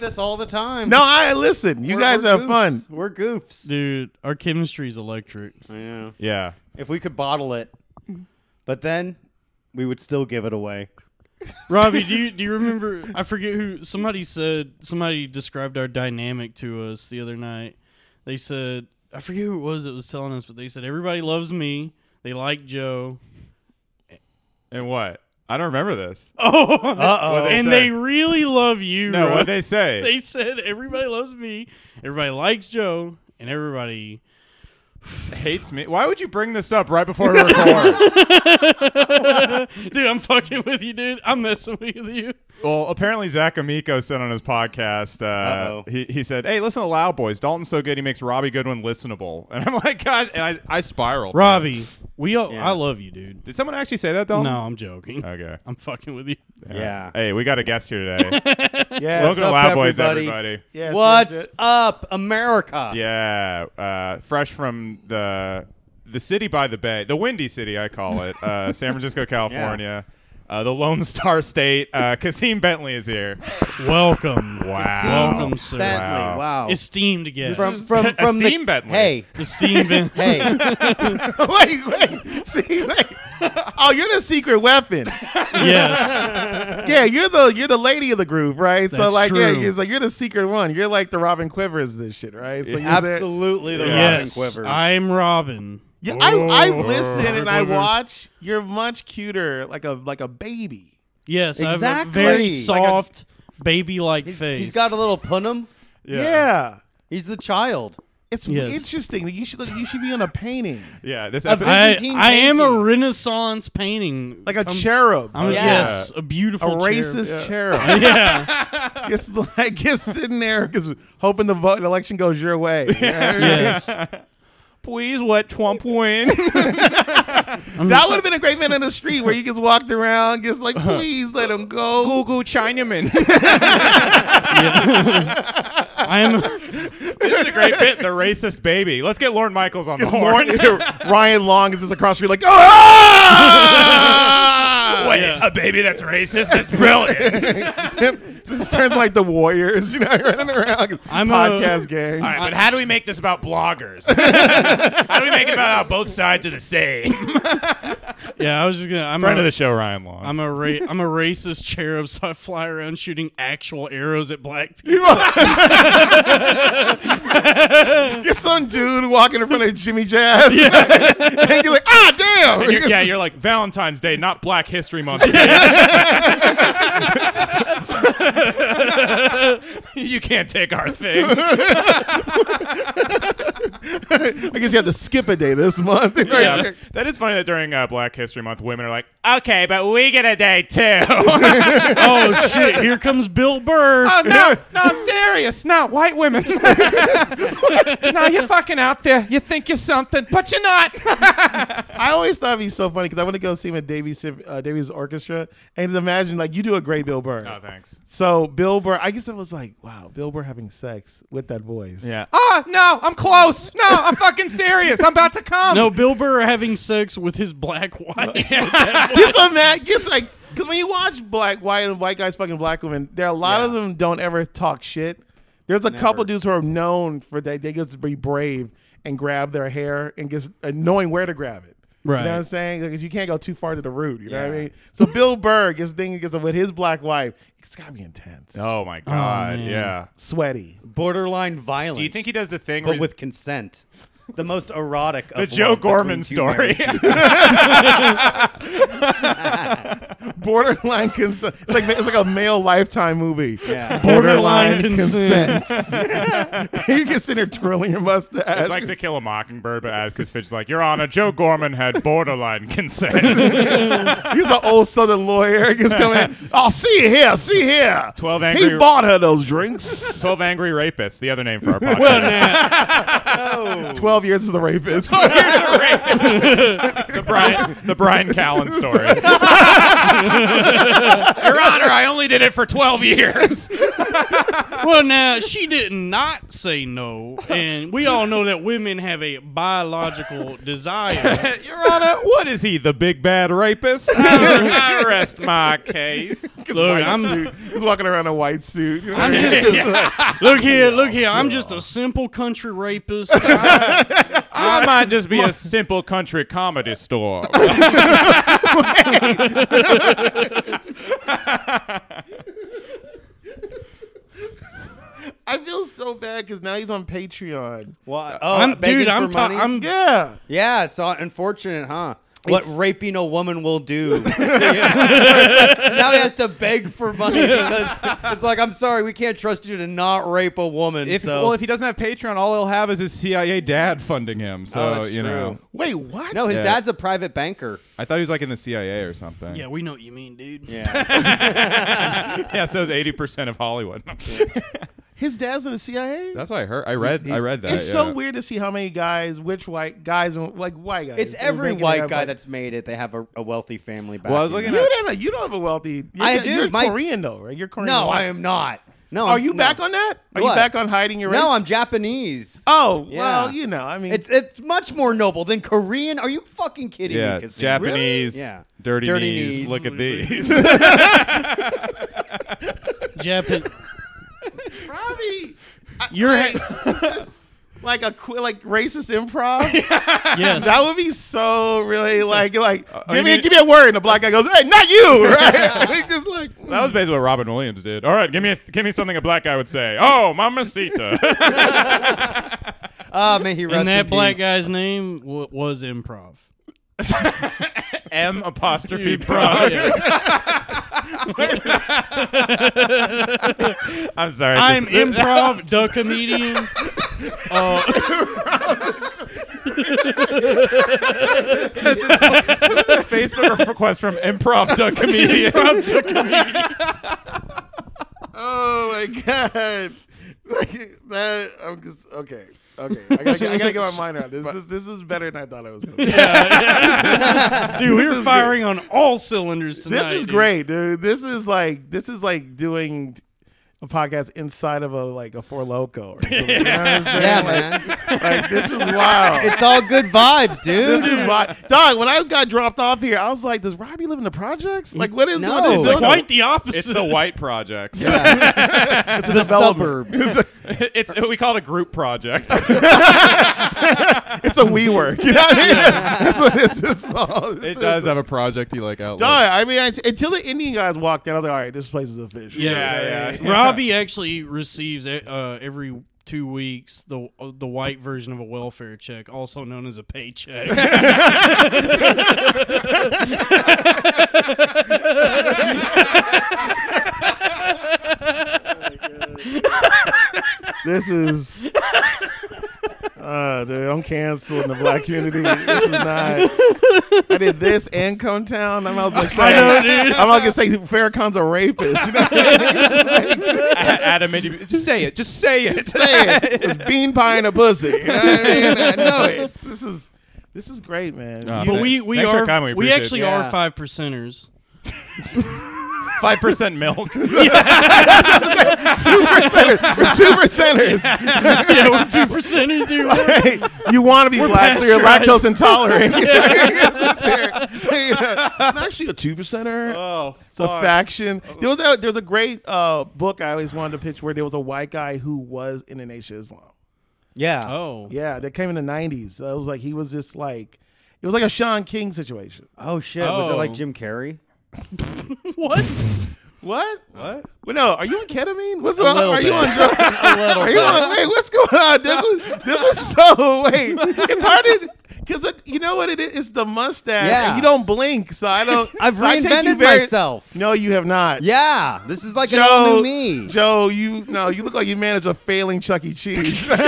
this all the time. No, I listen. You We're- guys we're have fun. goofs. We're goofs. Dude, our chemistry's electric. Yeah. Yeah. If we could bottle it, but then we would still give it away. Robbie, do you do you remember? I forget who. Somebody said somebody described our dynamic to us the other night. They said I forget who it was that was telling us, but they said everybody loves me. They like Joe. And what? I don't remember this. Oh, Uh-oh. they and say? they really love you. No, Rob. what they say? They said everybody loves me, everybody likes Joe, and everybody. hates me. Why would you bring this up right before we record? dude, I'm fucking with you, dude. I'm messing with you. well, apparently Zach Amico said on his podcast, uh, Uh-oh. he, he said, "Hey, listen to Loud Boys. Dalton's so good, he makes Robbie Goodwin listenable." And I'm like, God, and I, I spiraled. man. Robbie, we all, Yeah. I love you, dude. did someone actually say that, though? No, I'm joking. Okay. I'm fucking with you. Yeah. Hey, we got a guest here today. Yeah. Welcome to Loud Boys, everybody? everybody. yeah What's legit. up, America? Yeah, uh, fresh from the the city by the bay, the windy city, I call it, uh, San Francisco, California. Uh, the Lone Star State. Uh, Kaseem Bentley is here. Welcome. Wow. Welcome, sir. Bentley. Wow. Wow. Esteemed guest. from from from the Esteem Bentley. Hey, Esteemed Ben- hey. wait, wait. See, wait. Oh, you're the secret weapon. yes. Yeah, you're the you're the lady of the group, right? so That's like, yeah, true. it's like you're the secret one. You're like the Robin Quivers, this shit, right? So you're there- Absolutely the Robin Yes. Quivers. I'm Robin. Yeah, I I oh. listen and I watch. You're much cuter, like a like a baby. Yes. I have a Exactly. very Like a- soft, baby-like he's, face. he's got a little punum. Yeah. He's the child. It's Yes. interesting. You should you should be on a painting, Yeah, this A episode. I, Byzantine I am a painting. Renaissance painting. like a I'm- cherub, I'm a- Yeah. Yes, a a beautiful racist cherub. cherub. Yeah. Just like just sitting there because hoping the vote election goes your way. yes. Please what Trump win. That would have been a great man in the street where you just walked around, just like, please let him go. Google Chinaman. I am. this is a great bit. The racist baby. Let's get Lorne Michaels on the It's horn. Lauren- Ryan Long is just across the street, like, oh! Wait, Yeah. a baby that's racist? That's brilliant. this turns like the Warriors, you know, running around. I'm a- podcast gang. All right, but how do we make this about bloggers? how do we make it about how both sides are the same? Yeah, I was just gonna. I'm Friend a, of the show, Ryan Long. I'm a ra- I'm a racist cherub, so I fly around shooting actual arrows at black people. You're some dude walking in front of Jimmy Jazz. and you're like, ah, damn. And you're- yeah, you're like Valentine's Day, not Black History Month. you can't take our thing. I guess you have to skip a day this month. Right Yeah, that is funny that during uh, Black History Month, women are like, "Okay, but we get a day too." oh shit! Here comes Bill Burr. Oh no, no, I'm serious. No, white women. no, you're fucking out there. You think you're something, but you're not. I always thought it'd be so funny because I want to go see him at Davies, uh, Davies Orchestra and just imagine, like, you do a great Bill Burr. oh, thanks. So, Bill Burr, I guess it was like, wow, Bill Burr having sex with that voice. Yeah. Oh no, I'm close. No, I'm fucking serious. I'm about to come. No, Bill Burr having sex with his black wife. Guess I'm mad. Guess like, because when you watch black, white, and white guys fucking black women, there are a lot of them don't ever talk shit. There's a couple dudes who are known for that. They just be brave and grab their hair and just knowing where to grab it. You Right. know what I'm saying? Because you can't go too far to the root. You know what I mean? So Bill Burr gets thing gets with his black wife. It's gotta be intense, Oh my oh, god. man. yeah. sweaty. Borderline violent. Do you think he does the thing but with consent? The most erotic of the of Joe Gorman story? married Borderline consent. It's like it's like a male lifetime movie. Yeah. Borderline consent. you can sit there twirling your mustache. It's like To Kill a Mockingbird, but as because Finch's like, Your Honor, Joe Gorman had borderline consent. He's an old Southern lawyer. He's coming. Oh, see here, see here. 12 angry. He angry, bought her those drinks. 12 angry rapists, the other name for our podcast. well, now, Twelve years of the rapist. the Brian, the Bryan Callen story. Your Honor, I only did it for 12 years. well, now she did not say no, and we all know that women have a biological desire. Your Honor, what is he, the big bad rapist? I rest my case. Look, I'm suit. He's walking around in a white suit. I'm just a, look here, look here. I'm just a simple country rapist. I- I might just be a simple country comedy store. I feel so bad because now he's on Patreon. What? Oh, I'm, begging dude, for I'm, ta- money? I'm Yeah. yeah, it's uh, unfortunate, huh? What raping a woman will do. now he has to beg for money because it's like, I'm sorry, we can't trust you to not rape a woman. If, so. well, if he doesn't have Patreon, all he'll have is his CIA dad funding him. So, Oh, that's you know. Wait, what? no, his Yeah. dad's a private banker. I thought he was like in the CIA or something. yeah, we know what you mean, dude. Yeah. yeah, so it's 80% of Hollywood. His dad's in the CIA. That's what I heard. I read. he's- I read that. it's yeah. so weird to see how many guys, which white guys, like white guys. it's every white guy that's made it. They have a, a wealthy family back. Well, I was looking You at- don't. You don't have a wealthy. You're, I do, You're my- Korean though, right? You're Korean. No, white. I am not. No, Are I'm- you no. back on that? Are What? you back on hiding your race? No, I'm Japanese. Oh Yeah. well, you know, I mean, It's it's much more noble than Korean. Are you fucking kidding Yeah, me? Kaseem? Japanese. Yeah. Dirty, Dirty knees. knees. Look at these. Japan. Robbie, You're like, like a qu- like racist improv. yes. That would be so really like like I give me mean- give me a word and the black guy goes hey not you right just like that was basically what Robin Williams did. All right, give me a, give me something a black guy would say. Oh, mamacita. Ah, may he rest and that in black peace. guy's name w- was improv. M apostrophe Improv, prod. yeah. I'm sorry. I'm this- improv, the comedian. Uh, this Facebook request from improv the comedian. oh my god like that I'm just okay okay I gotta, get- I gotta get my mind around this this, this is better than I thought it was gonna be. dude, we This were is firing on all cylinders tonight. This is dude. great, dude. This is like this is like doing a podcast inside of a like a Four Loko or something. You know what I'm saying? Yeah, Like- man. Like this is wild. It's all good vibes, dude. this dude. is wild. Dog, when I got dropped off here, I was like, does Robbie live in the projects? Like what is No. going on? It's It's, like like, Quite the opposite. It's the white projects. Yeah. it's a the suburbs. it's we call it a group project. It's a WeWork. You know what I mean? That's what it's, it's all. it it's- does have a project you like outlet. Dog, I mean, I, until the Indian guys walked in, I was like, all right, this place is official. Yeah, Yeah, yeah. Robbie actually receives uh, every two weeks the uh, the white version of a welfare check, also known as a paycheck. This is. Uh, dude, I'm canceling the black community. This is not. I did this and Cum Town. I'm about to say. I know, dude. I'm not gonna say Farrakhan's a rapist. You know what I mean? Adam, made you- just say it. Just say it. Say it. It's bean pie and a pussy. You know what I mean? I know it. This is. This is great, man. Uh, You- but we we Thanks are we we actually it. are Yeah. five percenters. Five percent milk. two percenters. We're two percenters. yeah, we're two percenters, dude. Hey, you want to be black, so you're lactose intolerant. I'm actually a two percenter. oh, It's a faction. There was a there was a great uh, book I always wanted to pitch where there was a white guy who was in the Nation of Islam. Yeah. Oh, Yeah, that came in the '90s. So it was like he was just like it was like a Shaun King situation. Oh shit. Was it Oh. like Jim Carrey? what? What? What? Well, no. Are you on ketamine? What's on? Are you on drugs? A little Are you on? Wait, what's going on? This is this is so. Wait, it's hard to. Because you know what it is? It's the mustache. Yeah. And you don't blink, so I don't. I've so you reinvented very- myself. No, you have not. Yeah. This is like an Joe, all new me. Joe, you no, you look like you manage a failing Chuck E. Cheese. Like,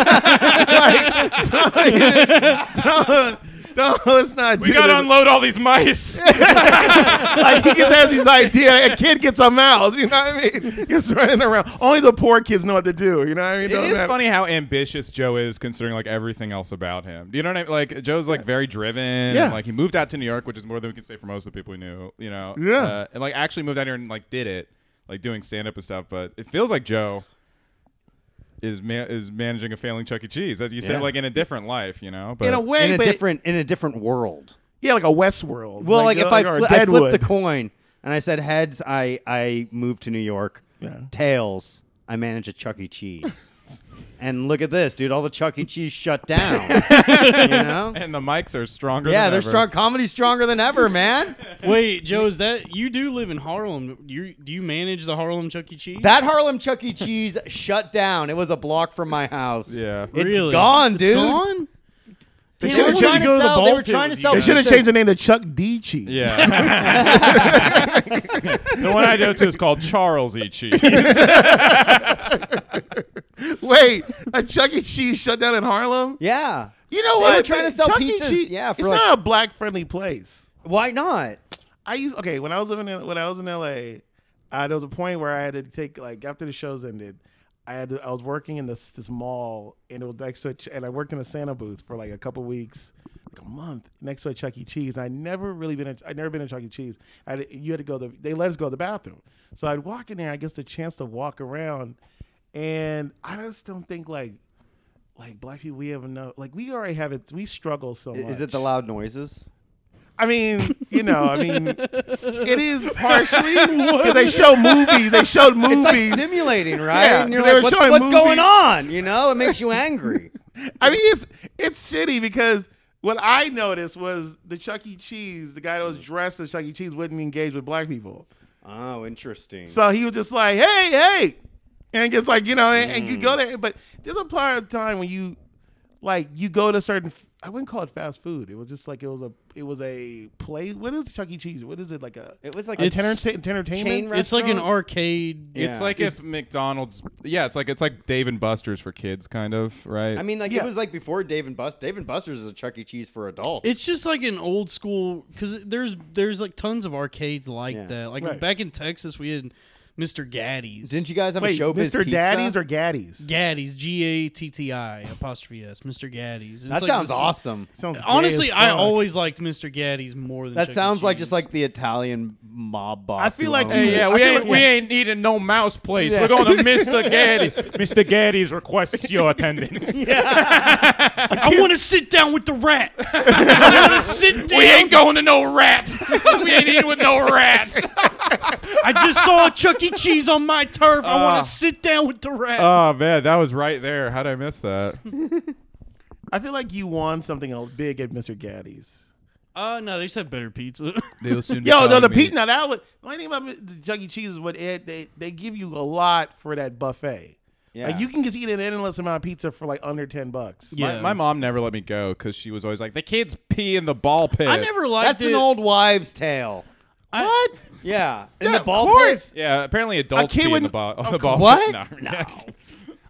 don't- No, it's not. We gotta unload all these mice. like he just has these ideas. A kid gets a mouse. You know what I mean? Gets running around. Only the poor kids know what to do. You know what I mean? It Doesn't is have- funny how ambitious Joe is, considering like everything else about him. You know what I mean? Like Joe's like very driven. Yeah. And, like he moved out to New York, which is more than we can say for most of the people we knew. You know. Yeah. Uh, and like actually moved out here and like did it, like doing stand up and stuff. But it feels like Joe is ma- is managing a failing Chuck E. Cheese, as you Yeah. said, like in a different life. You know. But in a way, in a but different in a different world. yeah, like a Westworld. Well, like, if uh, I, or a fli- I flipped the coin and I said heads, I I moved to New York. Yeah. Tails, I manage a Chuck E. Cheese. And look at this, dude! All the Chuck E. Cheese shut down. you know? and the mics are stronger. Yeah, than they're ever. strong. Comedy's stronger than ever, man. Wait, Joe, is that you do live in Harlem? Do you do you manage the Harlem Chuck E. Cheese? That Harlem Chuck E. Cheese shut down. It was a block from my house. Yeah. it's really? gone, It's dude. gone? They They were trying to to go the sell. They were trying to sell. They should have changed the name to Chuck D Cheese. Yeah. the one I go to is called Charles E. Cheese. Wait, a Chuck E. Cheese shut down in Harlem? Yeah. You know They what? were trying to sell Chuck E. pizzas, Cheese- yeah, for it's like- not a black friendly place. Why not? I used okay when I was living in when I was in L.A. Uh, there was a point where I had to take like after the shows ended, I had to, I was working in this this mall and it was next to a, and I worked in a Santa booth for like a couple weeks, like a month next to a Chuck E. Cheese. I never really been a, I'd never been to Chuck E. Cheese. I had you had to go to they let us go to the bathroom, so I'd walk in there. I guess the chance to walk around, and I just don't think like. Like black people, we have no like we already have it. We struggle so much. Is it the loud noises? I mean, you know, I mean, it is partially because they show movies. They showed movies. It's like stimulating, right? Yeah, and you're like, what, showing what's going on? You know, it makes you angry. I mean, it's it's shitty because what I noticed was the Chuck E. Cheese, the guy that was dressed as Chuck E. Cheese, wouldn't engage with black people. oh, interesting. So he was just like, "Hey, hey," and it's like you know, and, and you Mm. go there. But there's a part of time when you, like, you go to certain. I wouldn't call it fast food. It was just like it was a it was a play. What is Chuck E. Cheese? What is it like a? it was like A It's- tenor- entertainment. chain It's like an restaurant? arcade. It's Yeah. like if McDonald's, yeah, it's like it's like Dave and Buster's for kids, kind of, right? I mean, like Yeah. it was like before Dave and Bust. Dave and Buster's is a Chuck E. Cheese for adults. It's just like an old school because there's there's like tons of arcades like Yeah. that. Like Right. back in Texas, we had Mr. Gatti's. Didn't you guys have a Wait, showbiz Mr. pizza? Daddy's or Gatti's? Gatti's? G A T T I apostrophe S. Mr. Gatti's. And that like sounds this- awesome. Sounds gay Honestly, as I fuck. always liked Mr. Gatti's more than That Chuck E. sounds like just Cheese. like the Italian mob boss. I feel who like owns you- it. Hey, yeah, I we feel ain't like- we yeah. ain't needing no mouse place. Yeah. We're going to Mr. Gatti. Mr. Gatti's requests your attendance. I want to sit down with the rat. I want to sit down. We ain't going to no rat. we ain't eating with no rat. I just saw a Chuck E. Cheese on my turf. I Ah. want to sit down with the rat. Oh man, that was right there. How did I miss that? I feel like you won something else big at Mr. Gatti's. Uh, no, they said better pizza. They'll soon Yo, no, the pizza. Now that would the only thing about the Chuck E. Cheese is what it, they they give you a lot for that buffet. Yeah. Like you can just eat an endless amount of pizza for like under ten bucks. Yeah. My, my mom never let me go because she was always like, "The kids pee in the ball pit." I never liked That's it. an old wives' tale. I- What? Yeah, in Yeah, the ball of course. pit. Yeah, apparently adults kid pee in the wouldn't- ball. the ball What? Pit. No.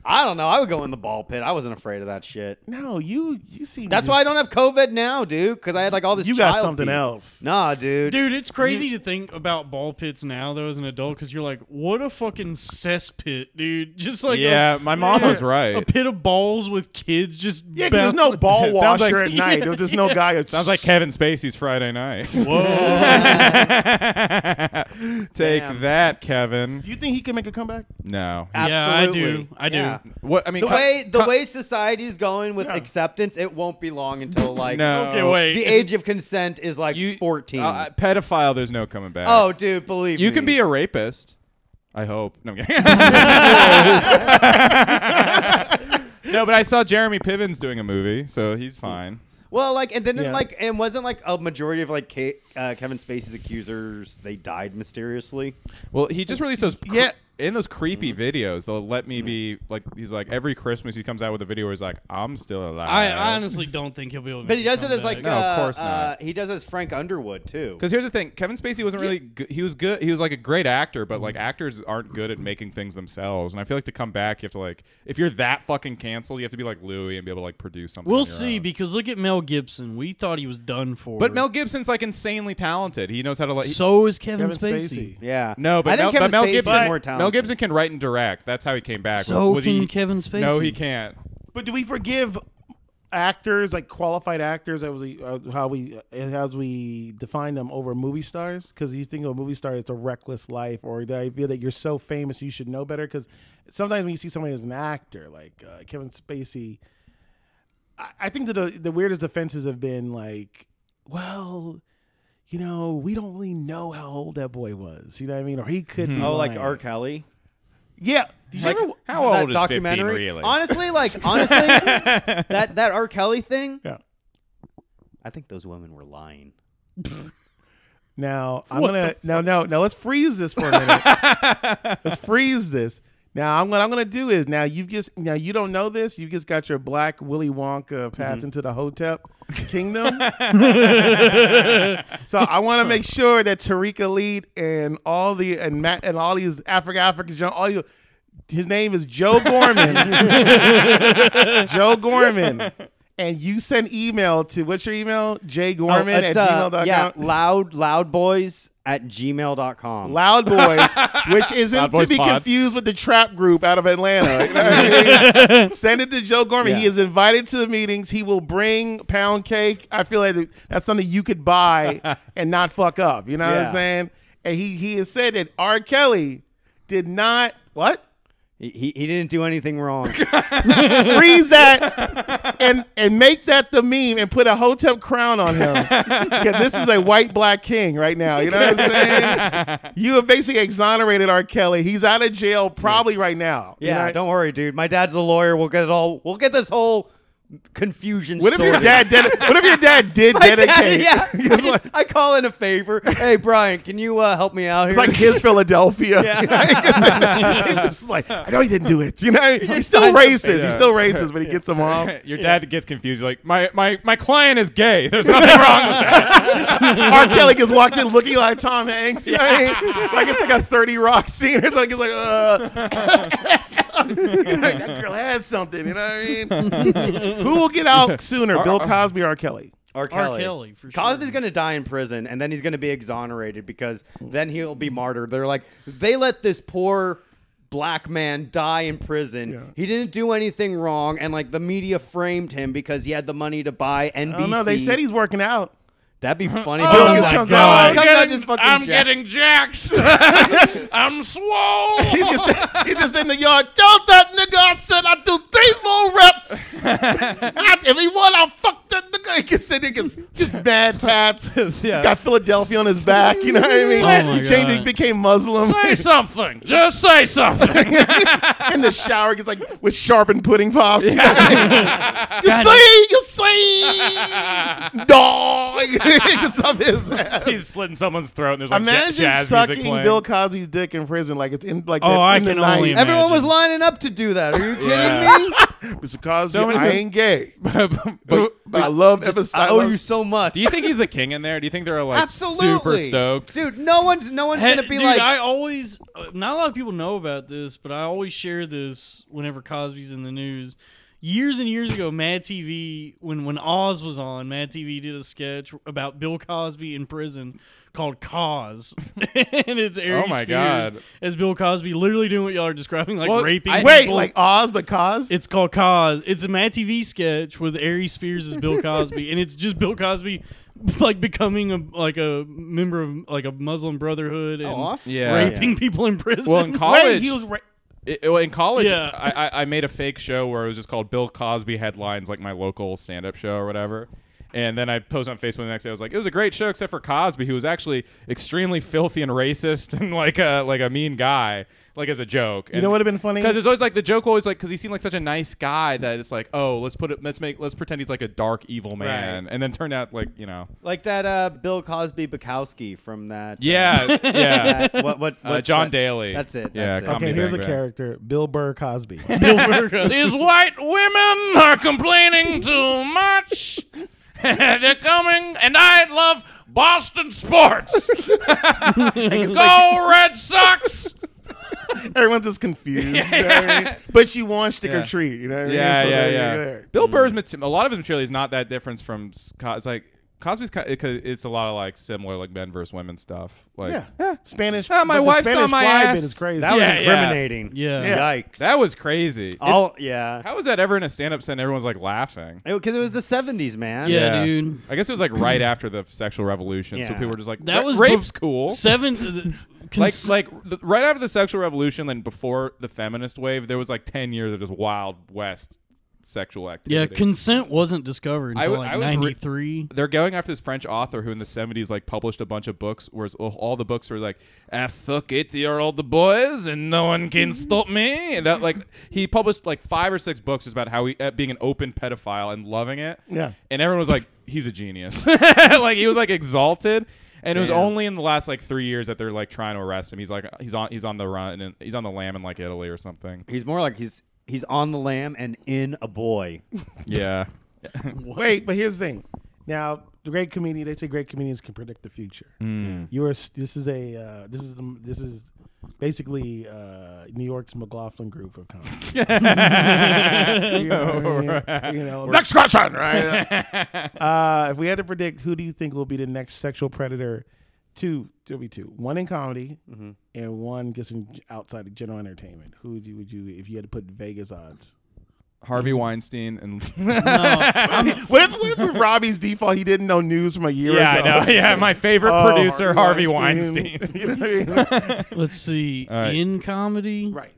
I don't know. I would go in the ball pit. I wasn't afraid of that shit. No, you you seem. That's why I don't have COVID now, dude. Because I had like all this. You got something pee. else. Nah, dude. Dude, it's crazy to think about ball pits now, though, as an adult, because you're like, what a fucking cesspit, dude. Just like, Yeah, a, my mom was right. a pit of balls with kids just. Yeah, 'cause there's no bouncing- ball It sounds washer like- at night. There's just no guy. Sounds like Kevin Spacey's Friday night. Whoa. Take Damn. that, Kevin. Do you think he can make a comeback? No. Yeah, I Absolutely. do. I do. Yeah. What I mean, The co- way the co- way society is going with Yeah. acceptance, it won't be long until like No. Okay, wait. the age of consent is like you 14. uh, pedophile. There's no coming back. oh, dude, believe you me. can be a rapist. I hope. No, I'm kidding. no, but I saw Jeremy Piven's doing a movie, so he's fine. well, like, and then Yeah. like, and wasn't like a majority of like Ka- uh, Kevin Spacey's accusers they died mysteriously. Well, he just released those. Yeah. In those creepy Mm-hmm. videos, they'll let me be like. He's like every Christmas he comes out with a video where he's like, "I'm still alive." I, I honestly don't think he'll be able. to But he does it as like comeback. No, of uh, course not. uh, he does as Frank Underwood too. Because here's the thing, Kevin Spacey wasn't really. Good. He was good. He was like a great actor, but Mm-hmm. like actors aren't good at making things themselves. And I feel like to come back, you have to like, if you're that fucking canceled, you have to be like Louis and be able to like produce something. We'll on your see own. because look at Mel Gibson. We thought he was done for. But Mel Gibson's like insanely talented. He knows how to like. he- so is Kevin, Kevin Spacey. Spacey. Yeah. no, but I think Mel, Kevin but Mel Spacey's Gibson. more talented. Mel Gibson can write and direct. That's how he came back. So Was can he- Kevin Spacey. No, he can't. But do we forgive actors like qualified actors as we uh, how we uh, as we define them over movie stars? Because you think of a movie star, it's a reckless life, or the idea that you're so famous you should know better. Because sometimes when you see somebody as an actor, like uh, Kevin Spacey, I, I think that the, the weirdest offenses have been like, well. You know, we don't really know how old that boy was. You know what I mean? Or he could mm-hmm. be. Oh, like. R. Kelly. Yeah. Did you Like ever- How that old is 15 documentary. really? Honestly, like honestly, that that R. Kelly thing. Yeah. I think those women were lying. Now I'm gonna no no no. Let's freeze this for a minute. let's freeze this. Now I'm what I'm gonna do is now you've just now you don't know this. You just got your black Willy Wonka pass into the Hotep kingdom. so I want to make sure that Tariq Lead and all the and Matt and all these African Africans, all you. His name is Joe Gorman. Joe Gorman. And you send email to what's your email? Jay Gorman Oh, at it's, uh, gmail.com. Yeah, loud loud boys at gmail.com. Loud Boys, which isn't Loud Boys to be Pod. confused with the trap group out of Atlanta. You know what I mean? Send it to Joe Gorman. He is invited to the meetings. He will bring pound cake. I feel like that's something you could buy and not fuck up. You know what I'm saying? And he he has said that R. Kelly did not what He, he, he didn't do anything wrong. freeze that and and make that the meme and put a hotep crown on him because this is a white black king right now you know what i'm saying you have basically exonerated r kelly he's out of jail probably right now You yeah, know? don't worry, dude. My dad's a lawyer. We'll get it all. We'll get this whole confusion. what if your dad did what if your dad did My dad, dedicate yeah. I, just, I call in a favor. Hey, Brian, can you uh, help me out here? it's like his Philadelphia. Yeah. You know? Just like, I know he didn't do it. You know, he's still signed the racist. He's still racist, but he gets them off. Your dad gets confused. Like, my, my, my client is gay. There's nothing wrong with that. R. Kelly just walks in looking like Tom Hanks. You know I mean? Like it's like a 30 Rock scene or something. It's like, uh, that girl has something. You know what I mean? Who will get out sooner, Bill Cosby or R. Kelly? R. Kelly. R. Kelly, for sure. Cosby's gonna die in prison, and then he's gonna be exonerated because then he'll be martyred. They're like, they let this poor black man die in prison. He didn't do anything wrong, and like the media framed him because he had the money to buy NBC. I don't know. They said he's working out. That'd be oh, funny. Oh, if he my like, God. "No, I'm comes out just fucking jacked." jacked. I'm swole. He's just, he's just in the yard. Tell that nigga I said I do three more reps. And I- if he won, I'll fuck that nigga. He gets in there, gets just bad tats. yeah. Got Philadelphia on his back. You know what I mean? Oh he changed. He became Muslim. Say something. Just say something. in the shower, gets like with sharpened pudding pops. you see, you see, dog. Gets up his ass. He's slitting someone's throat, and there's like ja- Imagine jazz sucking music. Bill Cosby's dick in prison, like it's in like Oh, that, I the can only 90s. Everyone was lining up to do that. Are you kidding Yeah. me? Mr. Cosby, So many I people- ain't gay, but, but, I love episode. I owe you so much. do you think he's the king in there? Do you think they're like Absolutely, super stoked? dude. No one's no one's Hey, gonna be dude, like. I always, uh, not a lot of people know about this, but I always share this whenever Cosby's in the news. Years and years ago, Mad TV, when when Oz was on, Mad TV did a sketch about Bill Cosby in prison called Cause, and it's Ari Oh my Spears God. as Bill Cosby, literally doing what y'all are describing, like Well, raping. I- Wait, like Oz, but cause It's called Cause. It's a Mad TV sketch with Ari Spears as Bill Cosby, and it's just Bill Cosby, like becoming a like a member of like a Muslim Brotherhood and oh, awesome. Yeah. raping people in prison. Well, in Wait, college, he was. It- in college, Yeah. I, I, I made a fake show where it was just called Bill Cosby headlines, like my local stand-up show or whatever. And then I posted on Facebook the next day. I was like, it was a great show, except for Cosby, who was actually extremely filthy and racist and like a like a mean guy, like as a joke. You know what would have been funny? Because it's always like the joke always like because he seemed like such a nice guy that it's like oh let's put it let's make let's pretend he's like a dark evil man Right. and then turned out like you know Like that uh, Bill Cosby Bukowski from that. uh, yeah yeah that- what what uh, John that? Daly That's it. yeah that's it. Comedy okay, here's a Bang Bang. character: Bill Burr Cosby. Bill Burr. These white women are complaining too much. They're coming, and I love Boston sports. Go Red Sox! Everyone's just confused. you know what I mean? But you want stick or Yeah. treat. You know what I mean? Yeah, So yeah, yeah. Bill Burr's mat- a lot of his material is not that different from Scott. It's like Cosby's. ki- It, it's a lot of like similar like men versus women stuff. Like Yeah. Spanish. Ah, my but the wife's Spanish on my ass. bit is crazy. That was Yeah, yeah. incriminating. Yeah. Yeah. Yikes. that was crazy. all. Yeah. How was that ever in a stand-up set? and Everyone's like laughing. Because it, was the '70s, man. Yeah, dude. I guess it was like right after the sexual revolution, so people were just like, That was rape's bef- cool." Seven. uh, like like the, right after the sexual revolution and before the feminist wave, there was like ten years of just wild west sexual activity. yeah, consent wasn't discovered I until w- I like was re- '93. they're going after this French author who in the 70s like published a bunch of books where all the books were like I fuck eight year old boys and no one can stop me and that like he published like five or six books just about how he uh, being an open pedophile and loving it Yeah. and everyone was like he's a genius like he was like exalted and it was Damn. only in the last like three years that they're like trying to arrest him he's like he's on he's on the run and he's on the lam in like Italy or something He's more like he's he's on the lam and in a boy. yeah Wait, but here's the thing. Now, the great comedian, they say great comedians can predict the future. Mm. You are. This is a. Uh, this is the. This is basically uh, New York's McLaughlin group of comedy. you know, what I mean? You know, next question, right? uh, if we had to predict, who do you think will be the next sexual predator? Two, there'll be two. One in comedy, mm-hmm. and one just in outside of general entertainment. Who would you, would you, if you had to put Vegas odds? Harvey Weinstein and No, What if, what if Robbie's default? He didn't know news from a year yeah ago. I know yeah my favorite Oh, producer Harvey Weinstein. You know I mean? let's see. All right. In comedy, right.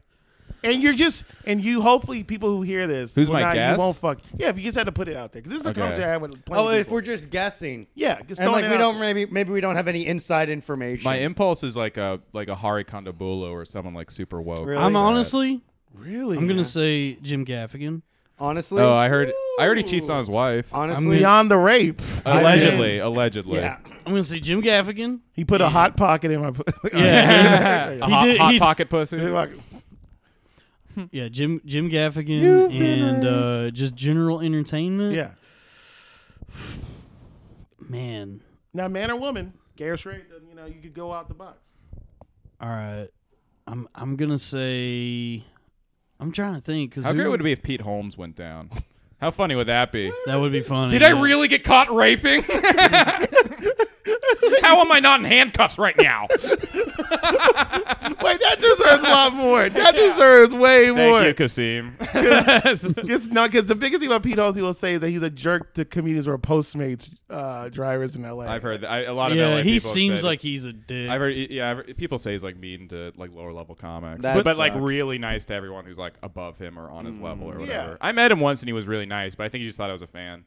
And you're just, and you hopefully people who hear this, Who's will my not, guess? You won't fuck. Yeah, if you just had to put it out there, because this is a Okay. conversation I had with plenty Oh, of if people. we're just guessing, yeah, just and throwing like we don't there. maybe maybe we don't have any inside information. My impulse is like a like a Hari Kondabolu or someone like super woke. Really? I'm honestly, really. I'm gonna say Jim Gaffigan. honestly, Oh, I heard. I already he cheats on his wife. honestly, I'm beyond the rape. Allegedly, allegedly. yeah. I'm gonna say Jim Gaffigan. He put a hot pocket in my. Yeah. A hot, did- hot pocket pussy. Yeah, Jim Jim Gaffigan You've and uh, just general entertainment. yeah. man. Now, man or woman, gay or straight, you know, you could go out the box. All right, I'm I'm gonna say. I'm trying to think because How great would it be if Pete Holmes went down? How funny would that be? That would be funny. Did I yeah. really get caught raping? How am I not in handcuffs right now? Wait, that deserves a lot more. That deserves way more. Thank you, Kaseem. It's not because the biggest thing about Pete Holmes he will say is that he's a jerk to comedians who are Postmates uh, drivers in L.A. I've heard that. I, a lot of Yeah, LA he people seems said- like he's a dick. I've heard, yeah, I've heard, people say he's like mean to like lower level comics, That but, but like really nice to everyone who's like above him or on his level or Yeah. whatever. I met him once and he was really nice, but I think he just thought I was a fan.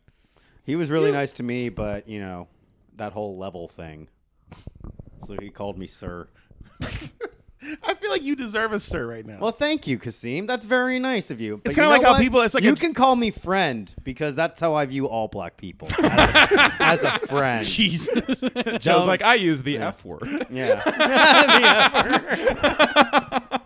He was really nice to me, but you know that whole level thing. So he called me sir. I feel like you deserve a sir right now. Well, thank you, Kaseem. That's very nice of you. But kinda like know how what? people- it's like you a- can call me friend because that's how I view all black people as a, as a friend. Jesus. Joe's like, I use the F word. Yeah.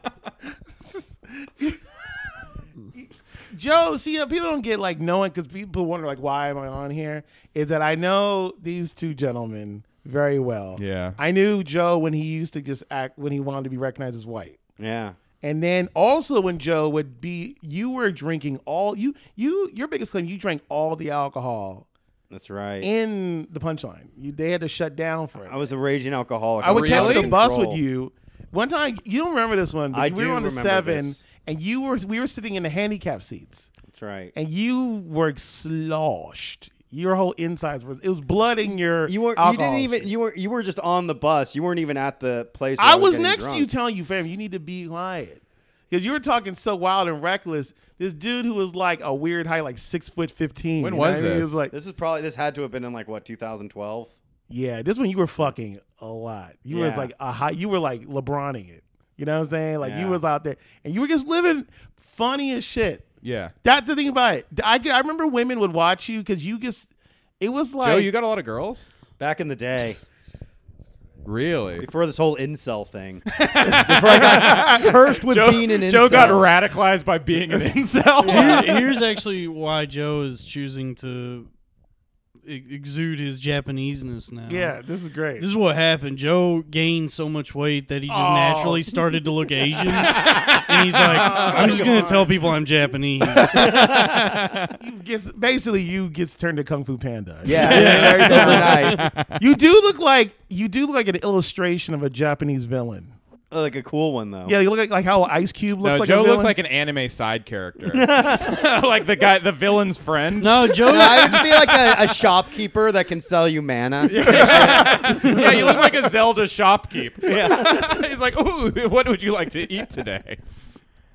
Joe, see, uh, people don't get like knowing because people wonder like, why am I on here? Is that I know these two gentlemen very well. Yeah. I knew Joe when he used to just act when he wanted to be recognized as white. yeah. And then also when Joe would be, you were drinking all you you your biggest claim you drank all the alcohol That's right. in the punchline. You they had to shut down for it. I was a raging alcoholic. I would catch was the in bus with you. One time, you don't remember this one, but I we do were on the remember seven, this. And you were we were sitting in the handicap seats, That's right. and you were sloshed. Your whole insides were it was blood in your. You were. You didn't even. You were. You were just on the bus. You weren't even at the place. Where I I was getting next to you, telling you, fam, you need to be quiet. because you were talking so wild and reckless. This dude who was like a weird height, like six foot fifteen. When you know was what He this? was like, This is probably this had to have been in like what 2012. yeah, this one you were fucking a lot. You were like a high. You were like LeBroning it. You know what I'm saying? Like you was out there, and you were just living funny as shit. Yeah. That's the thing about it. I, I remember women would watch you because you just. It was like Joe, you got a lot of girls? Back in the day, Really? before this whole incel thing, before I got cursed with being an incel. Joe got radicalized by being an incel. Here- here's actually why Joe is choosing to exude his Japaneseness now. Yeah, this is great. This is what happened. Joe gained so much weight that he just Oh. naturally started to look Asian. and he's like, I'm just going to tell people I'm Japanese. you gets basically you gets turned to Kung Fu Panda. Yeah, overnight. you do look like you do look like an illustration of a Japanese villain. Like a cool one though. Yeah, you look like, like how Ice Cube looks No, like. Joe a looks villain. like an anime side character, like the guy, the villain's friend. No, Joe. I would be like a, a shopkeeper that can sell you mana. yeah, you look like a Zelda shopkeep. Yeah. He's like, "Ooh, what would you like to eat today?"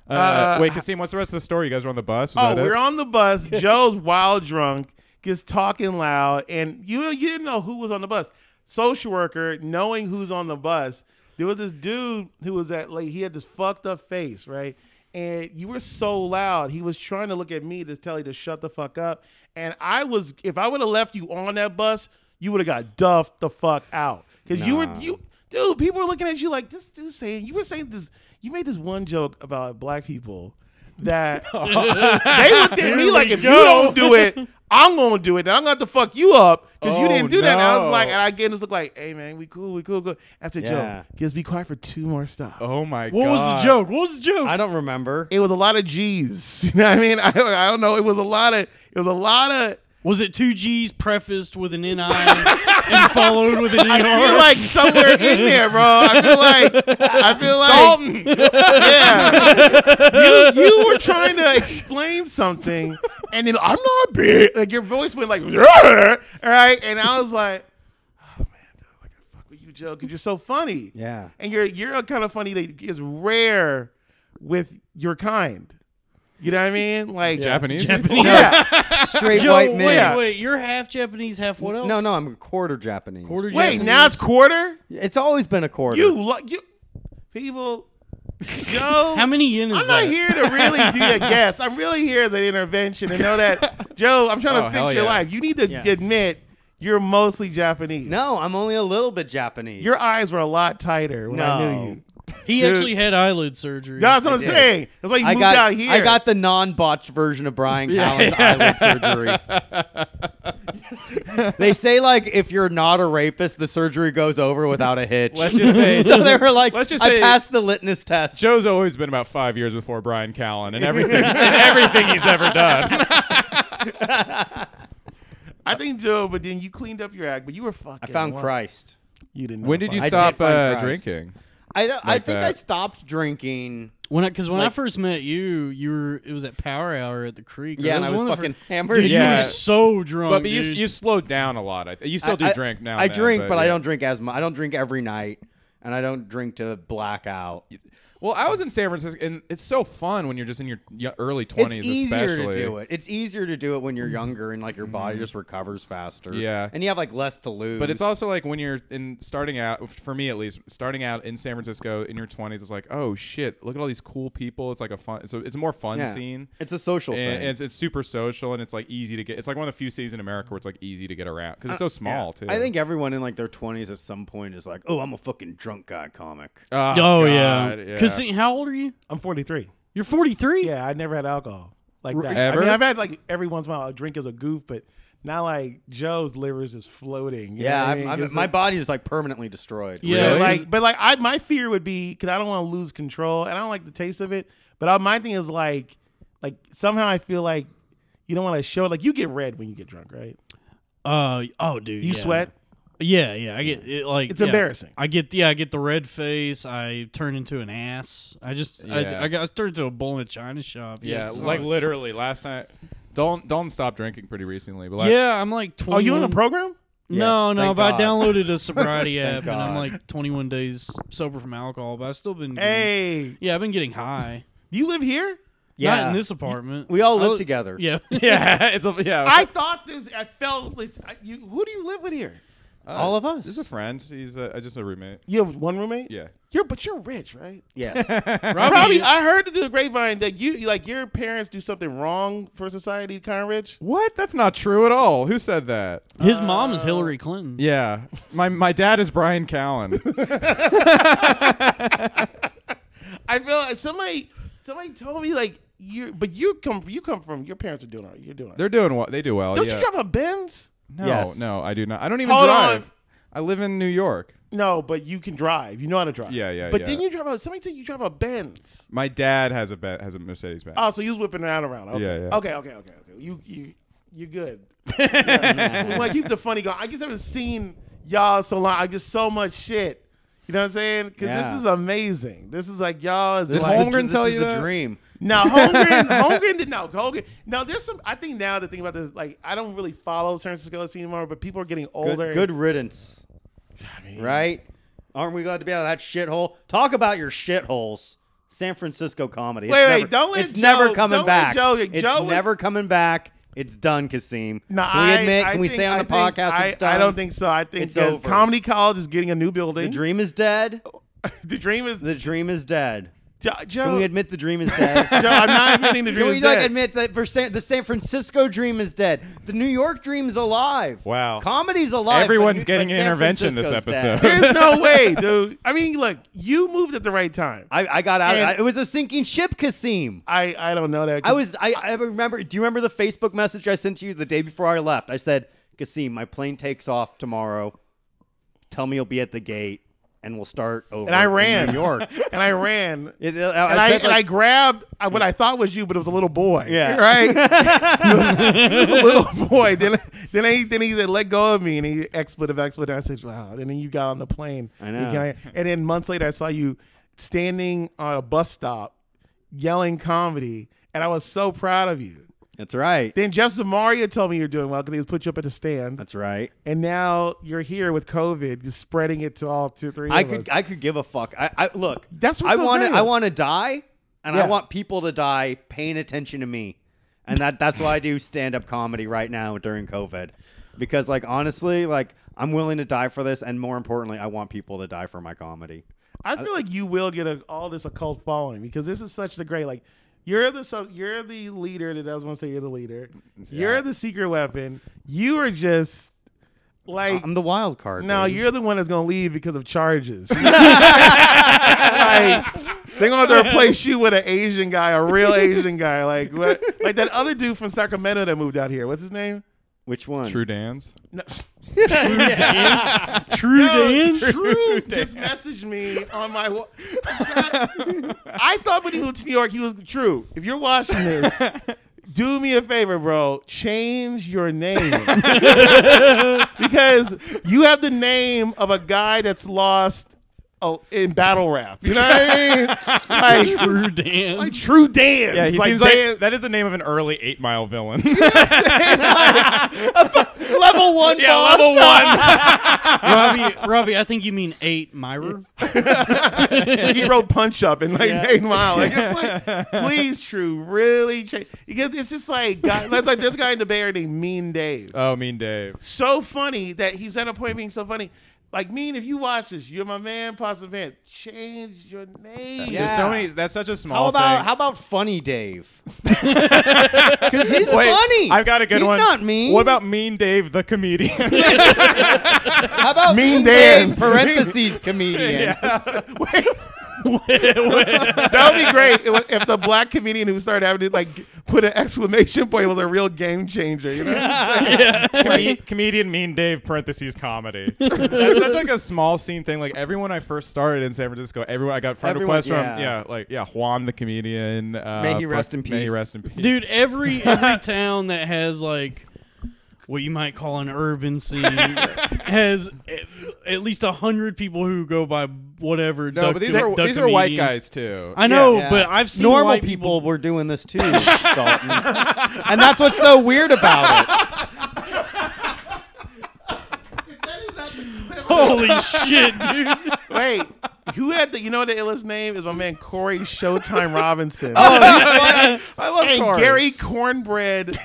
Uh, Uh, wait, Kaseem, what's the rest of the story? You guys were on the bus? Was Oh, that it? we're on the bus. Joe's wild drunk, gets talking loud, and you you didn't know who was on the bus. Social worker, knowing who's on the bus, there was this dude who was at like he had this fucked up face, right? And you were so loud, he was trying to look at me to tell you to shut the fuck up. And I was, if I would have left you on that bus, you would have got duffed the fuck out because you were you, dude. People were looking at you like this dude saying you were saying this. You made this one joke about black people that they looked at me like, if you don't do it, I'm gonna do it. And I'm gonna have to fuck you up because you Oh, didn't do that. And I was no. like, and I get this look like, hey man, we cool, we cool, cool. That's a Yeah. joke. Just be quiet for two more stops. Oh my god. what god! was the joke? What was the joke? I don't remember. It was a lot of G's. You know what I mean? I, I don't know. It was a lot of. It was a lot of. Was it two G's prefaced with an NI and followed with an ER? I feel like somewhere in there, bro. I feel like I feel like Dalton. yeah. You you were trying to explain something, and then I'm not big. Like your voice went like, all right, and I was like, oh man, dude, I gotta fuck with you, Joe, because you're so funny. Yeah. and you're you're a kind of funny that is rare with your kind. You know what I mean? Like Japanese. Japanese. Yeah. Straight Joe, white man. wait, wait, you're half Japanese, half what else? No, no, I'm a quarter Japanese. Quarter Wait, Japanese. now it's quarter. It's always been a quarter. You like you people. Joe, How many yen is I'm that? not here to really be a guest. I'm really here as an intervention to know that, Joe, I'm trying Oh, to hell fix your yeah. life. You need to Yeah. admit you're mostly Japanese. No, I'm only a little bit Japanese. Your eyes were a lot tighter when I knew you. He Dude. actually had eyelid surgery. That's what I'm did. saying. That's why you I moved got out here. I got the non-botched version of Bryan Callen's eyelid surgery. they say like if you're not a rapist, the surgery goes over without a hitch. Let's just say- so they were like, Let's just I say- passed the litmus test. Joe's always been about five years before Bryan Callen, and everything, and everything he's ever done. I think Joe, but then you cleaned up your act, but you were fucking. I found wild. Christ. You didn't. When did you I fucking- did stop uh, drinking? I don't- I Like think I stopped drinking. When because when I first met you, you were it was at Power Hour at the Creek. Yeah, and I was one of the fucking fir- hammered. Dude, Yeah. you were so drunk. But, but you, dude. you slowed down a lot. I th- you still do I- drink now. I and then, drink, but, I yeah. don't drink as much. I don't drink every night, and I don't drink to black out. Well, I was in San Francisco, and it's so fun when you're just in your y- early twenties. It's easier especially. to do it. It's easier to do it when you're younger and like your body just recovers faster. Yeah. and you have like less to lose. But it's also like when you're in starting out, for me at least, starting out in San Francisco in your 20s, it's like, oh shit, look at all these cool people. It's like a fun, so it's a more fun Yeah. scene. It's a social And, thing. and it's, it's super social and it's like easy to get. It's like one of the few cities in America where it's like easy to get around because it's so small too. Uh, I think everyone in like their 20s at some point is like, "Oh, I'm a fucking drunk guy comic." Oh, oh yeah. God, Because how old are you? I'm 43. You're 43. Yeah, I never had alcohol like that. Ever? I mean, I've had like every once in a while a drink as a goof, but now like Joe's liver is just floating. you Yeah, what I I'm, mean? I'm, my like- body is like permanently destroyed. Yeah, Really? like, but like, I my fear would be because I don't want to lose control and I don't like the taste of it. But I, my thing is like, like somehow I feel like you don't want to show like you get red when you get drunk, right? Uh oh, dude. You yeah. sweat. Yeah, yeah. I get it. Like It's yeah. embarrassing. I get yeah. I get the red face. I turn into an ass. I just Yeah. I, I got I turned into a bull in a china shop. yeah, it like literally last night. Don't don't stop drinking pretty recently, but like, Yeah, I'm like. 21, Oh, you in a program? No, Yes, no, thank but I downloaded a sobriety app, Thank and I'm like 21 days sober from alcohol. But I've still been. Getting, Hey, Yeah, I've been getting high. Do you live here? Yeah, Not in this apartment. we all I live li- together. Yeah. yeah, it's a yeah. I thought this. I felt. This, I, you, who do you live with here? Uh, all of us. This is a friend. He's a, uh, just a roommate. You have one roommate. Yeah. You're, but you're rich, right? Yes. Robbie, I heard through the grapevine that you, like, your parents do something wrong for society, kind of rich. What? That's not true at all. Who said that? His mom is oh. Hillary Clinton. Yeah, my my dad is Bryan Callen. I feel like somebody, somebody told me like you, but you come, you come from your parents are doing all right. You're doing. All right. They're doing well. They do well. Don't yeah. you drive a Benz? No, Yes. no, I do not. I don't even Hold drive. on. I live in New York. No, but you can drive. You know how to drive. Yeah, yeah, But yeah. then you drive a. Somebody said you drive a Benz. My dad has a Be- has a Mercedes Benz. Oh, so you was whipping it out around. Okay. Yeah, yeah. Okay, okay, okay, okay. You, you, you good. Yeah. well, keep the funny going. I just haven't seen y'all so long. I just so much shit. You know what I'm saying? Because Yeah. this is amazing. This is like y'all is This like, is the, Holmgren dr- this tell is you the that? dream. Now Holmgren, Holmgren did no Holmgren. Now there's some. I think now the thing about this, like I don't really follow San Francisco anymore, but people are getting older. Good, good riddance. Right? Aren't we glad to be out of that shithole? Talk about your shitholes. San Francisco comedy. It's Wait, wait, never, don't let It's never coming back. Joe- it's Joe was- never coming back. It's done, Kaseem. No, can we I- admit? I can we think- say on the think- podcast I, it's done? I don't think so. I think It's over. Comedy College is getting a new building. the dream is dead. the dream is The dream is dead. Joe. Joe, Can we admit the dream is dead? Joe, I'm not admitting the dream Can dream we is like dead. admit that for San, the San Francisco dream is dead? The New York dream is alive. Wow. comedy's alive. Everyone's New- getting but an intervention this episode. There's no way, dude. I mean, look, you moved at the right time. I, I got out. And- I, it was a sinking ship, Kaseem. I, I don't know that. I was. I, I remember. Do you remember the Facebook message I sent to you the day before I left? I said, Kaseem, my plane takes off tomorrow. Tell me you'll be at the gate, and we'll start over. and I in ran New York. and I ran. It- and I, said, and I grabbed uh, what I thought was you, but it was a little boy. Yeah. right. it was a little boy. Then, then he, then he said, "Let go of me," and he expletive, expletive. I said, "Wow!" And then you got on the plane. I know. got- And then months later, I saw you standing on a bus stop, yelling comedy, and I was so proud of you. That's right. Then Jeff Zamaria told me you're doing well because he was put you up at the stand, That's right. and now you're here with COVID, just spreading it to all two, three. I could. us. I could give a fuck. I, I look. That's what I so want I want to die, and Yeah. I want people to die paying attention to me, and that that's why I do stand up comedy right now during COVID, because like honestly, like I'm willing to die for this, and more importantly, I want people to die for my comedy. I feel like you will get a, all this occult following because this is such the great like you're the so you're the leader that doesn't want to say you're the leader. You're the secret weapon. You are just like I'm the wild card. no, baby. you're the one that's gonna leave because of charges. like they're gonna have to replace you with an Asian guy, a real Asian guy, like what, like that other dude from Sacramento that moved out here. What's his name? Which one? True Dan's. No. True Yo, dance. True just messaged me on my. Wa- I thought when he moved to New York, he was true. If you're watching this, do me a favor, bro. Change your name because you have the name of a guy that's lost uh, in battle rap. You know what I mean? Like, True dance. like true dance. Yeah, he like seems Dan- like that is the name of an early Eight Mile villain. level one. yeah, boss. level one. Robbie, Robbie, I think you mean eight Myra. he wrote Punch Up in like Yeah. Eight Mile. Like, it's like, please, True, really change because it's just like, guy, that's like this guy in the Bay Area named Mean Dave. oh, Mean Dave. so funny that he's at a point being so funny. Like Mean, if you watch this, you're my man, Positive Vent. Change your name. Yeah. There's so many. That's such a small How about thing. how about Funny Dave? Because he's Wait, funny. I've got a good he's one. not mean. What about Mean Dave the comedian? how about Mean Dave, Dance? parentheses comedian? Wait. that would be great if, if the black comedian who started having to like put an exclamation point was a real game changer. You know? Come- comedian Mean Dave parentheses comedy. That's such like a small scene thing. Like everyone I first started in San Francisco, everyone I got friend Everyone- requests yeah. from. Yeah, like yeah, Juan the comedian. Uh, May he rest in peace. May he peace. rest in peace. Dude, every every town that has like what you might call an urban scene has at, at least a hundred people who go by whatever. no, duck but these the- are duck these are white guys too. I know, Yeah. but I've seen normal white people were doing this too, Dalton. and that's what's so weird about it. Holy shit, dude! Wait, who had the? You know what the illest name is? My man Corey Showtime Robinson. Oh, I love and Corey. Gary Cornbread.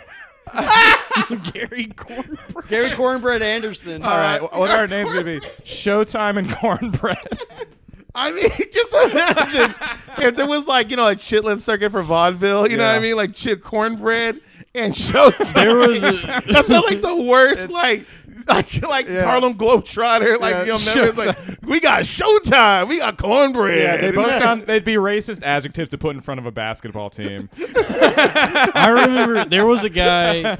Gary Cornbread. Gary Cornbread Anderson. All right, what are our names gonna be? Showtime and cornbread. I mean, just imagine if there was like you know a chitlin circuit for vaudeville. You know what I mean? Like chit cornbread and Showtime. There was a- That's not like the worst. Like. Like, like Yeah. Harlem Globetrotter, like Yeah, you know, members, like we got Showtime, we got cornbread. Yeah, they both sound. They'd be racist adjectives to put in front of a basketball team. I remember there was a guy.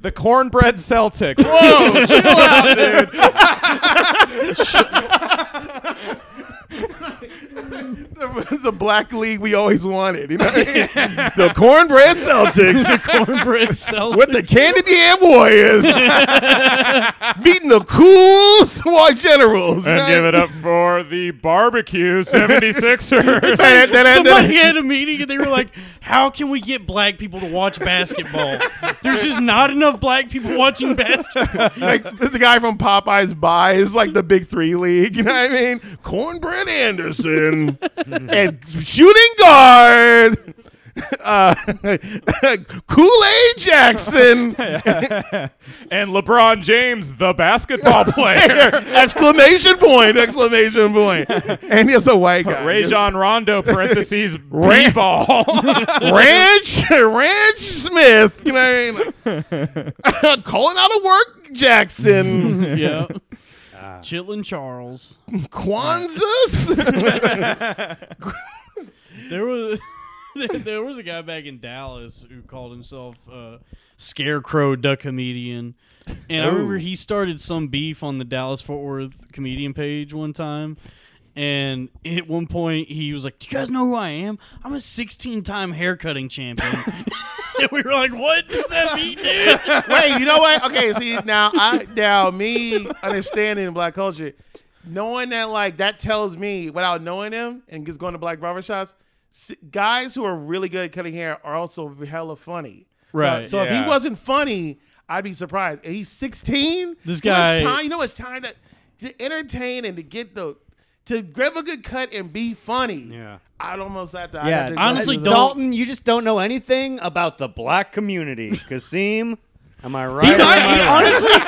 the cornbread Celtics. Whoa, chill out, dude. the, the black league we always wanted. You know, what I mean? the cornbread Celtics the Cornbread Celtics. with the candy yam warriors meeting the cool Swat generals. And give it up for the barbecue 76ers. Somebody had a meeting and they were like, "How can we get black people to watch basketball? There's just not enough black people watching basketball." like the guy from Popeyes buys like the big three league. You know what I mean? Cornbread Anderson and shooting guard. Uh, Kool Aid Jackson, and LeBron James, the basketball player. exclamation point! Exclamation point! And he's a white guy. Rajon Rondo, parentheses, Ran- b-ball. Ranch, Ranch Smith. You know what I mean? Calling out of work, Jackson. yeah. Chitlin Charles. Kwanzaa. There was there was a guy back in Dallas who called himself uh, Scarecrow Duck Comedian. And I remember he started some beef on the Dallas Fort Worth comedian page one time. And at one point, he was like, "Do you guys know who I am? I'm a 16-time haircutting champion." and we were like, "What does that mean, dude?" Wait, you know what? Okay, see now, I now me understanding black culture, knowing that like that tells me without knowing him and just going to black barbershops, guys who are really good at cutting hair are also hella funny. Right, Uh, so if he wasn't funny, I'd be surprised. And he's 16. This You know guy- time, you know what's time that to entertain and to get the to grab a good cut and be funny. Yeah. I'd almost have to. I'd Yeah, have to honestly, to don't- Dalton, you just don't know anything about the black community. Kaseem, am I right? He might- am I he honestly,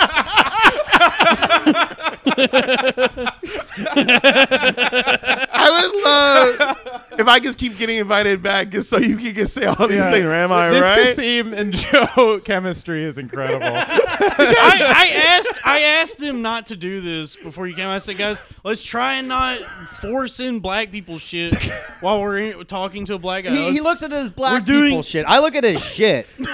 I would love if I just keep getting invited back just so you can just say all these Yeah. things. Am I this right? Kaseem and Joe chemistry is incredible. I, I asked I asked him not to do this before you came. I said, guys, let's try and not force in black people shit while we're in, talking to a black guy. He, he Let's- looks at his We're black doing- people shit. I look at his shit. you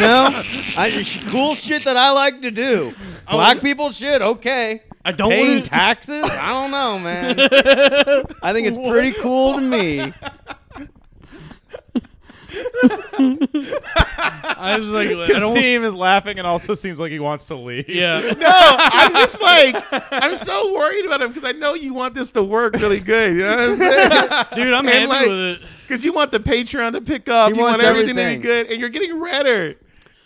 know, I just cool shit that I like to do. Oh, Black was- people shit. Okay. I don't Paying wanna- taxes? I don't know, man. I think it's pretty cool to me. I was like, I don't. Kaseem is laughing and also seems like he wants to leave. Yeah, No, I'm just like I'm so worried about him because I know you want this to work really good. You know what I'm saying? dude, I'm And happy like- with it. Because you want the Patreon to pick up, He you want wants everything to be good, and you're getting redder.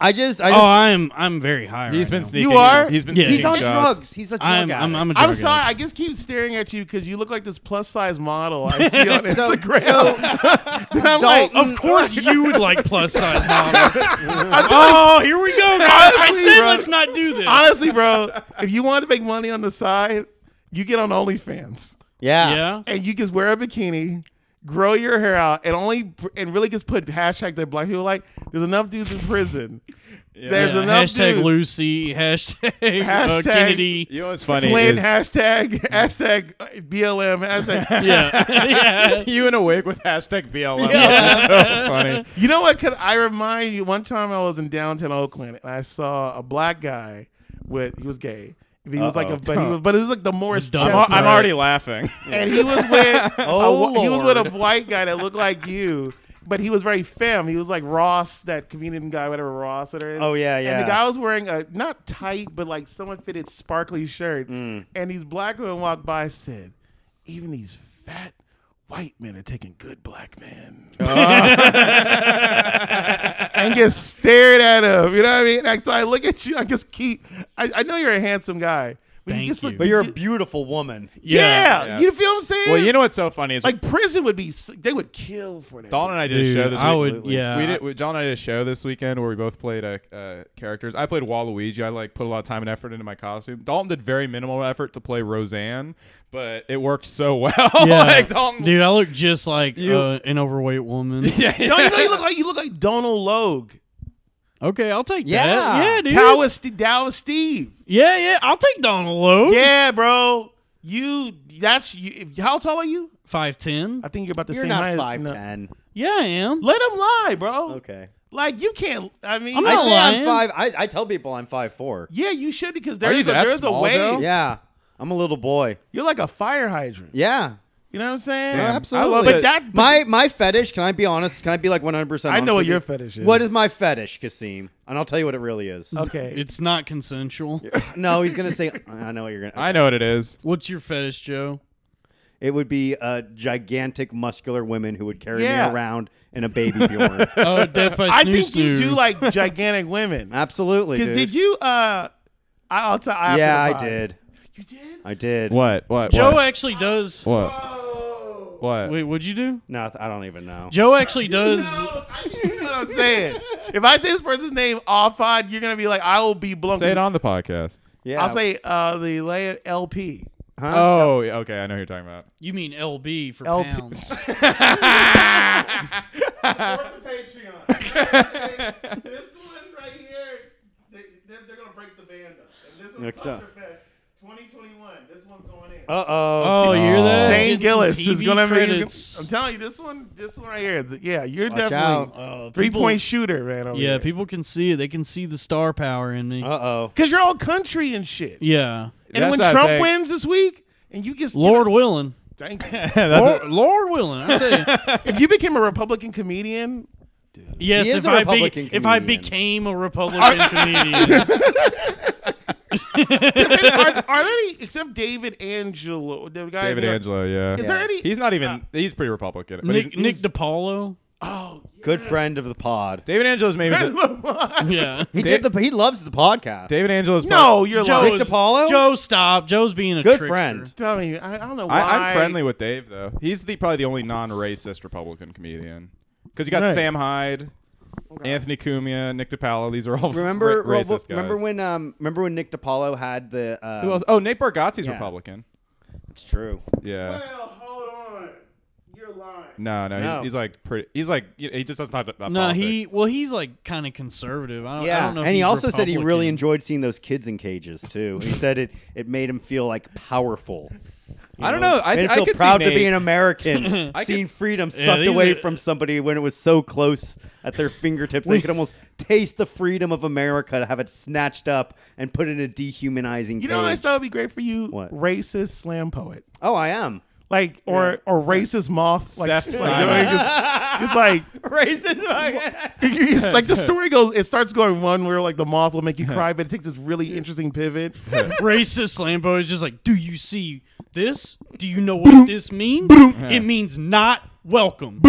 I just, I Oh, I'm I'm very high. He's right been now. sneaking. You are? He's been Yeah. he's sneaking on shots. drugs. He's a drug I'm, addict. I'm, I'm a I'm drug sorry, addict. I just keep staring at you because you look like this plus size model I see on So- Instagram. so- Then I'm like, Of course, you would like plus size models. oh, here we go, guys. I said bro. let's not do this. honestly, bro, if you want to make money on the side, you get on OnlyFans. yeah. yeah. and you just wear a bikini, grow your hair out, and only and really just put hashtag that black people like. There's enough dudes in prison. There's Yeah, enough hashtag dudes. Lucy, hashtag, uh, Kennedy. You know what's funny Flynn, is hashtag hashtag BLM hashtag. Yeah, yeah. you in a wig with hashtag BLM. That's so funny. You know what? Could I remind you? One time I was in downtown Oakland and I saw a black guy with he was gay. He was like a, but he was, but it was like the Morris Dumb I'm, I'm already laughing. and he was with Oh, a, he was with a white guy that looked like you, but he was very femme. He was like Ross, that comedian guy, whatever Ross or Oh, yeah, yeah. And yeah. the guy was wearing a not tight, but like someone fitted sparkly shirt. Mm. And these black women walked by and said, "Even these fat." White men are taking good black men, and just stared at him. You know what I mean? Like, so I look at you. I just keep. I, I know you're a handsome guy, Thank you. look- But you're a beautiful woman. yeah, Yeah. you feel what I'm saying? Well, you know what's so funny is like prison would be. They would kill for that. Dalton and I did Dude, a show this I week. would, yeah. We did. John and I did a show this weekend where we both played uh, uh, characters. I played Waluigi. I like put a lot of time and effort into my costume. Dalton did very minimal effort to play Roseanne, but it worked so well. yeah, like Dalton, dude, I look just like You- uh, an overweight woman. yeah, No, you know you look like you look like Donal Logue, Okay, I'll take Yeah. that. Yeah, dude. Dallas, St- Dallas Steve. Yeah, yeah, I'll take Donal Logue. Yeah, bro. You. That's you. if- How tall are you? five ten. I think you're about the You're same not height. five No. Yeah, I am. Let him lie, bro. Okay. Like you can't. I mean, I'm I not say lying. I'm five. I, I tell people I'm five four. yeah, you should because Are there's you a, that there's small, a way. Joe? Yeah, I'm a little boy. You're like a fire hydrant. Yeah. You know what I'm saying? Damn. absolutely. I love But it. that My my fetish. Can I be honest? Can I be like 100 percent? I know what your fetish is. What is my fetish, Kaseem? And I'll tell you what it really is. okay? It's not consensual. No, he's gonna say. I know what you're gonna. I know what it is. What's your fetish, Joe? It would be uh, gigantic, muscular women who would carry Yeah. me around in a baby Bjorn. Oh, Death by I Snoo think you do like gigantic women. Absolutely, Because dude. did you? Uh, I- I'll tell. after yeah, I did. You did? I did. What? What? Joe What? actually does. What? What? Wait, what'd you do? No, I don't even know. Joe actually does. No, I- you know what I'm saying. If I say this person's name off pod, you're gonna be like, I will be blown. Say it on the podcast. Yeah. I'll say uh, the Leia LP. Huh? Oh, yeah, okay. I know who you're talking about. You mean LB for LP. pounds? Support the Patreon. this one right here, they, they're, they're gonna break the band up. And this one's Next up. Clusterfest 2021. This one's going in. Uh Oh, oh. you're that? Shane Get some Gillis is gonna be. I'm telling you, this one, this one right here. th- Yeah, you're Watch definitely out. Oh, three people- point shooter, man. over Yeah, here. people can see it. They can see the star power in me. Uh oh. Because you're all country and shit. yeah, And That's when Trump wins this week, and you get Lord willing. thank you. Lord, Lord willing. I tell you. if you became a Republican comedian, Yes, He is if a I Republican be, if I comedian. became a Republican comedian, are, are there any except David Angelo, the guy? David who- Angelo, yeah. Is there any? He's not even. Uh, he's pretty Republican. But Nick he's, Nick he's- DiPaolo. oh, Good friend of the pod. David Angelo's maybe. the- Yeah, He Da- did the. He loves the podcast. David Angelo's. no, you're Joe lying. Nick is- DiPaolo? Joe, stop. Joe's being a Good trickster. friend. Tell me, I, I don't know why. I, I'm friendly with Dave though. He's the probably the only non-racist Republican comedian. Because you got Right. Sam Hyde, Anthony Cumia, Nick DiPaolo. These are all Remember, ra- racist well, guys. remember when um remember when Nick DiPaolo had the uh Who else? Oh, Nate Bargatze's Yeah. Republican. It's true. Yeah. Well, hold on. You're lying. No, no, No. He's, he's like pretty. He's like he just doesn't talk about No, politics. he well, he's like kind of conservative. I don't, yeah, I Yeah, don't know. and he he's also said he really enjoyed seeing those kids in cages too. He said it it made him feel like powerful. You I don't know. I- made him I feel could see proud to be an American, I could- seeing freedom Yeah, sucked away are- from somebody when it was so close at their fingertips. They could almost taste the freedom of America to have it snatched up and put in a dehumanizing You cage. know, what I thought would be great for you. What? Racist slam poet, oh, I am like or or racist moth, like, Seth like, just, just like racist. it's like the story goes. It starts going one where like the moth will make you cry, but it takes this really interesting pivot. racist Lambo is just like, do you see this? Do you know what this means? It means not welcome.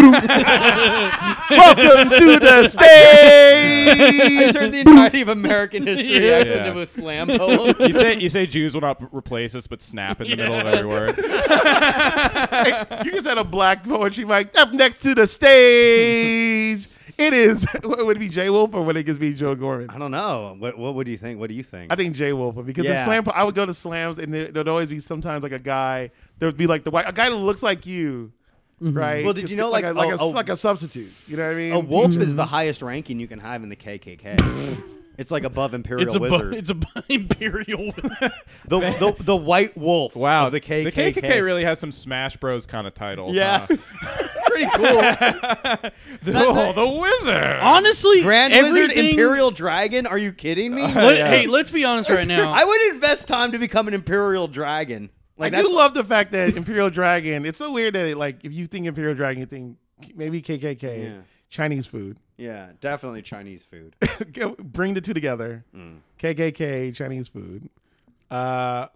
Welcome to the stage. I stage. turned the entirety of American history Yeah. X Yeah. into a slam poem. you say you say Jews will not replace us, but snap in the middle of every word. you just had a black poetry mic up next to the stage. It is. Would it be Jay Wolf or would it just be Joe Gorman? I don't know. What what would you think? What do you think? I think Jay Wolf because the slam. I would go to slams and there, there'd always be sometimes like a guy. There would be like the white a guy that looks like you, Mm-hmm. right? Well, did you know, like, like, a, like, a- a, a- like a substitute? You know what I mean? A wolf is the mm-hmm. highest ranking you can have in the KKK. it's like above Imperial It's a bu- Wizard. it's a bu- imperial. the, the the white wolf. Wow, of the KKK. The KKK really has some Smash Bros kind of titles. Yeah, huh? pretty cool. oh, the wizard. Honestly, Grand Wizard, everything- Imperial Dragon. Are you kidding me? Let- Yeah. Hey, let's be honest right now. I would invest time to become an Imperial Dragon. Like I do love the fact that Imperial Dragon. It's so weird that it, like if you think Imperial Dragon, you think maybe KKK, Yeah. Chinese food. yeah, definitely Chinese food. Bring the two together. Mm. KKK, Chinese food. Uh,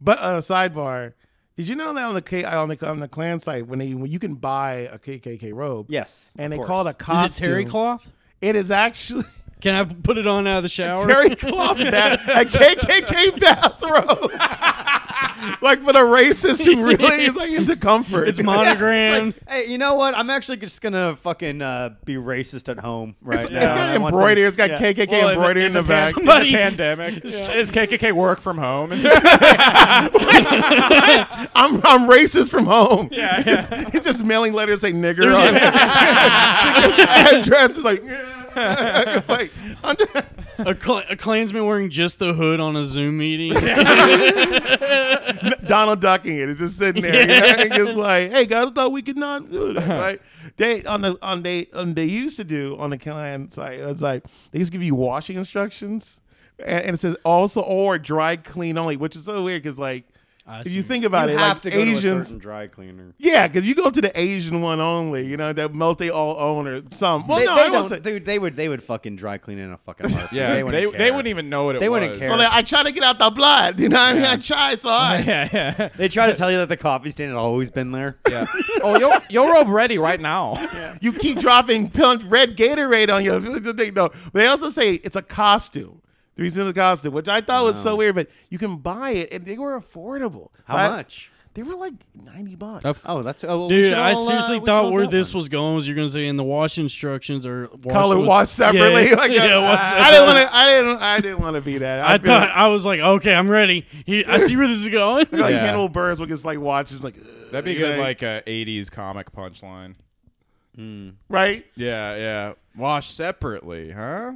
but on a sidebar, did you know that on the K on the on the clan site when they when you can buy a KKK robe, Yes, and of they call it a course. Is it costume, terry cloth? It is actually Can I put it on out of the shower? Terry cloth bath, a KKK bathrobe. like for the racist who really is like into comfort. It's monogrammed. Hey, you know what? I'm actually just gonna fucking uh, be racist at home right It's now. got I want some- embroidery. It's got yeah. KKK Well, in the- embroidery in the, back. In the pandemic, is KKK work from home? I'm I'm racist from home. Yeah, He's just, he's just mailing letters saying nigger on it. address is like, it's like a, cl- a Klansman wearing just the hood on a Zoom meeting. Donald ducking it. It's just sitting there. You know? And just like, hey guys, I thought we could not do that. Uh-huh. Right? They on the on they on they used to do on the client site. It's like they used to give you washing instructions, and, and it says also or dry clean only, which is so weird because like if you think about You it, have like to go to a Asians. certain dry cleaner. Yeah, because you go to the Asian one only, you know, that most they all own or some. Well, they, no, they I don't, say. dude. They would, they would fucking dry clean in a fucking heartbeat. yeah, they, wouldn't they, care. wouldn't even know what it They was. wouldn't care. So like, I try to get out the blood, you know. what I mean, I try so hard. yeah, yeah, They try to tell you that the coffee stand had always been there. yeah. Oh, you'll you'll robe ready right now. Yeah. You keep dropping red Gatorade on your thing. No, they also say it's a costume. The reason it's costume, which I thought was so weird, but you can buy it and they were affordable. How I- much? They were like ninety bucks. Oh, that's oh, well, Dude, should I all, uh, seriously thought where this one. was going was you're gonna say in the wash instructions or wash Color with- wash separately. Yeah, Like, yeah, uh, wash I didn't want to. I didn't. I didn't want to be that. I feel thought I was like, okay, I'm ready. He, I see where this is going. like Yeah. Hannibal Buress would just like watch. It's like That'd be good, know, like a '80s comic punchline. right. Yeah, yeah. Wash separately, huh?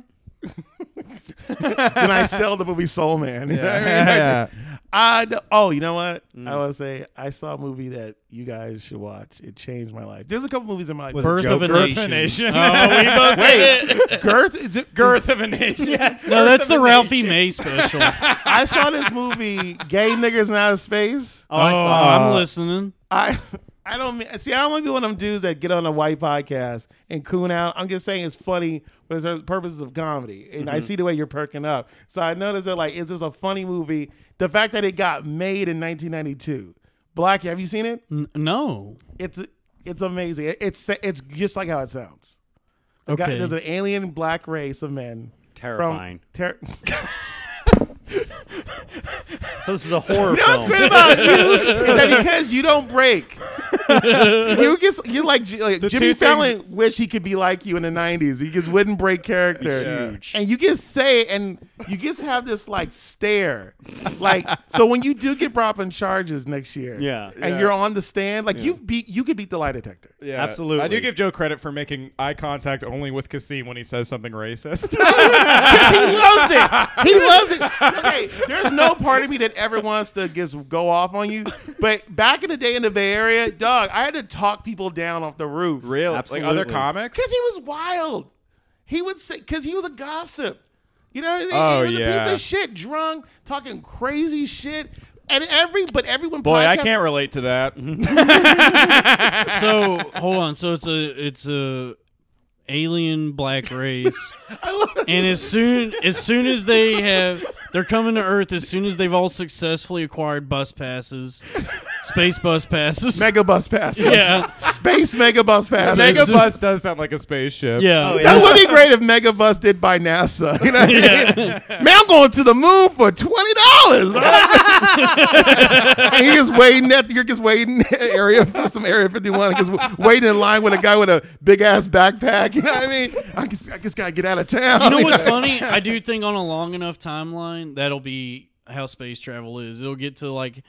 Then I sell the movie Soul Man. You know what I mean? Yeah. I d- oh, you know what? Mm. I want to say I saw a movie that you guys should watch. It changed my life. There's a couple movies in my life. Was it Birth of a Joker? Birth of a Nation. Nation. Oh, we both Wait, Girth? Is it Girth of a Nation. No, that's the Ralphie May special. I saw this movie, Gay Niggers in Outer Space. Oh, I Oh, saw. I'm listening. I I don't mean, see. I don't want to be one of them dudes that get on a white podcast and coon out. I'm just saying it's funny, but it's for purposes of comedy. And I mm-hmm. see the way you're perking up, so I noticed that like it's just a funny movie. The fact that it got made in 1992. Blackie, have you seen it? N- no. It's it's amazing. It- It's it's just like how it sounds. A guy- Okay. there's an alien black race of men. Terrifying. From ter- So this is a horror You know what's great about you is that because you don't break, you just you're like, like Jimmy two Fallon. Wish he could be like you in the '90s. He just wouldn't break character, Huge. and you just say, and you just have this like stare, like so when you do get brought up in charges next year, Yeah. and Yeah. you're on the stand, like you beat, you could beat the lie detector. Yeah, Absolutely. I do give Joe credit for making eye contact only with Kaseem when he says something racist. he loves it. He loves it. Okay, there's no part of me that ever wants to just go off on you. But back in the day in the Bay Area, dog, I had to talk people down off the roof. Real, like other comics. Because he was wild. He would say, because he was a gossip. You know, he- Oh, he was a yeah. piece of shit, drunk, talking crazy shit. And every, but everyone. Boy, I can't relate to that. So hold on. So it's a it's a alien black race, and as soon as soon as they have they're coming to Earth, as soon as they've all successfully acquired bus passes, space bus passes. Mega bus passes. Yeah. Space mega bus passes. Megabus does sound like a spaceship. yeah. Oh, oh yeah. That would be great if Megabus did by NASA. You know what I mean? Yeah. Man, I'm going to the moon for twenty dollars. and you're just waiting at you're just waiting area some area 51, just waiting in line with a guy with a big ass backpack. You know what I mean? I just, I just gotta get out of town. You know what's funny? I do think on a long enough timeline, that'll be how space travel is. It'll get to like,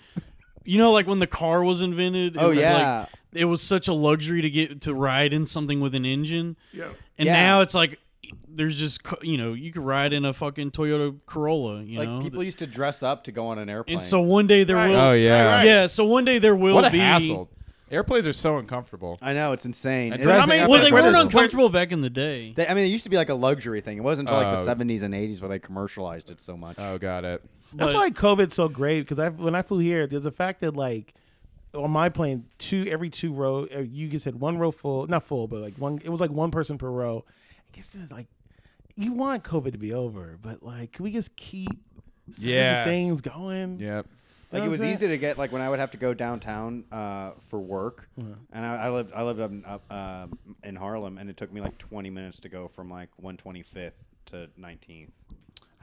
you know, like when the car was invented. It Oh, was yeah. like, it was such a luxury to get to ride in something with an engine, Yeah. and Yeah. now it's like there's just you know you could ride in a fucking Toyota Corolla. You Like know, people used to dress up to go on an airplane. and so one day there Right. will. Oh yeah. Right, right. Yeah, so one day there will What a be. hassle. Airplanes are so uncomfortable. I know it's insane. And It- dressing I mean, up Well, as they weren't does- uncomfortable back in the day. they- I mean, it used to be like a luxury thing. It wasn't until like Oh. the 70s and 80s where they commercialized it so much. Oh, got it. That's But- why COVID's so great because I, when I flew here, there's the fact that like on my plane, two every two row, uh, you just had one row full, not full, but like one. It was like one person per row. I guess it's like you want COVID to be over, but like, can we just keep certain Yeah. things going? Yep. Like it was that? easy to get. Like when I would have to go downtown uh, for work, Uh-huh. and I, I lived I lived up in, up, uh, in Harlem, and it took me like 20 minutes to go from like 125th to 19th.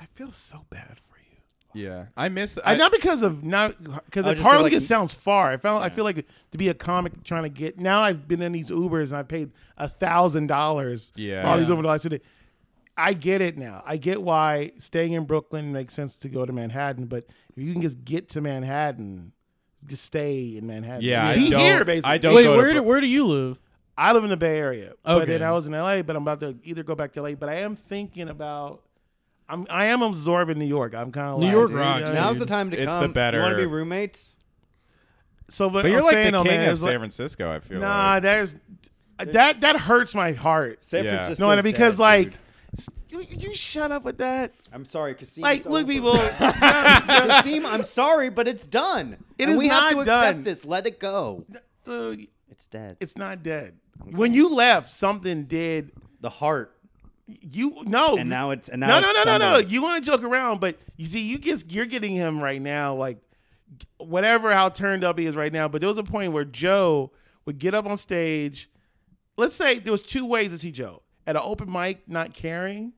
I feel so bad for you. Yeah, I miss. I, I, not because of not because if Harlem like, just sounds far. I felt I feel like to be a comic trying to get. Now I've been in these Ubers and I paid a thousand dollars. Yeah. all these Yeah. Uber dollars today. I get it now. I get why staying in Brooklyn makes sense to go to Manhattan. But if you can just get to Manhattan, just stay in Manhattan. Yeah, I be don't- here basically. I don't Wait, go where do, where do you live? I live in the Bay Area, but then I was in LA. But I'm about to either go back to LA. But I am thinking about. I'm I am absorbing New York. I'm kind of New York dude, rocks, you know, Now's the time to It's come. the better- You want to be roommates? So, but, but you're I'm like saying, the though, king man, of San like- Francisco. I feel Nah, like. there's that that hurts my heart. San Yeah. Francisco. No, and because like you, you shut up with that. I'm sorry, Kaseem. Like, look, over. people. Kaseem, I'm sorry, but it's done. It and is we have to not accept this. Let it go. uh, It's dead. it's not dead. When you left, something did. the heart. You no. And now it's and now no, it's no, no, no, no. You want to joke around, but you see, you get you're getting him right now, like whatever how turned up he is right now. But there was a point where Joe would get up on stage. Let's say there was two ways to see Joe at an open mic, not caring,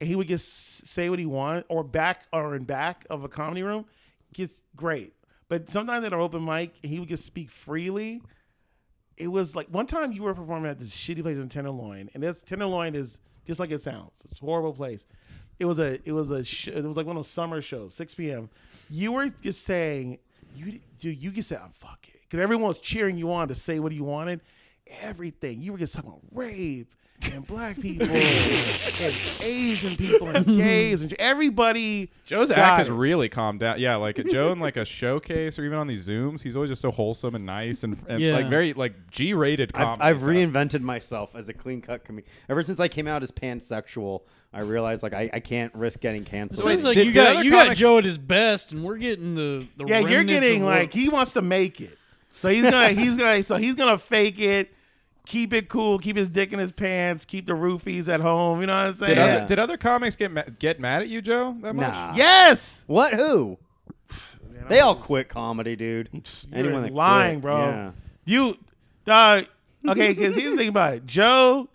and he would just say what he wanted, or back or in back of a comedy room. Gets great, but sometimes at an open mic, he would just speak freely. It was like one time you were performing at this shitty place in Tenderloin, and this Tenderloin is just like it sounds. It's a horrible place. It was a it was a sh- it was like one of those summer shows, 6 p.m. You were just saying you dude, you just said I'm fuck it because everyone was cheering you on to say what you wanted. Everything you were just talking about rape and black people and Asian people and gays and everybody. Joe's got act has really calmed down. Yeah, like Joe in like a showcase or even on these zooms, he's always just so wholesome and nice and, and Yeah. like very like G-rated I've. I've reinvented myself as a clean cut comedian. Ever since I came out as pansexual, I realized like I, I can't risk getting It canceled. seems like did- you got other you got Joe at his best, and we're getting the the Yeah, you're getting like he wants to make it. So he's gonna he's gonna so he's gonna fake it, keep it cool, keep his dick in his pants, keep the roofies at home. You know what I'm saying? Did, Yeah. other, did other comics get ma- get mad at you, Joe? That much? Nah. Yes. What? Who? They all quit comedy, dude. You're Anyone that lying, quit, bro. Yeah. You, uh, okay, because here's the thing about it. Joe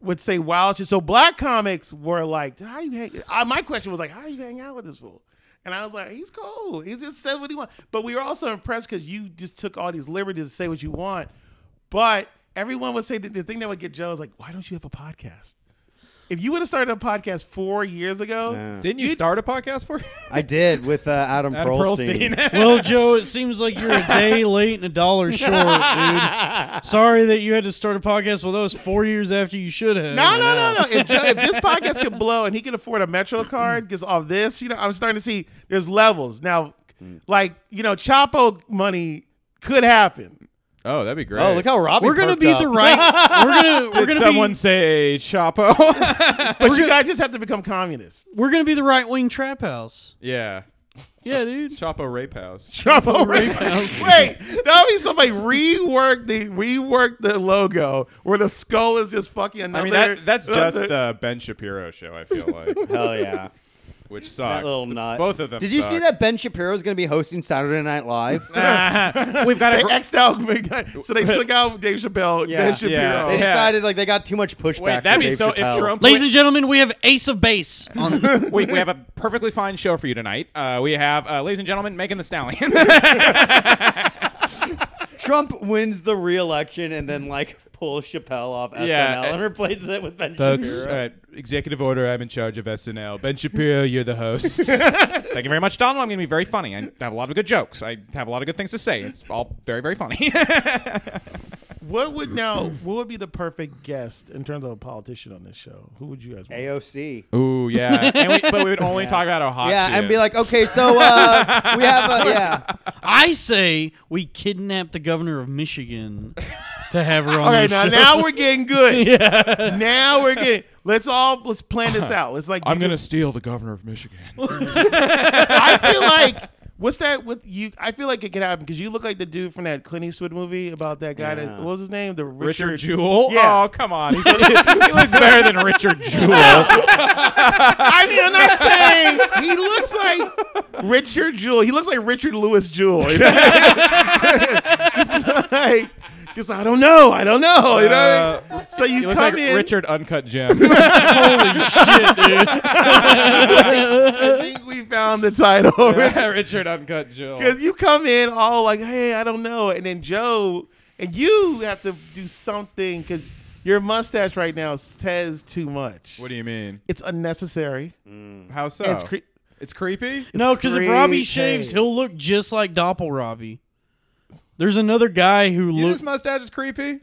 would say wild shit. So black comics were like, how do you hang? Uh, my question was like, how do you hang out with this fool? And I was like, he's cool. He just says what he wants. But we were also impressed because you just took all these liberties to say what you want. But everyone would say that the thing that would get Joe is like, why don't you have a podcast? If you would have started a podcast four years ago, Yeah. Didn't you start a podcast for? I did with uh, Adam, Adam Pearlstein. Pearlstein. well, Joe, it seems like you're a day late and a dollar short, dude. Sorry that you had to start a podcast with us four years after you should have. No, no, no, no. If, Joe, if this podcast could blow and he can afford a Metro card because of this, you know, I'm starting to see there's levels now. Like you know, Chapo money could happen. Oh, that'd be great. Oh, look how Robbie. We're gonna perked be up. the right. We're gonna we're Did gonna someone be say Chapo? But you guys just have to become communists. we're gonna be the right wing trap house. yeah, Yeah, dude. Chapo Rape House. Chapo Rape Rape House. Wait, that would be somebody rework the rework the logo where the skull is just fucking another. I mean, that that's just another- the Ben Shapiro show. I feel like, Hell yeah. Which That sucks. little nut. Both of them. Did you see that Ben Shapiro is going to be hosting Saturday Night Live? We've got They a. X'd out, so they took out Dave Chappelle, Yeah. Ben Shapiro. Yeah. They decided like they got too much pushback. Wait, that'd be Dave so. If Trump, Ladies and gentlemen, we have Ace of Base on. we, we have a perfectly fine show for you tonight. Uh, we have, uh, ladies and gentlemen, Megan Thee Stallion. Trump wins the re-election and then like pulls Chappelle off SNL Yeah. and replaces it with Ben Folks, Shapiro. all right, executive order. I'm in charge of SNL. Ben Shapiro, you're the host. Thank you very much, Donald. I'm going to be very funny. I have a lot of good jokes. I have a lot of good things to say. It's all very, very funny. What would now? What would be the perfect guest in terms of a politician on this show? Who would you guys? Want? AOC. Ooh, yeah. And we, but we would only talk about how hot Yeah, she and be like, okay, so uh, we have a yeah. I say we kidnap the governor of Michigan to have her on Okay, the now show. now we're getting good. yeah. Now we're getting. Let's all let's plan this out. Let's like. I'm going to steal the governor of Michigan. I feel like What's that with you? I feel like it could happen because you look like the dude from that Clint Eastwood movie about that guy. That what was his name? The Richard, Richard, Jewell. Yeah. Oh, come on. He looks better than Richard Jewell. I mean, I'm not saying he looks like Richard Jewell. He looks like Richard Lewis Jewell. You know? Like, because I don't know. I don't know. You know. what I mean? Uh, so you He looks come like in. Richard Uncut Gem. Holy shit, dude. I think we found the title. yeah, Richard Uncut Jewell. Because you come in all like, hey, I don't know. And then Joe, and you have to do something because your mustache right now says too much. What do you mean? It's unnecessary. Mm. How so? It's cre- It's creepy. No, because if Robbie shaves, taste. he'll look just like Doppel Robbie. There's another guy who You looks. this mustache is creepy.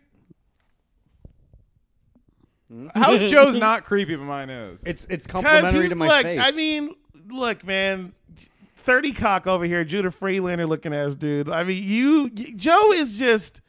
How's Joe's not creepy, but mine is? It's it's 'Cause complimentary he's- to my look, face. I mean, look, man. 30 cock over here, Judah Friedlander looking ass dude. I mean, you, Joe is just,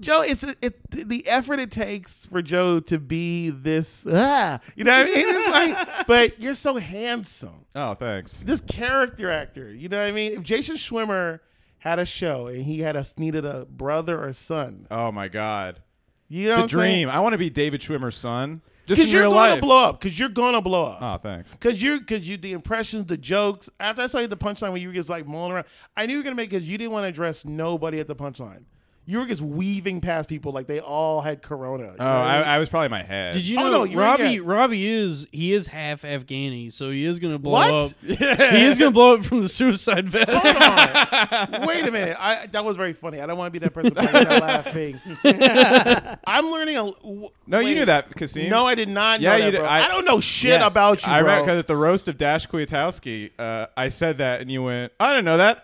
Joe, it's it, the effort it takes for Joe to be this, ah, you know what I mean? It's like, but you're so handsome. Oh, thanks. This character actor, you know what I mean? If Jason Schwimmer had a show and he had a needed a brother or son, Oh my God. you know The I'm saying? dream. I want to be David Schwimmer's son. Just Because in you're real gonna life. blow up. Because you're gonna blow up. Oh, thanks. Cause you, cause you, the impressions, the jokes. After I saw you at the punchline when you were just like mulling around, I knew you were gonna make because you didn't want to address nobody at the punchline. You were just weaving past people like they all had corona. Oh, I I, was probably in my head. Did you Oh, know no, you Robbie? got- Robbie is he is half Afghani, so he is gonna blow up What? up. He is gonna blow up from the suicide vest. Hold on. Wait a minute. I, that was very funny. I don't want to be that person that laughing. I'm learning a. w- No, you knew that, Kaseem. No, I did not. Yeah, know you that, did. bro. I- I, don't know shit Yes. about you, I bro. remember because at the roast of Dash Kwiatkowski, uh, I said that, and you went, "I don't know that."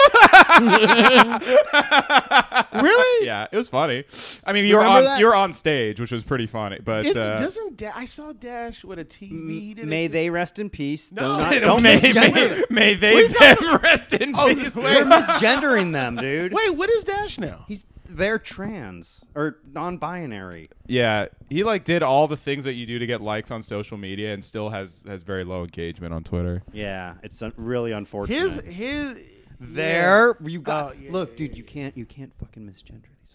really? yeah, it was funny. I mean, you were on that? you were on stage, which was pretty funny. But It, uh, doesn't da- I saw Dash with a TV? He did May it- they rest in peace. No, don't not, don't may, misgender may, them. may they them rest in Oh, peace. wait. You're misgendering them, dude. Wait, what is Dash now? He's they're trans or non-binary. Yeah, he like did all the things that you do to get likes on social media, and still has has very low engagement on Twitter. Yeah, it's really unfortunate. His his there you got. Oh, yeah, look, yeah, dude, yeah. you can't you can't fucking misgender these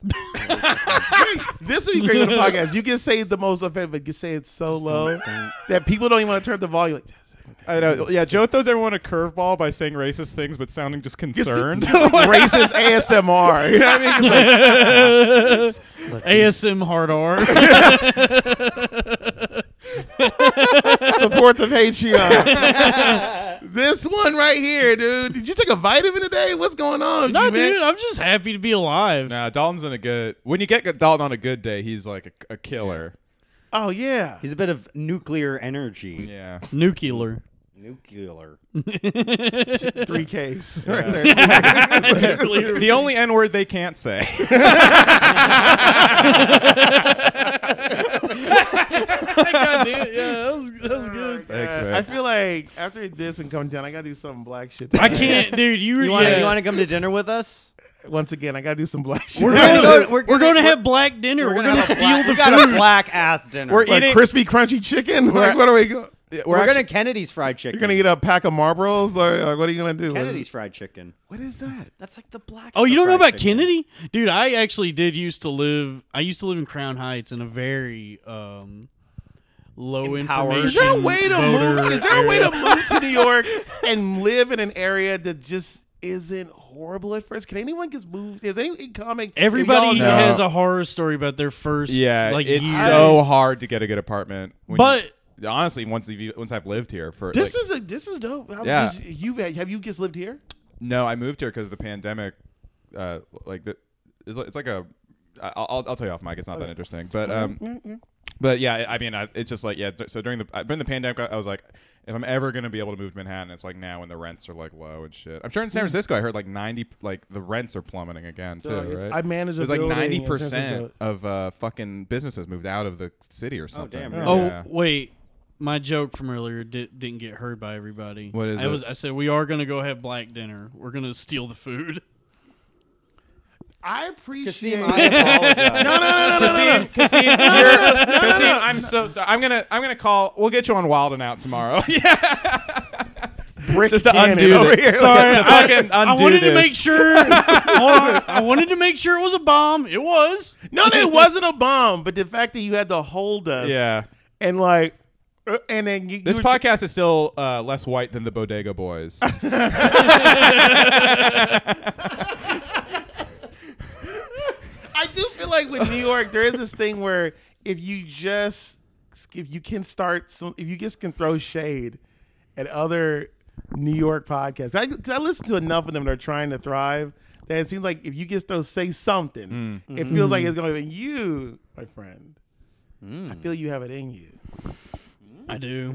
fucking things. This would be great on the podcast. You can say the most offensive, but you say it so low that people don't even want to turn the volume. Like, I know. Yeah, Joe throws everyone a curveball by saying racist things, but sounding just concerned. racist ASMR. You know what I mean? It's like, ASM hard R. support the Patreon. this one right here, dude. Did you take a vitamin today? What's going on? no, you, dude, I'm just happy to be alive. nah, Dalton's in a good. When you get Dalton on a good day, he's like a, a killer. Oh yeah. He's a bit of nuclear energy. Yeah. Nuclear. Nuclear. Three Ks. Nuclear. the only N word they can't say. God damn yeah, that was, that was oh good. Thanks, man. I feel like after this and coming down, I gotta do some black shit. I can't, dude. You, You want to yeah. you want to come to dinner with us? Once again, I gotta do some black shit. We're gonna gonna, go- we're, we're going to gonna- have black dinner. We're, going to have a steal black, the we got a food. black ass dinner. We're like eating- crispy, crunchy chicken. Like, what are we going? We're, We're going to Kennedy's fried chicken. You're gonna eat a pack of Marlboros, or like, what are you gonna do? Kennedy's fried chicken. What is that? That's like the black. Oh, you don't know about chicken. Kennedy, dude? I actually did used to live. I used to live in Crown Heights in a very um, low Empowered. information. Is there a way to move? Is there a way to move to New York and live in an area that just isn't horrible at first? Can anyone just move? Is any comic? Everybody No. has a horror story about their first. Yeah, like it's year. so hard to get a good apartment. when But you- honestly, once you've, once I've lived here for This like- is a this is dope. How, Yeah. 'cause You have you just lived here? no, I moved here because of the pandemic. Uh, like the, it's, like- it's like a. I- I'll, I'll tell you off mic. It's not that interesting, but um, but yeah, I mean, I, it's just like yeah. So during the during the pandemic, I was like, if I'm ever gonna be able to move to Manhattan, it's like now when the rents are like low and shit. I'm sure in San Francisco, I heard like ninety, like the rents are plummeting again too. Dog, it's- right? I manage a There's like building ninety San percent Francisco. of uh, fucking businesses moved out of the city or something. damn, Yeah. really? oh Yeah. wait, my joke from earlier di- didn't get heard by everybody. What is I it? was I said we are gonna go have black dinner. We're gonna steal the food. I appreciate. Kaseem, I apologize. no, no, no, no, no, no. Kaseem, Kaseem, you're, Kaseem, I'm so sorry. I'm gonna, I'm gonna call. We'll get you on Wild and Out tomorrow. yeah. brick Just to cannon undo over it. here. Sorry, to I, fucking I undo wanted to this. make sure. Hold on. I wanted to make sure it was a bomb. It was. No, no, it wasn't a bomb, but the fact that you had to hold us, Yeah. and like, uh, and then you, This you podcast is still uh, less white than the Bodega Boys. I do feel like with New York, there is this thing where if you just if you can start some if you just can throw shade at other New York podcasts. I, 'cause I listen to enough of them that are trying to thrive that it seems like if you just throw say something, it feels like it's going to be you, my friend. I feel you have it in you. I do.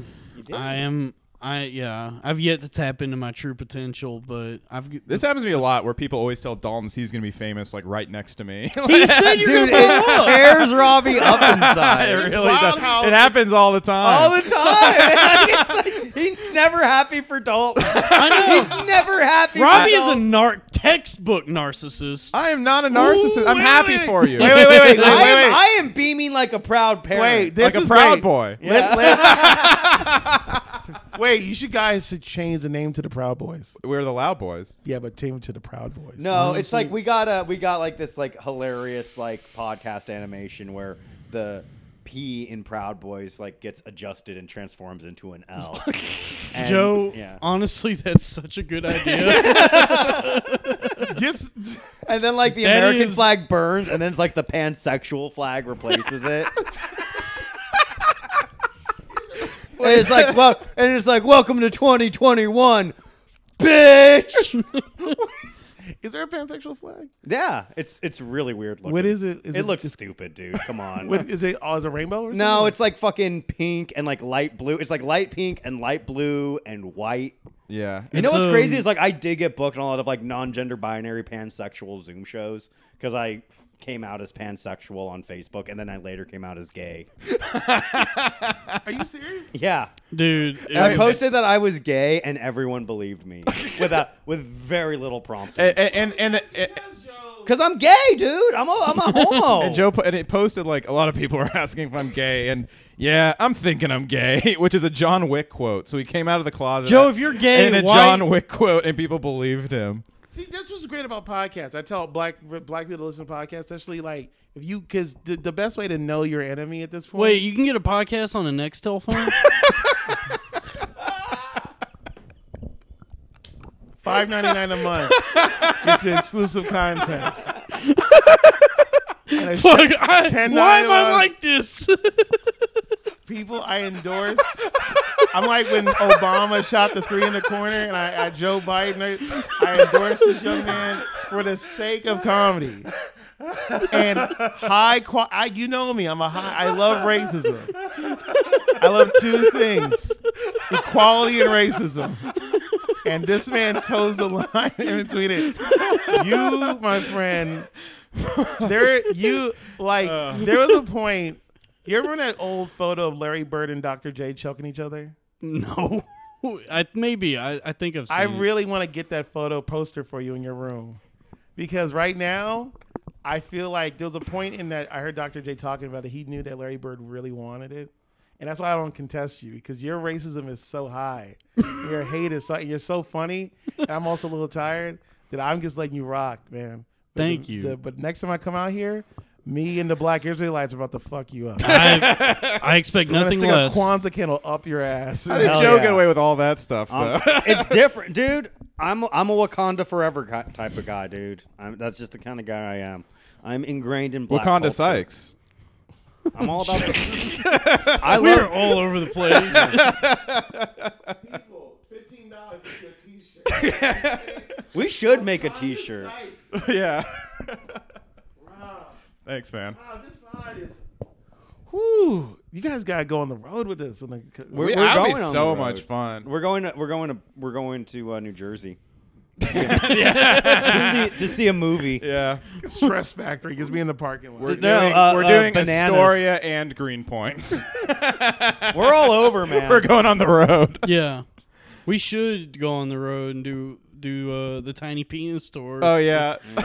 I am. I yeah. I've yet to tap into my true potential, but I've. this happens to me a lot where people always tell Dalton he's going to be famous like right next to me. he said you're Dude, gonna it blow up. tears Robbie up inside. it really does. how- It happens all the time. all the time. It's like, he's never happy for Dalton. I know. He's never happy. Robbie for is a Dalton. nar- textbook narcissist. I am not a narcissist. Ooh, I'm wait, happy wait. for you. Wait, wait, wait, wait, wait, I, wait, am. I am beaming like a proud parent. Wait, this like a proud great. boy. Yeah. Wait, you should guys should change the name to the Proud Boys. We're the Loud Boys. Yeah, but change it to the Proud Boys. No, it's like we got a we got like this like hilarious like podcast animation where the P in Proud Boys like gets adjusted and transforms into an L. And- Joe, yeah. honestly, that's such a good idea. Just And then like the That American is- flag burns, and then it's like the pansexual flag replaces it. And it's like well, and it's like welcome to 2021, bitch. is there a pansexual flag? yeah, it's it's really weird looking. What is it? Is it, it looks just- stupid, dude. Come on. What, is it? Oh, is it a rainbow or something? no, it's like fucking pink and like light blue. It's like light pink and light blue and white. Yeah. You know It's, what's crazy um, is like I did get booked on a lot of like non-gender binary pansexual Zoom shows because I came out as pansexual on Facebook and then I later came out as gay. Are you serious? Yeah. Dude, it I posted that I was gay and everyone believed me without with very little prompting. And and and, and, Cuz I'm gay, dude. I'm a I'm a homo. and Joe po- and it posted like a lot of people are asking if I'm gay and yeah, I'm thinking I'm gay, which is a John Wick quote. So he came out of the closet. Joe, if you're gay, in a why- John Wick quote, and people believed him. See, that's what's great about podcasts. I tell black black people to listen to podcasts, especially like if you because the, the best way to know your enemy at this point. Wait, you can get a podcast on a Nextel phone? five ninety nine a month. Your exclusive content. Fuck, I, why am I like this? people I endorse. I'm like when Obama shot the three in the corner, and I, I Joe Biden. I, I endorse this young man for the sake of comedy and high quality. I, you know me. I'm a high. I love racism. I love two things: equality and racism. And this man toes the line in between it. You, my friend, there you like. Uh. There was a point. You ever remember that old photo of Larry Bird and Dr. J choking each other? no. I maybe I, I think I've seen I it. really want to get that photo poster for you in your room because right now, I feel like there was a point in that I heard Dr. J talking about it. He knew that Larry Bird really wanted it, and that's why I don't contest you because your racism is so high, your hate is so you're so funny, and I'm also a little tired that I'm just letting you rock, man. But Thank the- you. the- but next time I come out here, me and the Black Israelites are about to fuck you up. I, I expect I'm gonna nothing stick less. a Kwanzaa candle up your ass. How did Hell Joe yeah. get away with all that stuff? Um, Though? it's different, dude. I'm I'm a Wakanda forever ki- type of guy, dude. I'm, that's just the kind of guy I am. I'm ingrained in black Wakanda culture. Sykes. I'm all about. The, I We're love. all over the place. Fifteen dollars for your T-shirt. We should make a T-shirt. yeah. Wow. Thanks, man. Wow, this pod is. Whew. You guys gotta go on the road with this. We're, We- we're that'd be going so much fun. We're going to we're going to we're going to uh, New Jersey. to see to see a movie. Yeah. Stress Factory gives me in the parking lot. We're No, doing, uh, we're uh, doing bananas. Astoria and Greenpoint. We're all over, man. we're going on the road. yeah. We should go on the road and do do uh, the tiny penis tour. Oh yeah.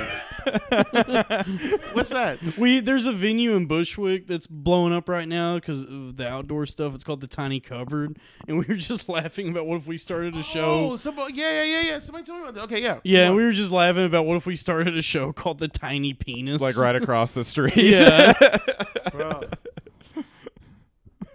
What's that? we there's a venue in Bushwick that's blowing up right now because of the outdoor stuff. It's called the Tiny Cupboard, and we were just laughing about what if we started a show. Oh, somebody, yeah, yeah, yeah, yeah. Somebody told me about that. Okay, yeah. yeah, we were just laughing about what if we started a show called the Tiny Penis. like right across the street. Yeah, Bro.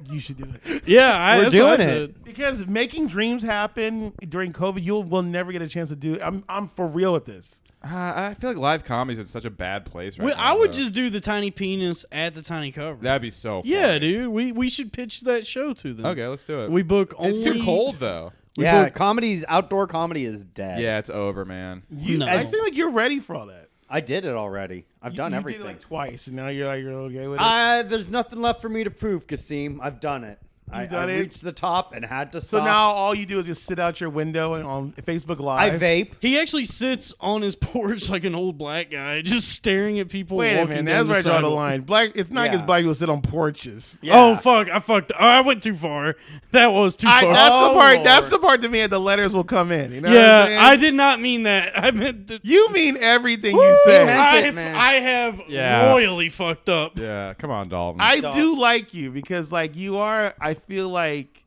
you should do it yeah. I, We're that's I doing it. because making dreams happen during COVID, you will never get a chance to do. I'm, I'm for real with this. Uh, I feel like live comedy's in such a bad place right We- now. I would though. just do the Tiny Penis at the Tiny Cupboard. That'd be so. Funny. yeah, dude. We we should pitch that show to them. Okay, let's do it. We book only. it's too cold though. We yeah, book- comedy's outdoor comedy is dead. Yeah, it's over, man. You, No. I feel like you're ready for all that. I did it already. I've done you everything. Did it like twice, and now you're like you're okay with it. Uh, there's nothing left for me to prove, Kaseem. I've done it. I, done I it? reached the top and had to stop. so now all you do is just sit out your window and on Facebook Live. I vape. He actually sits on his porch like an old black guy, just staring at people. Wait a walking minute, down that's where I draw the sidewalk. line. Black. It's not Yeah. because black people sit on porches. Yeah. Oh fuck! I fucked. Oh, I went too far. That was too I, far. that's Oh, the part. Oh, that's the part to me. The letters will come in. You know what I'm yeah. I did not mean that. I meant that. You mean everything you say. I it, have. I have Yeah. royally fucked up. Yeah, come on, Dalton. I Dog. do like you because like you are. I feel like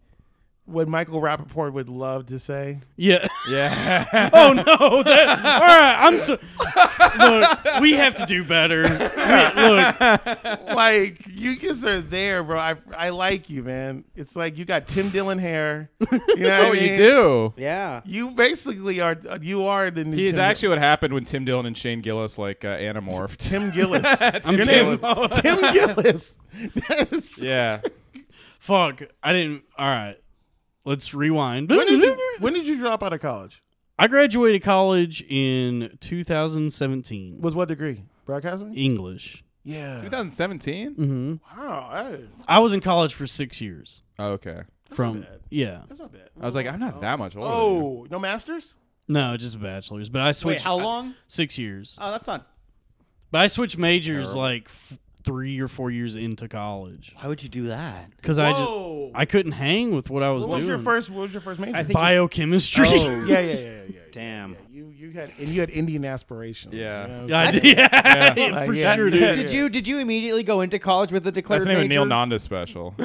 what Michael Rapaport would love to say. Yeah. yeah. oh no! That, all right, I'm so. Look, we have to do better. We- look, like you just are there, bro. I I like you, man. It's like you got Tim Dillon hair. You know what I oh, mean? you do. Yeah. You basically are. You are the. new He's Tim- actually what happened when Tim Dillon and Shane Gillis like uh, anamorphed. Tim Gillis. I'm Your Tim. name is Tim Gillis. Yeah. Fuck. I didn't. All right, let's rewind. When did you When did you drop out of college? I graduated college in 2017. Was what degree? Broadcasting. English. Yeah. 2017. hmm Wow. I, I was in college for six years. Oh, okay. from bad. yeah, that's not bad. I was like, I'm not that much older. Oh, no masters. no, just a bachelors. But I switched. Wait, how I- long? six years. Oh, that's not. But I switched majors Terrible. like f- three or four years into college Why would you do that? because I just Whoa. I couldn't hang with what I was What was doing. your first? What was your first major? I think- Biochemistry. Oh. Yeah, yeah, yeah, yeah. yeah. Damn. Yeah, you you had and you had Indian aspirations. Yeah. you know? Yeah, I did. yeah, Yeah. for Yeah. sure, Yeah. dude. Did you did you immediately go into college with a declared That's the name of major? Neil Nanda special.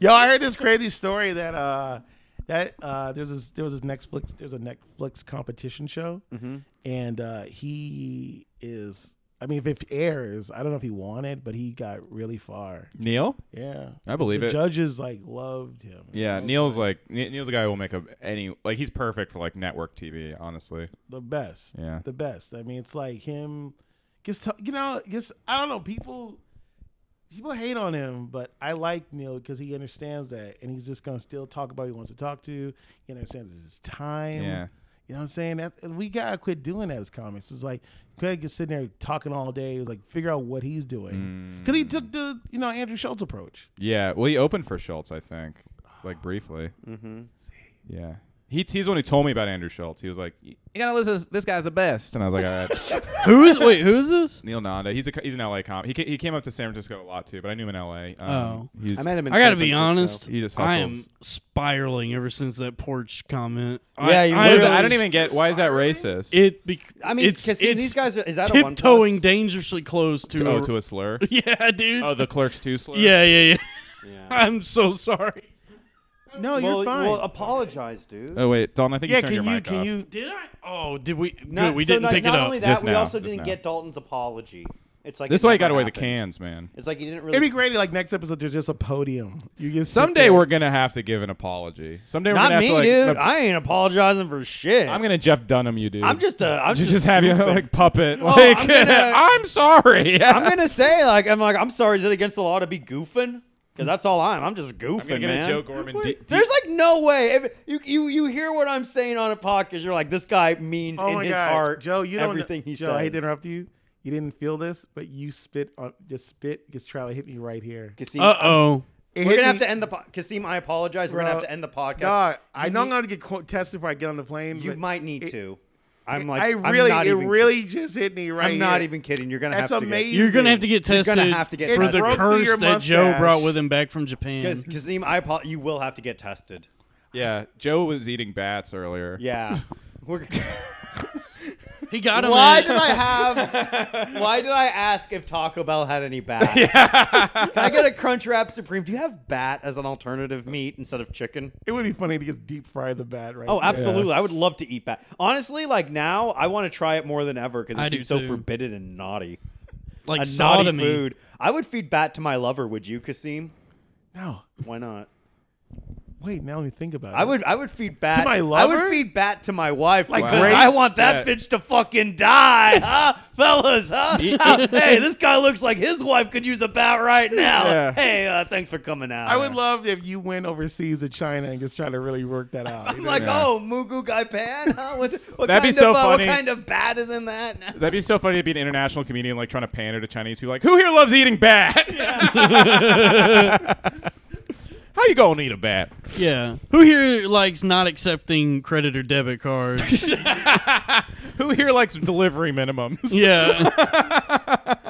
Yo, I heard this crazy story that uh that uh there's this there was this Netflix there's a Netflix competition show Mhm. and uh he is I mean if it airs I don't know if he won it but he got really far Neil? yeah I believe the it. judges like loved him Yeah, was Neil's like Ne- Neil's a guy who will make a any like he's perfect for like network TV. Honestly, the best yeah. the best I mean it's like him gets to, you know gets I don't know people people hate on him, but I like Neil because he understands that, and he's just gonna still talk about who he wants to talk to. He understands it's his time. Yeah. You know what I'm saying? That, we gotta quit doing that as comics. It's like Craig is sitting there talking all day, like figure out what he's doing because he took the you know Andrew Schulz approach. Yeah. Well, he opened for Schulz, I think, like briefly. Mm-hmm. Yeah. He, he's the one who told me about Andrew Schulz. He was like, "You gotta listen. to This guy's the best." And I was like, "All right." Who is wait? Who is this? Neil Nanda. He's a he's an LA comic. He ca- he came up to San Francisco a lot too, but I knew him in LA. Um, Oh. he's, I met him in I gotta San be Francisco. honest. He just I am hustles. spiraling ever since that porch comment. Yeah, I, you I, What is it? really- I don't even get. Why is that racist? It. Bec- I mean, it's Kaseem, it's these guys are, is that a one tiptoeing plus? dangerously close to. oh, a- to a slur. yeah, dude. oh, the clerks too slur. yeah, yeah, yeah. Yeah. I'm so sorry. No, well, you're fine. well, apologize, dude. Oh wait, Dalton. I think yeah, you turned can your you mic can off. you? Did I? Oh, did we? Not- good, we so didn't not, pick not it up. only that, Just we now, also just didn't now. get Dalton's apology. It's like This it way, you never got away the happened. cans, man. It's like you didn't really. It'd really. be great. Like next episode, there's just a podium. You just sit Someday we're gonna have to give an apology. Someday we're Not gonna me, have to dude. like. I ain't apologizing for shit. I'm gonna Jeff Dunham you, dude. I'm just a. I'm just, just, have you goofing. like puppet. Oh, like I'm gonna- I'm sorry. I'm gonna say like I'm like I'm sorry. Is it against the law to be goofing? Because that's all I'm. I'm just goofing, I'm gonna get man. a Joe Gorman. D- There's like no way. If you you you hear what I'm saying on a podcast, you're like, this guy means Oh in his God, heart Joe, you don't everything he Joe, says. I hate to interrupt you. You didn't feel this, but you spit on just spit. Gets try to hit me right here. Kaseem, Uh oh. We're gonna have to end the po- Kaseem. I apologize. We're gonna have to end the podcast. Dog, I You know I'm gonna get co- tested before I get on the plane. You might need it- to. I'm like, I I'm really, not it even, really just hit me right. I'm not here. even kidding. You're gonna That's have to amazing. You're gonna have to get tested. You're tested gonna have to get for the tested. Broke through your curse that Joe brought with him back from Japan. Because Kaseem, I apo- you will have to get tested. Yeah, Joe was eating bats earlier. Yeah. We're, He got him. why at- did I have? Why did I ask if Taco Bell had any bat? Can I get a Crunch Wrap Supreme? Do you have bat as an alternative meat instead of chicken? It would be funny to just deep fry the bat right. Oh, there. absolutely! I would love to eat bat. Honestly, like now, I want to try it more than ever because I it do seems so forbidden and naughty. like a sodomy. naughty food. I would feed bat to my lover. Would you, Kaseem? No, Why not? Wait. Now let me think about it. I would. I would feed bat. to my lover. I would feed bat to my wife Like because? I want that Yeah. bitch to fucking die, huh, fellas? Huh? hey, this guy looks like his wife could use a bat right now. Yeah. Hey, uh, thanks for coming out. I would love if you went overseas to China and just try to really work that out. I'm you know? like, Yeah. oh, Mugu Gai Pan? Huh? What, what That'd be so of, uh, funny. What kind of bat is in that? That'd be so funny to be an international comedian like trying to pander to Chinese people like, who here loves eating bat? You gonna need a bat? Yeah. Who here likes not accepting credit or debit cards? Who here likes delivery minimums? yeah.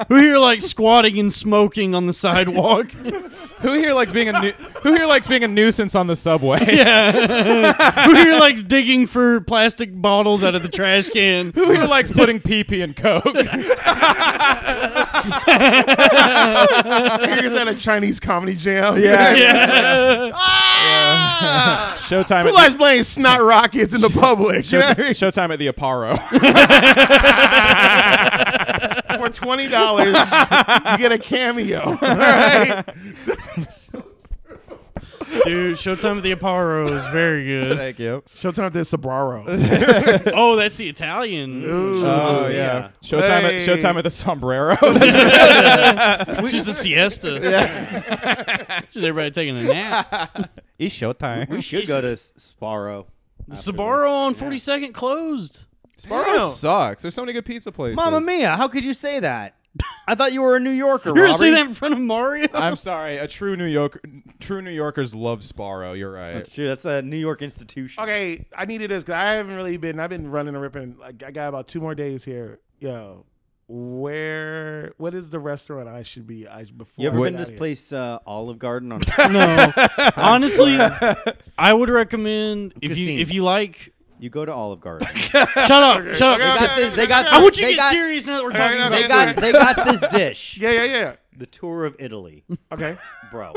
Who here likes squatting and smoking on the sidewalk? Who here likes being a nu- Who here likes being a nuisance on the subway? yeah. Who here likes digging for plastic bottles out of the trash can? Who here likes putting pee pee in coke? Here's at a Chinese comedy jam. Yeah. Yeah. Ah! Showtime Who likes playing snot rockets in the public? the, show- Showtime at the Aparo. For twenty dollars, you get a cameo. All right? Dude, Showtime at the Aparo is very good. Thank you. Showtime at the Sabraro. Oh, that's the Italian. Ooh. Oh yeah. yeah. Showtime Hey. at Showtime at the Sombrero. It's just a siesta. just everybody taking a nap. it's Showtime. We should go to S- Sbarro. after Sbarro on 42nd closed. Sbarro Damn. sucks. There's so many good pizza places. this. Mamma Mia! How could you say that? I thought you were a New Yorker. You're gonna say that in front of Mario? I'm sorry. A true New Yorker, true New Yorkers love Sbarro. You're right. That's true. That's a New York institution. Okay, I needed this because I haven't really been. I've been running and ripping. Like I got about two more days here. Yo, where? What is the restaurant I should be? I before. You ever been to this place, uh, Olive Garden? On no. Honestly, I would recommend if you if you like. You go to Olive Garden. Shut up! Shut up! okay, They got this. They got. I want you to get got, serious now that we're talking okay, about. They okay. got. They got this dish. Yeah, yeah, yeah. The tour of Italy, Okay, bro.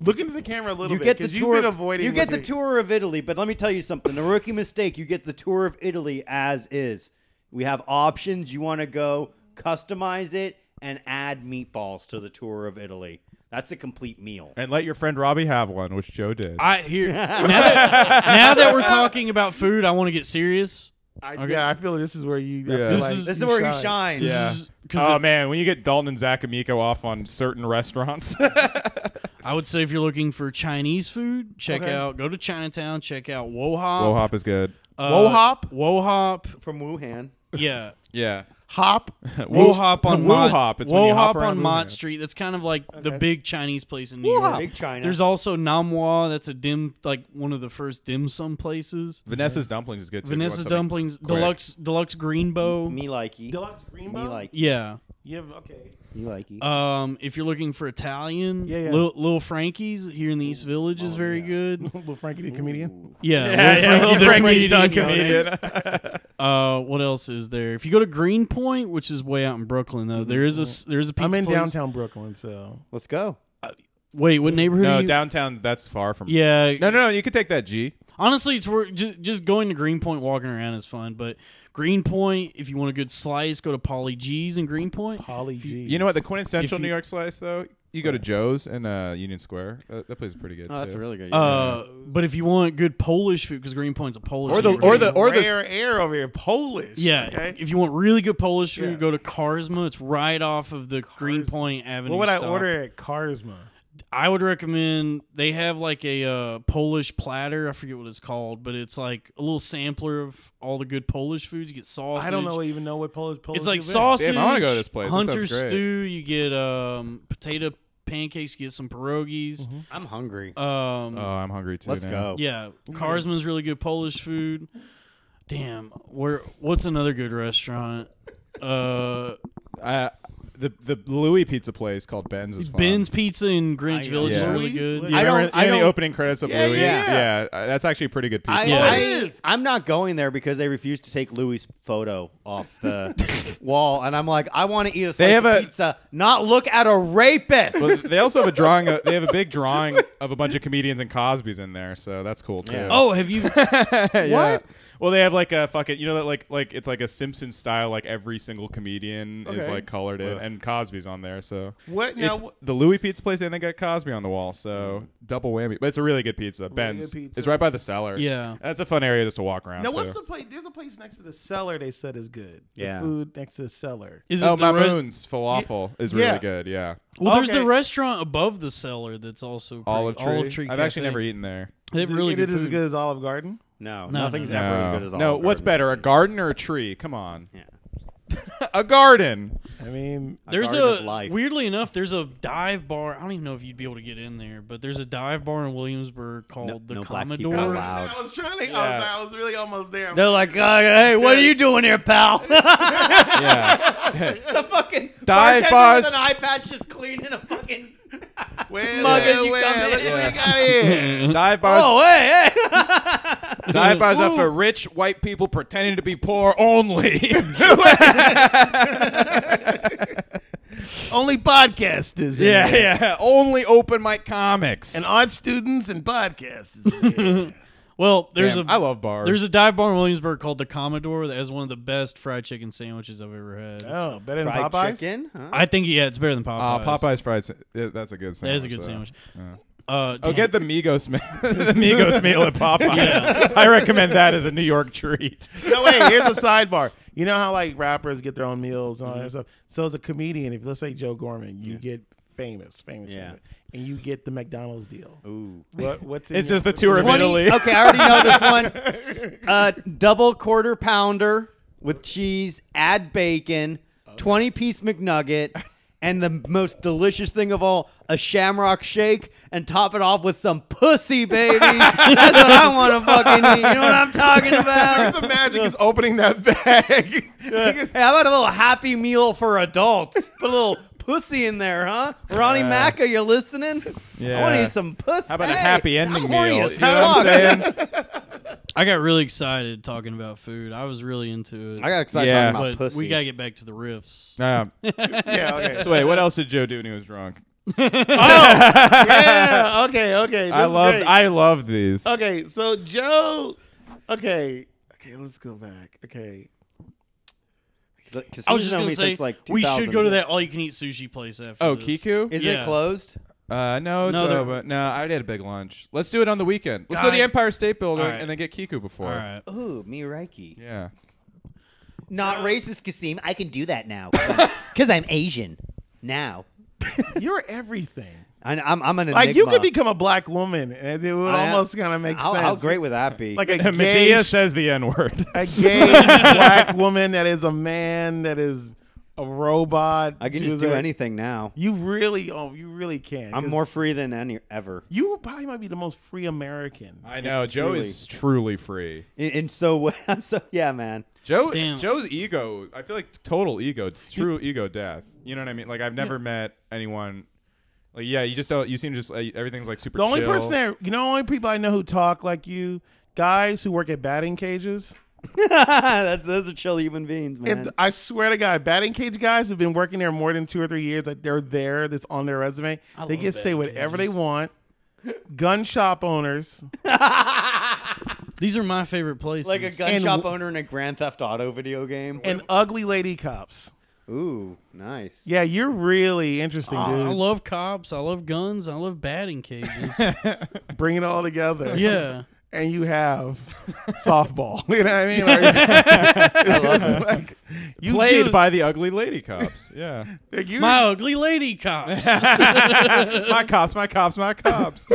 look into the camera a little You bit. get the 'cause tour. You've been avoiding. you get the looking- tour of Italy, but let me tell you something. A rookie mistake. You get the tour of Italy as is. We have options. You want to go customize it and add meatballs to the tour of Italy. That's a complete meal. And let your friend Robbie have one, which Joe did. I here now that, now that we're talking about food, I want to get serious. I, Okay. Yeah, I feel this is where you. Yeah. This like is- This is you where shine. he shines. yeah. Is- Oh it- man, when you get Dalton and Zakamiko off on certain restaurants, I would say if you're looking for Chinese food, check Okay. out go to Chinatown. Check out Wohop. Wohop is good. Uh, Wohop? Wohop. From Wuhan. Yeah. Yeah. Hop. Wohop on Mott. Wohop. It's when you hop Wohop around on Mott Wuhan. Street. That's kind of like the Okay. big Chinese place in New York. Big China. There's also Nom Wah. That's a dim, like one of the first dim sum places. Vanessa's dumplings is good too. if you want Vanessa's something dumplings, quick. deluxe, deluxe Green Bo. me likey. Deluxe green Me like. Yeah. You have okay. Me likey. Um, if you're looking for Italian, Yeah, yeah. Lil, Lil Frankie's here in the East Village is Oh, very yeah. good. Little Frankie the comedian. Yeah, Yeah, Lil yeah, Frankie Lil the Frankie comedian. the comedian. Uh, what else is there? If you go to Greenpoint, which is way out in Brooklyn, though, there is a s- there is a pizza I'm in place. downtown Brooklyn, so Let's go. Wait, what neighborhood? no, are you? downtown. That's far from. Yeah, No, no, no. You could take that G. Honestly, it's worth just, just going to Greenpoint, walking around is fun. But Greenpoint, if you want a good slice, go to Paulie Gee's in Greenpoint. Paulie Gee. You know what? The quintessential you- New York slice, though, you go to Joe's in uh, Union Square. Uh, that place is pretty good. Oh, that's too. really good. Uh, but if you want good Polish food, because Greenpoint's a Polish Or the- neighborhood. or the- or the- rare air over here, Polish. yeah. Okay. If you want really good Polish food, Yeah. go to Karczma. It's right off of the Greenpoint Avenue. What would I stop. order at Karczma? I would recommend they have like a uh, Polish platter. I forget what it's called, but it's like a little sampler of all the good Polish foods. You get sausage. I don't know even know what Polish. Polish It's like sausage. Damn, I wanna go to this place. This Hunter great. stew. You get um, potato pancakes. You get some pierogies. I'm hungry. Um, Oh, I'm hungry too. Let's now. go. yeah, Karczma's really good Polish food. Damn, where? What's another good restaurant? Uh, Uh, the the Louis Pizza place called Ben's is fun. Ben's Pizza in Greenwich I- Village Yeah. is really Louis? good. You I remember, don't- I you know the don't- opening credits of Yeah, Louis? yeah, yeah. uh, That's actually a pretty good pizza. I, Yeah. I, It is. I'm not going there because they refuse to take Louis' photo off the wall, and I'm like, I want to eat a slice have of a- pizza, not look at a rapist. Well, they also have a drawing. Of, they have a big drawing of a bunch of comedians and Cosby's in there, so that's cool too. Yeah. Oh, have you? yeah. Well, they have like a fucking, you know that like like it's like a Simpsons style. Like every single comedian is Okay. like colored in, and Cosby's on there. So What it's now? the Louis Pizza place, and they got Cosby on the wall. So double whammy. But it's a really good pizza. Ben's. pizza. It's right by the cellar. Yeah. that's a fun area just to walk around. Now, what's too. the place? There's a place next to the cellar. They said is good. The Yeah. food next to the cellar. Is oh, it Oh, the re- Mamoun's falafel is Yeah. really good. Yeah, Well, there's Okay. the restaurant above the cellar that's also pretty, Olive Tree. Olive Tree I've actually Cafe. never eaten there. They have Is it- really it good is as food. good as Olive Garden. No, No, nothing's no, ever as good as all. no, what's Garden. better, a garden or a tree? Come on, Yeah. a garden. I mean, There's garden of a life. weirdly enough, there's a dive bar. I don't even know if you'd be able to get in there, but there's a dive bar in Williamsburg called No- the no black people Commodore. allowed. I was trying to. I, Yeah. was, I was really almost there. They're like, uh, hey, what are you doing here, pal? Yeah, it's a fucking Dive bartender bars. with an eye patch just cleaning a fucking. Well, Mug as well, you well, come in. look what we got here. dive bars. Oh, hey, hey! Dive bars are for rich white people pretending to be poor only. Only podcasters. in yeah, here. yeah. Only open mic comics. And art students and podcasters. Yeah. Well, there's Damn, a I love bars. there's a dive bar in Williamsburg called the Commodore that has one of the best fried chicken sandwiches I've ever had. oh, better than Fried Popeyes. chicken? Huh? I think yeah, it's better than uh, Popeyes. Popeyes fried. sa- yeah, That's a good sandwich. is a good though. sandwich. Yeah. Uh, Oh, damn. get the Migos meal. the Migos meal at Popeyes. Yeah. I recommend that as a New York treat. no, wait. Here's a sidebar. You know how like rappers get their own meals and all that stuff. So as a comedian, if let's say Joe Gorman, you get famous, famous, Yeah. famous, and you get the McDonald's deal. Ooh. What? What's in It's your- just the tour of 20 Italy. Okay, I already know this one. Uh, double quarter pounder with cheese, add bacon, 20 piece McNugget, and the most delicious thing of all, a shamrock shake, and top it off with some pussy, baby. That's what I want to fucking eat. You know what I'm talking Where's about? the magic is opening that bag. Hey, how about a little happy meal for adults? Put a little pussy in there, huh? Ronnie Mack, are you listening? I want to eat some pussy. How about a happy ending I'm meal? You know what I'm saying? I got really excited talking about food. I was really into it. I got excited Yeah. talking about but pussy. we gotta get back to the riffs. Um, yeah. Okay. so wait, what else did Joe do when he was drunk? Oh yeah. Okay. Okay. This I love great. I love these. Okay. So Joe. Okay. Okay. Let's go back. Okay. Because I was just gonna say since like we should go to that all-you-can-eat sushi place after. Oh, this. Kiku? Is Yeah. it closed? Uh, no, it's No, they're- over. No, I already had a big lunch. Let's do it on the weekend. Let's go to the Guy- Empire State Building All right. and then get Kiku before. All right. Ooh, Miraiki. Yeah. Not racist, Kaseem. I can do that now because I'm Asian. Now, You're everything. I, I'm I'm an enigma. Like you could become a black woman, and it would I almost kind of make How, sense. how great would that be? Like a gay, Madea says the N word. a gay black woman that is a man that is a robot. I can just do that- anything now. You really, oh, you really can. I'm more free than any ever. You probably might be the most free American. I know. Joe truly. is truly free. And, and so I'm so yeah, man. Joe Damn. Joe's ego, I feel like total ego, true ego death. You know what I mean? Like I've never met anyone like yeah, you just don't you seem just like, everything's like super The only chill. person that you know, only people I know who talk like you, guys who work at batting cages. That's those are chill human beings, man. And I swear to God, batting cage guys have been working there more than two or three years. Like they're there, that's on their resume. I they love can say batting whatever they want. Gun shop owners. These are my favorite places. like a gun And shop owner in a Grand Theft Auto video game. and ugly lady cops. Ooh, nice. Yeah, you're really interesting, Aw, dude. I love cops. I love guns. I love batting cages. Bring it all together. yeah. And you have softball. You know what I mean? Like, I love like, you Played do- by the ugly lady cops. Yeah. like, you- My ugly lady cops. my cops, my cops, my cops.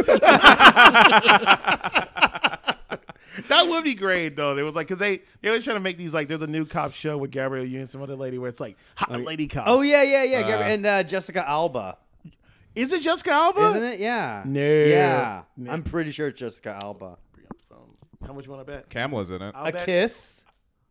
That would be great though. They was like because they they always trying to make these like there's a new cop show with Gabrielle Union and some other lady where it's like hot lady cop. Oh yeah, yeah, yeah. Uh, and uh, Jessica Alba, is it Jessica Alba? isn't it? Yeah. No. Yeah. No. I'm pretty sure it's Jessica Alba. How much you want to bet? Kamala's in it. I'll A bet, kiss.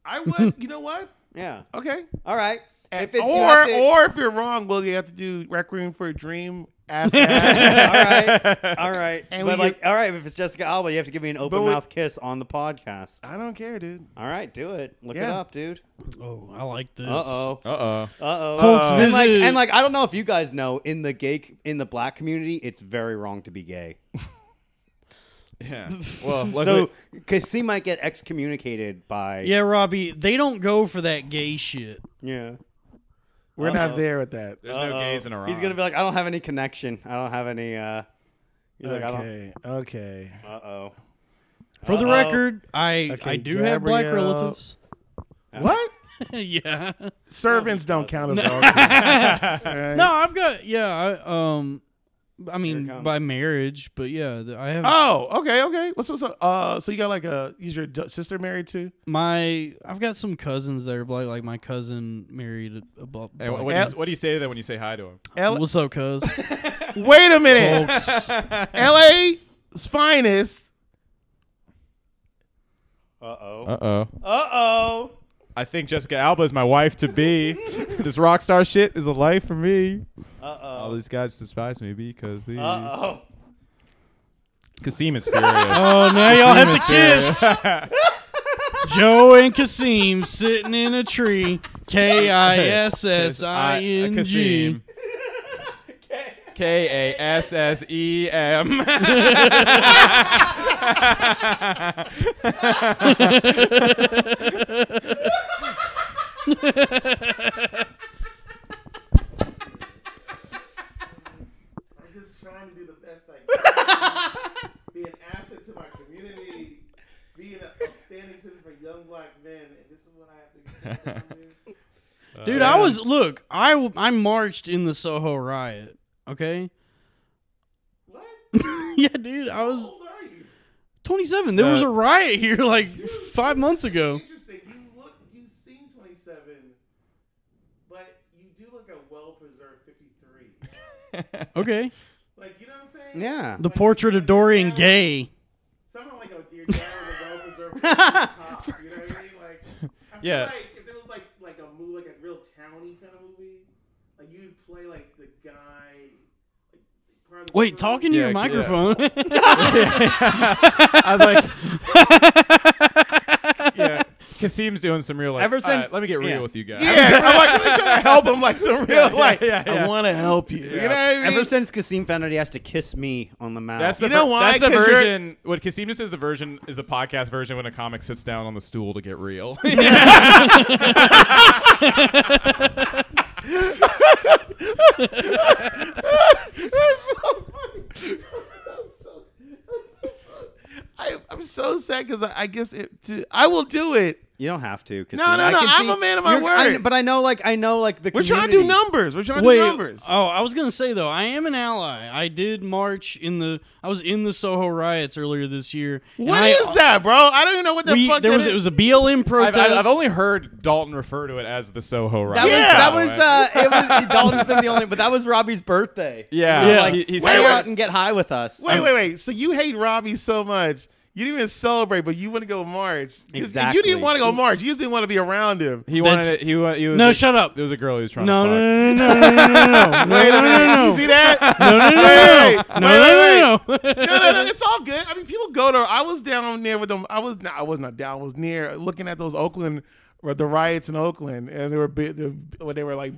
I would. You know what? Yeah. Okay. All right. If it's or to- or if you're wrong, well, you have to do Requiem for a Dream. Ass to ass. all right, all right. And but we like, all right, if it's Jessica Alba, you have to give me an open we- mouth kiss on the podcast. I don't care, dude. All right, do it. Look it Yeah. up, dude. Oh, I like this. Uh oh. Uh oh. Uh oh. Folks, and like, visit- and like, I don't know if you guys know, in the gay, in the black community, it's very wrong to be gay. Yeah. Well, so, luckily- because he might get excommunicated by. Yeah, Robbie, they don't go for that gay shit. Yeah. We're Uh-oh. not there with that. there's no Uh-oh. gays in Iran. He's gonna be like, I don't have any connection. I don't have any. uh He's like, I don't. Okay. Okay. Uh oh. For the Uh-oh. record, I Okay, I do have black Gabrielle. relatives. What? yeah. Servants don't count as relatives. All right. No, I've got yeah. I, um, I mean by marriage, but yeah, the- I have Oh, okay, okay. What's what's up? Uh, so you got like a is your sister married too? my I've got some cousins that are black. Like my cousin married a, a Hey, what, black what, do you, what do you say to them when you say hi to him? L- What's up, cuz? Wait a minute. Folks, L.A.'s finest. Uh oh. Uh oh. Uh oh. I think Jessica Alba is my wife to be. this rock star shit is a life for me. Uh oh. All these guys despise me because these. Uh oh. Kaseem is furious. oh now y'all have to kiss. kiss. Joe and Kaseem sitting in a tree. K I S S I N G. K A S S E M. I'm just trying to do the best I can. be an asset to my community. Be an upstanding citizen for young black men, and this is what I have to do. Dude, I was look. I w- I marched in the Soho riot. Okay. What? yeah, dude. I How was old are you? 27. There was Uh, a riot here like five months ago. Interesting. You look, you seem 27, but you do look a well-preserved 53. Okay. Like, you know what I'm saying? Yeah. The portrait of Dorian Gay. Somehow like a dear dad with a well-preserved cop. You know what I mean? Like, I feel Yeah. like if there was like like a movie, like a real towny kind of movie, like you'd play like the guy. Like, the Wait, talking to Yeah, your yeah. microphone. I was like, yeah. Kaseem's doing some real like. Ever since- right, let me get real yeah. with you guys. Yeah, I'm like really trying to help him, like some real, Yeah, like yeah, yeah. I want to help you. You know what I mean? Ever since Kaseem found out he has to kiss me on the mouth. That's the You know ver- why? That's the version. What Kaseem just is the version is the podcast version when a comic sits down on the stool to get real. That's so funny. That's so- I, I'm so sad because I, I guess it, to, I will do it. You don't have to. Kaseem. No, no, I no, can I'm see- a man of my you're- I- word. but I know, like, I know, like the. We're trying to do numbers. We're trying to Wait. do numbers. Oh, I was gonna say though, I am an ally. I did march in the. I was in the Soho riots earlier this year. and What I- is that, bro? I don't even know what the We, fuck there that was is. it was a BLM I've, protest. I've I've only heard Dalton refer to it as the Soho riots. That was Yeah. that was uh it was Dalton's been the only but that was Robbie's birthday. yeah. Yeah. Like He, he stay out and get high with us. Wait, wait, wait. So you hate Robbie so much. You didn't even celebrate, but you want to go march. 'Cause Exactly. You didn't want to go march. You just didn't want to be around him. He That's- wanted. It, he, wa- he was no, like- shut up. There was a girl he was trying No, to no, fuck. no, no, no, no, no, no, no, Wait a no, minute. no, You no, see that? no, no, no, Wait, no, wait, no, wait, no, wait, no, wait. no, no, no. It's all good. I mean, people go to. I was down there with them. I was. not I was not down. I was near looking at those Oakland, or the riots in Oakland, and they were big. They, when they were like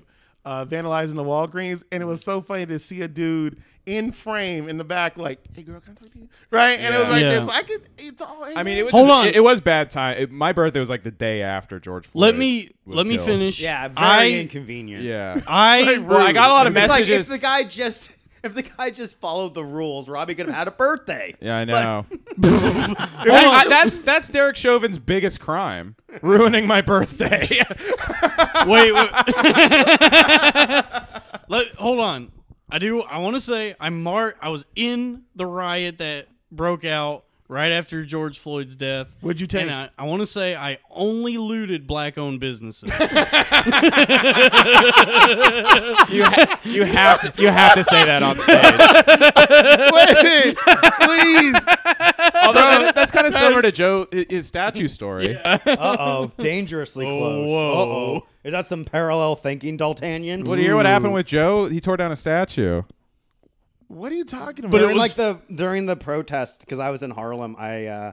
uh, vandalizing the Walgreens, and it was so funny to see a dude in frame in the back, like, "Hey, girl, can I talk to you?" Right, and it was like Yeah. this. I could. It's all. I mean, it was. Hold just- on. It, it was bad time. It- my birthday was like the day after George Floyd. Let me was let me killed. finish. Yeah, very I inconvenient. Yeah. I well, I got a lot of It's like if messages. the guy just if the guy just followed the rules, Robbie could have had a birthday. yeah, I But- know. I- I- that's that's Derek Chauvin's biggest crime, ruining my birthday. wait. wait. Let, hold on. I do. I want to say I mar. I was in the riot that broke out right after George Floyd's death. What'd you take? And I, I want to say I only looted black-owned businesses. you ha- you have to, you have to say that on stage. Wait please. Although that- that's kind of similar to Joe his statue story. Uh oh, dangerously Oh, close. whoa. Uh oh, is that some parallel thinking, D'Artagnan? What do you hear? What happened with Joe? He tore down a statue. What are you talking about? But it during was- like the during the protest because I was in Harlem. I uh,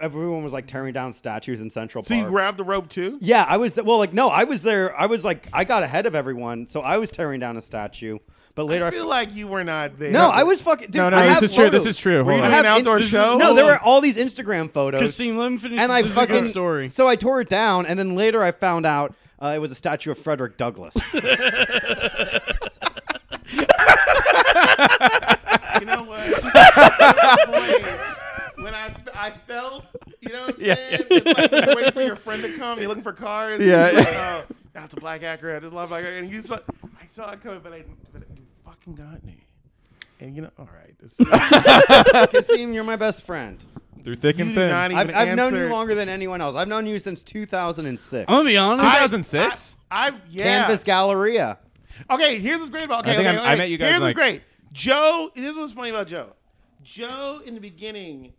everyone was like tearing down statues in Central Park. so you grabbed the rope too? yeah, I was well, like no, I was there. I was like I got ahead of everyone, so I was tearing down a statue. But later, I I feel like you were not there. no, I was fucking. Dude, No, no, I this have is true. This is true. Were you doing an outdoor this is- show? No, there were all these Instagram photos. Kaseem, let him finish. and I this is a fucking story. So I tore it down, and then later I found out uh, it was a statue of Frederick Douglass. You know what? At that point, when I I felt, you know what I'm Yeah, saying? It's like you're waiting for your friend to come. You're looking for cars. Yeah. You're like, oh, that's a black Acura. I just love of black Acura. And you saw, I saw it coming, but I, but you fucking got me. And you know, all right. This, Kaseem, you're my best friend. Through thick you and thin. I've, I've known you longer than anyone else. I've known you since 2006. I'm gonna be honest. 2006. I, I yeah. Canvas Galleria. Okay, here's what's great about. Okay, I think okay, I'm- I met you guys, Here's like- what's great. Joe. This is what's funny about Joe. Joe in the beginning,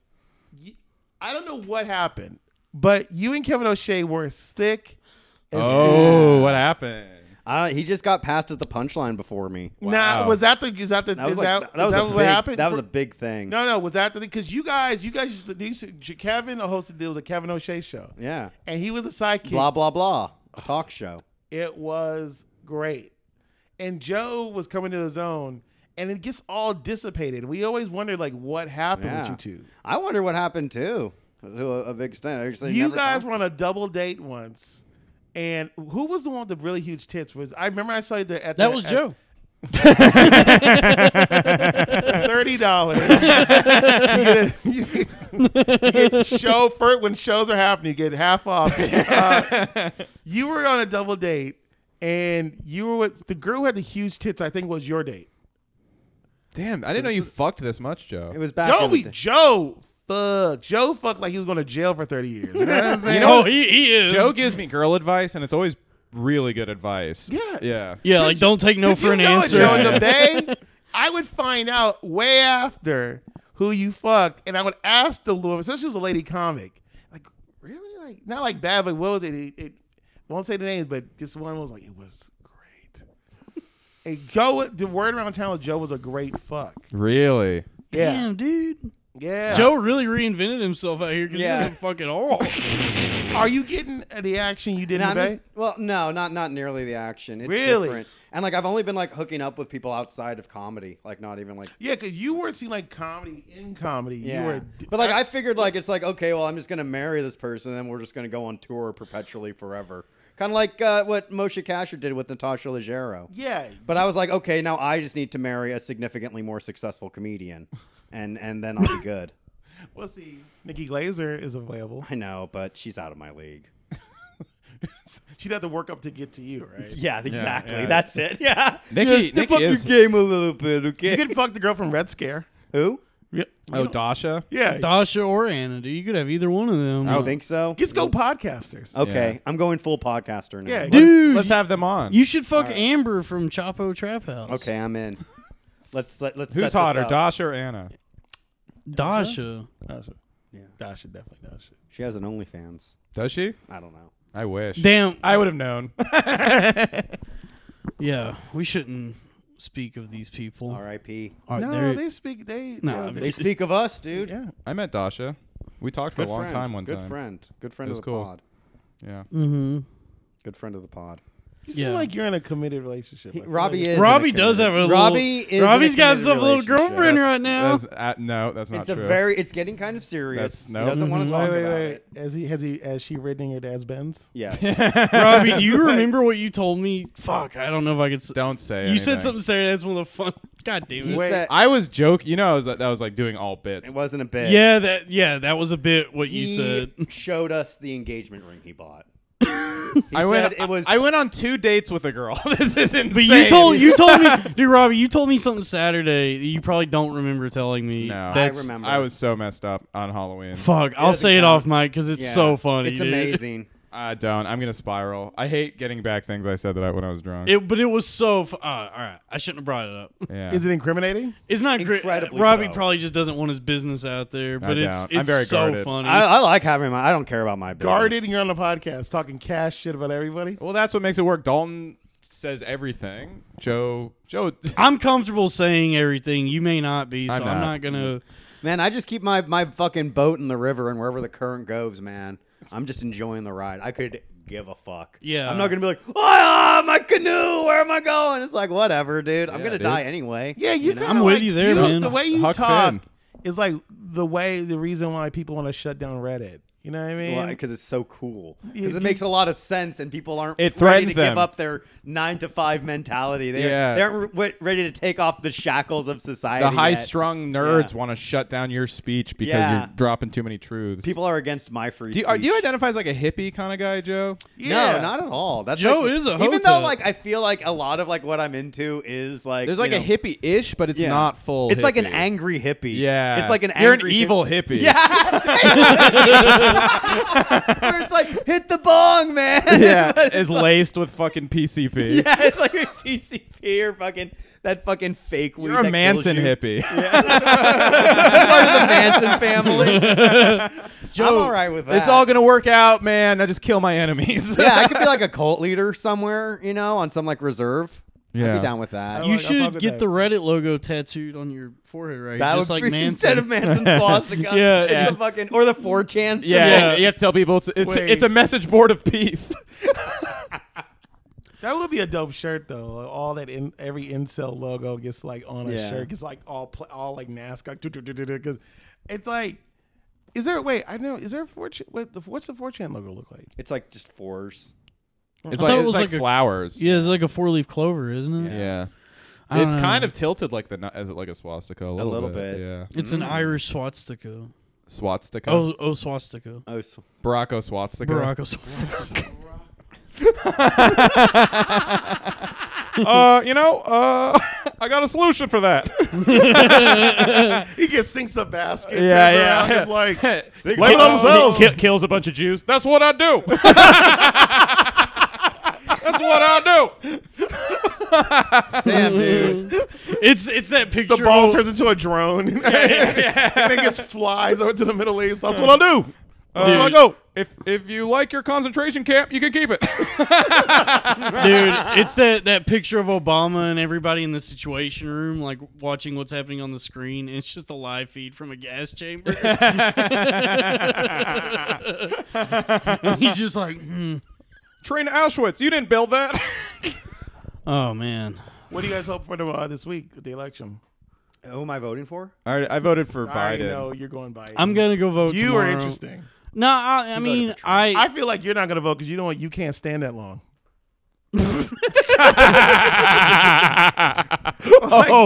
I don't know what happened, but you and Kevin O'Shea were as thick. As Oh, what happened? Uh, he just got passed at the punchline before me. Now, was that the? Is that the? That was is like, that, that, was is a what big, happened? That was For- a big thing. No, no. Was that the? Because you guys, you guys used to. These, Kevin hosted. There was a Kevin O'Shea show, Yeah. and he was a sidekick. Blah blah blah. A talk show. It was great. And Joe was coming to his own, and it gets all dissipated. We always wondered, like, what happened Yeah. with you two? I wonder what happened too. To a, a big extent. I You guys talked- were on a double date once, and who was the one with the really huge tits? Was I remember I saw you the, at that the, was at Joe. Thirty dollars. you, get you get show for when shows are happening. You get half off. Uh, you were on a double date, and you were with the girl who had the huge tits. I think was your date. Damn, I didn't know you fucked this much, Joe. It was back. in Joey the day. Joe. Fuck. Joe fucked like he was going to jail for 30 years. You know what I'm saying? You know oh, he, he is. Joe gives me girl advice, and it's always really good advice. Yeah. Yeah. yeah, like don't take no Did for you an know it, answer. Joe, in the Bay, I would find out way after who you fucked, and I would ask the Lord, especially if she was a lady comic, like, really? Like, not like bad, but what was it? It, it won't say the names, but this one was like, it was great. And Joe, the word around town was Joe was a great fuck. Really? Yeah. Damn, dude. Yeah. Joe really reinvented himself out here because Yeah. he doesn't fuck at all. Are you getting the action you did No, in I'm Bay? just- well, no, not not nearly the action. It's Really? different. And like I've only been like hooking up with people outside of comedy, like not even like Yeah, because you weren't seeing like comedy in comedy. yeah. You were, but like I figured like it's like okay, well I'm just gonna marry this person, and then we're just gonna go on tour perpetually forever. Kind of like uh, what Moshe Kasher did with Natasha Leggero. yeah. But I was like, okay, now I just need to marry a significantly more successful comedian, and and then I'll be good. We'll see. Nikki Glazer is available. I know, but she's out of my league. She'd have to work up to get to you, right? Yeah, exactly. yeah. That's it. Yeah. Nikki- step Nikki up is- your game a little bit, okay? You could fuck the girl from Red Scare. Who? Yeah. Oh, Dasha. Yeah. Dasha or Anna, dude. You could have either one of them. I don't think so. Let's go podcasters. Okay, Yeah. I'm going full podcaster now. Yeah. Let's, Dude, let's have them on. You should fuck Amber from Chapo Trap House. Okay, I'm in. Let's let, let's. Who's set this hotter, up. Dasha or Anna? Dasha. Dasha. Yeah. Dasha, definitely Dasha. She has an OnlyFans. Does she? I don't know. I wish. Damn. I would have known. Yeah, we shouldn't speak of these people. R.I.P. All right, no, there- they speak. They. No, yeah, They speak of us, dude. Yeah. I met Dasha. We talked for Good a long friend. time one time. Good time. friend. Good friend It of was the cool. pod. Yeah. Mm-hmm. Good friend of the pod. You seem Yeah. like you're in a committed relationship. He- Robbie like- is. Robbie in a does have a little. Robbie is. in a Robbie's got committed himself a little relationship. girlfriend right now. That's, uh, no, that's not It's a true. very. It's getting kind of serious. That's- no. He doesn't want Mhm. to talk Wait, wait, about wait. it. Has he? Has he? Has she ridden your dad's Benz? Yes. Robbie, do you remember what you told me? Fuck, I don't know if I could. s- Don't say. You said something Saturday. That's one of the fun. God damn it. Wait. said I was joking. You know, I was, that was like doing all bits. it wasn't a bit. Yeah, that. Yeah, that was a bit what He you said. showed us the engagement ring he bought. He I said went. it was. I went on two dates with a girl. this is insane. But you told you told me, dude, Robbie, you told me something Saturday that you probably don't remember telling me. No, That's, remember. I was so messed up on Halloween. Fuck, I'll doesn't say it off mic because it's Yeah. so funny. It's dude. amazing. I don't. I'm gonna spiral. I hate getting back things I said that I when I was drunk. It, but it was so. F- uh, all right, I shouldn't have brought it up. yeah. Is it incriminating? It's not great. Incredibly Robbie so. probably just doesn't want his business out there, but it's don't. I'm it's very so guarded. funny. I, I like having my. I don't care about my business. Guarded, and you're on the podcast talking cash shit about everybody. well, that's what makes it work. Dalton says everything. Joe. Joe. I'm comfortable saying everything. You may not be, so I'm I'm not. not, gonna. Man, I just keep my my fucking boat in the river and wherever the current goes, man. I'm just enjoying the ride. I could give a fuck. Yeah. I'm not gonna be like, oh, my canoe. Where am I going? It's like whatever, dude. I'm Yeah, gonna dude. die anyway. Yeah, you. know? kinda I'm with like- you there, man. The way you Huck talk Finn. is like the way the reason why people want to shut down Reddit. You know what I mean? because it's so cool. Because it you- makes a lot of sense, and people aren't It ready threatens to give up their nine to five mentality. They, Yeah. they aren't re- ready to take off the shackles of society. The high-strung nerds Yeah. want to shut down your speech because Yeah. you're dropping too many truths. People are against my free. do you, are, do you identify as like a hippie kind of guy, Joe? Yeah. No, not at all. That's Joe like- is a even though like I feel like a lot of like what I'm into is like There's like know, a hippie-ish, but it's yeah. not full. It's like an angry hippie. Yeah, it's like an You're an evil hip- hippie. Yeah, where it's like hit the bong, man. yeah. It's laced with fucking PCP. yeah, it's like a PCP or fucking that fucking fake weed. You're a that Manson kills you. hippie. Part of the Manson family. I'm all right with that. It's all gonna work out, man. I just kill my enemies. yeah, I could be like a cult leader somewhere, you know, on some like reserve. I'd be down with that. You like- should get that. the Reddit logo tattooed on your forehead, right? That Just would like be Manson. instead of Manson swastika. Yeah, it's yeah. a fucking or the 4chan. yeah, Yeah. you have to tell people it's it's, Wait. it's a message board of peace. That would be a dope shirt though. All that in every incel logo gets like on a Yeah. shirt. Gets like all pl- all like NASCAR because it's like. Is there wait? I know. Is there a four? What the, what's the four chan logo look like? It's like just fours. It's thought like it it's was like, like a- flowers. Yeah, it's like a four leaf clover, isn't it? Yeah. I don't It's know. kind of tilted like the as it like a swastika a little, little bit. Yeah. It's an Irish swastika. Swastika. Oh, oh, swastika. Oh, so Barack swastika. Barack swastika. uh, you know, uh, I got a solution for that. He just sinks a basket. Yeah, yeah. around, like Kill- Label themselves. ki- kills a bunch of Jews. That's what I do. That's what I do. damn, dude. it's it's that picture. the ball of- turns into a drone, and then it gets flies over to the Middle East. That's what I do. That's where I Dude. go. If if you like your concentration camp, you can keep it. dude. It's that that picture of Obama and everybody in the Situation Room, like watching what's happening on the screen. It's just a live feed from a gas chamber. He's just like, hmm. Train to Auschwitz. You didn't build that. oh man. What do you guys hope for the, uh, this week with the election? Who am I voting for? I, I voted for I Biden. know you're going Biden. I'm gonna go vote. You tomorrow. are interesting. No, I, I mean. I, I feel like you're not gonna vote because you know what? You can't stand that long. oh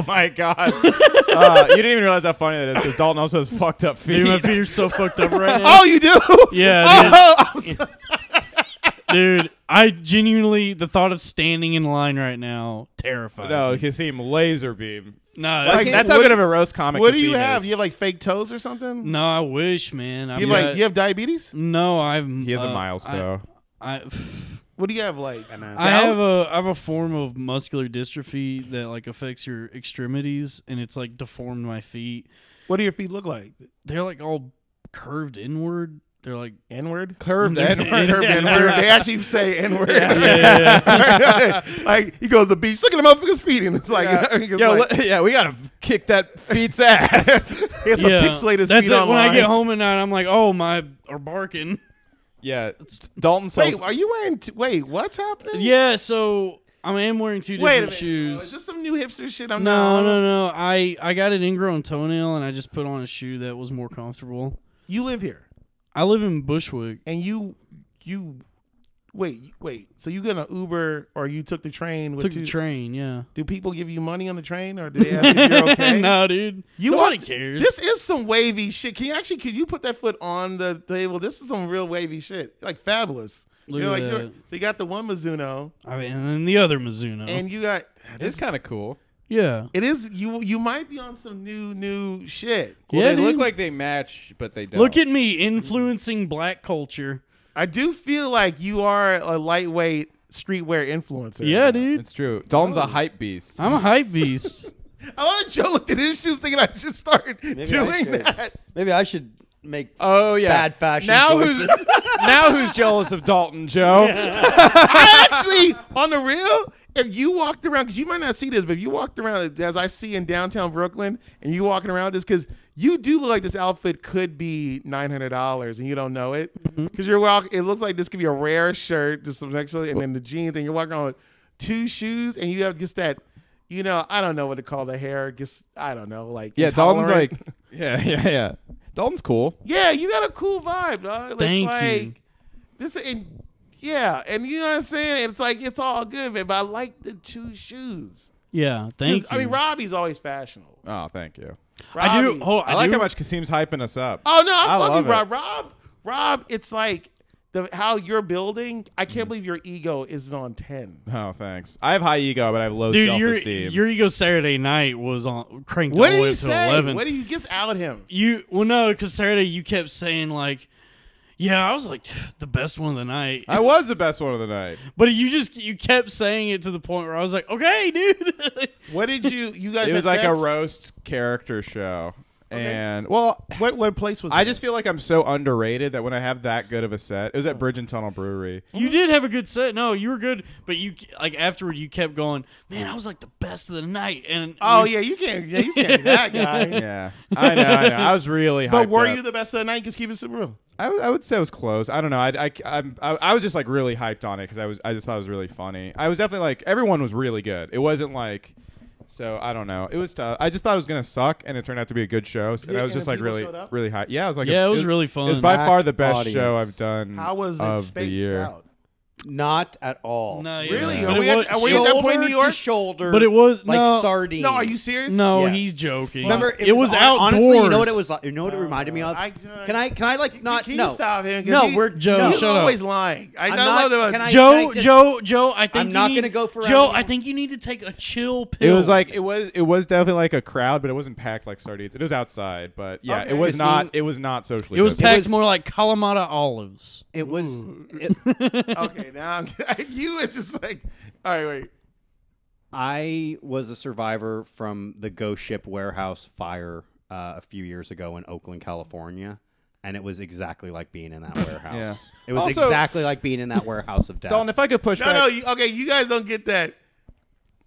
my god! uh, you didn't even realize how funny that is because Dalton also has fucked up feet. dude, my feet are so fucked up right now. Oh, you do? Yeah, Oh, I'm so- dude. I genuinely the thought of standing in line right now terrifies no, me. you see him laser beam. No, That's, that's, that's how what- good of a roast comic. what do you Kaseem have? is. You have like fake toes or something? no. I wish, man. I You have like you have diabetes? no, I've. He has a uh, Miles I- toe. I, What do you have like? I have a I have a form of muscular dystrophy that like affects your extremities and it's like deformed my feet. What do your feet look like? They're like all curved inward. They're like N word. Curved Yeah. N-word. Curved Yeah. N-word. They actually say N word. yeah, yeah, like he goes to the beach. Look at the motherfucker's feet, and it's like, he goes Yo, like- le- yeah, we gotta kick that feet's ass. he has to yeah. pixelate his That's feet it. online. When I get home at night, I'm like, oh my, are barking. yeah, Dalton Wait, are you wearing? T- wait, what's happening? Yeah, so I am wearing two Wait a different minute. shoes. Is this some new hipster shit? I'm no, not. no, no. I I got an ingrown toenail and I just put on a shoe that was more comfortable. You live here, I live in Bushwick. and you, you, wait, wait. So you got an Uber, or you took the train? With Took two, the train, yeah. Do people give you money on the train, or do they ask if you're okay? no, dude. You Nobody want- cares. This is some wavy shit. Can you actually? Could you put that foot on the table? This is some real wavy shit. Like fabulous. Look you're at like, that. you're, so you got the one Mizuno, I mean, and then the other Mizuno. and you got It's this. kind of cool. Yeah. It is you. You might be on some new new shit. Well, Yeah, they look like they match, but they don't. Look at me influencing black culture. I do feel like you are a lightweight streetwear influencer. Yeah, dude. It's true. Dalton's a hype beast. I'm a hype beast. I love that Joe looked at his shoes thinking I should start Maybe doing should. that. Maybe I should make Oh yeah. bad fashion now choices. who's now who's jealous of Dalton, Joe? I actually, on the real, if you walked around, because you might not see this, but if you walked around as I see in downtown Brooklyn, and you walking around this, because you do look like this outfit could be nine hundred dollars, and you don't know it, mm-hmm. because you're walking. It looks like this could be a rare shirt, just some extra, and then the jeans, and you're walking around with two shoes, and you have just that. You know, I don't know what to call the hair. Just I don't know, like yeah, Dalton's intolerant. like Yeah, yeah, yeah. Dalton's cool. Yeah, you got a cool vibe, dog. It's Thank like you. this and yeah, and you know what I'm saying? It's like it's all good, man. But I like the two shoes. Yeah, thank you. I mean, Robbie's always fashionable. Oh, thank you. I do. Hold, I, like do, how much Kaseem's hyping us up. Oh no, I, I love love you, it. Rob. Rob, Rob. It's like the how you're building. I Mm. can't believe your ego isn't on ten. Oh, thanks. I have high ego, but I have low Dude, your self-esteem. your ego Saturday night was on cranked What all the did way he to say? eleven. What did you just out him? You well no, because Saturday you kept saying like, yeah, I was like the best one of the night. I was the best one of the night. but you just you kept saying it to the point where I was like, okay, dude. What did you? You guys? It was like a roast character show. And well, What what place was? I it? just feel like I'm so underrated that when I have that good of a set, it was at Bridge and Tunnel Brewery. you did have a good set. No, you were good, but you like afterward you kept going, man, I was like the best of the night. And Oh you- yeah, you can't. Yeah, you can't be that guy. Yeah, I know, I know. I was really hyped But were up. you the best of the night? Just keep it super real. I, w- I would say it was close. I don't know. I, I, I'm- I, I was just like really hyped on it because I was I just thought it was really funny. I was definitely like everyone was really good. It wasn't like so I don't know. It was tough. I just thought it was gonna suck, and it turned out to be a good show. So Yeah, I was and just the like people really showed up? really high. Yeah, it was like Yeah, a, it was really fun. It was fun. by far the best show. I've done. How was it of the spaced year. out? Not at all. No, yeah. Really? But Are it we at- was- are we at that point in New Shoulder to York? shoulder, But it was like no, sardine. No, are you serious? No, Yes. he's joking. Remember, it, was, hon- outdoors. Honestly, you know what it was like. You know what it reminded me uh, of. I- can I? Can I like Can- not? Can you no. stop him? 'Cause No, he- we're Joe, no. He's shut up. always lying. I, I'm I not- love that. can I- Joe, just- Joe, Joe. I think I'm you not need- gonna go for Joe. round I one. think you need to take a chill pill. It was like it was it was definitely like a crowd, but it wasn't packed like sardines. It was outside, but yeah, Okay. it was Kaseem- not it was not socially. it was distant. packed was- more like Kalamata olives. It was. It, okay, now I'm, you it's just like, all right, wait. I was a survivor from the Ghost Ship warehouse fire uh, a few years ago in Oakland, California. And it was exactly like being in that warehouse. It was Also- exactly like being in that warehouse of death. Dalton, if I could push No, back, no. You, okay, you guys don't get that.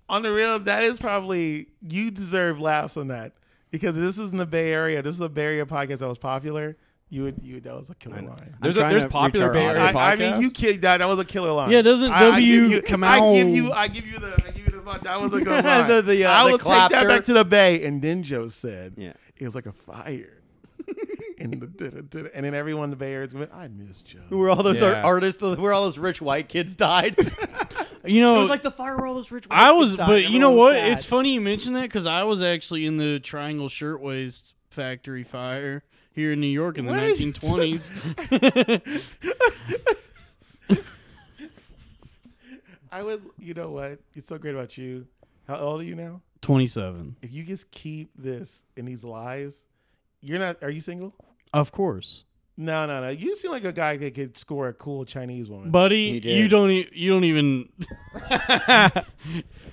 On the real, that is probably you deserve laughs on that because this is in the Bay Area. This is a Bay Area podcast that was popular. You would, you that was a killer line. there's I'm a, there's trying to popular reach our Bay Area audience. I, I mean, you podcasts. kid that that was a killer line. Yeah, doesn't I, I W give you, come I give out- you, I give you the, I give you the. That was a good line. The- the, uh, I the will take that clapter. back to the Bay. And then Joe said, Yeah. it was like a fire. and, the, and then everyone in the Bay Area is going, I miss Joe. where all those Yeah. ar- artists, where all those rich white kids died. it You know, It was like the fire where all those rich white I kids was, died. but you know Everyone what? sad. It's funny you mention that because I was actually in the Triangle Shirtwaist Factory fire here in New York in the What is- 1920s. I would, you know what? It's so great about you. How old are you now? 27, If you just keep this and these lies, you're not. Are you single? of course, No, no, no. You seem like a guy that could score a cool Chinese woman. buddy. You don't, e- you don't even.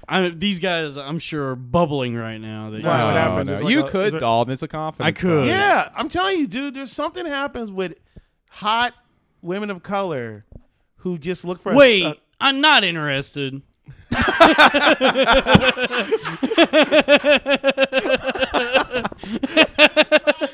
I, these guys, I'm sure, are bubbling right now. That Wow. you're what happens no. is like you a- could, is it- Dalton. It's a confidence. I could. vote. yeah, I'm telling you, dude. There's something happens with hot women of color who just look for. a- Wait, a- I'm not interested.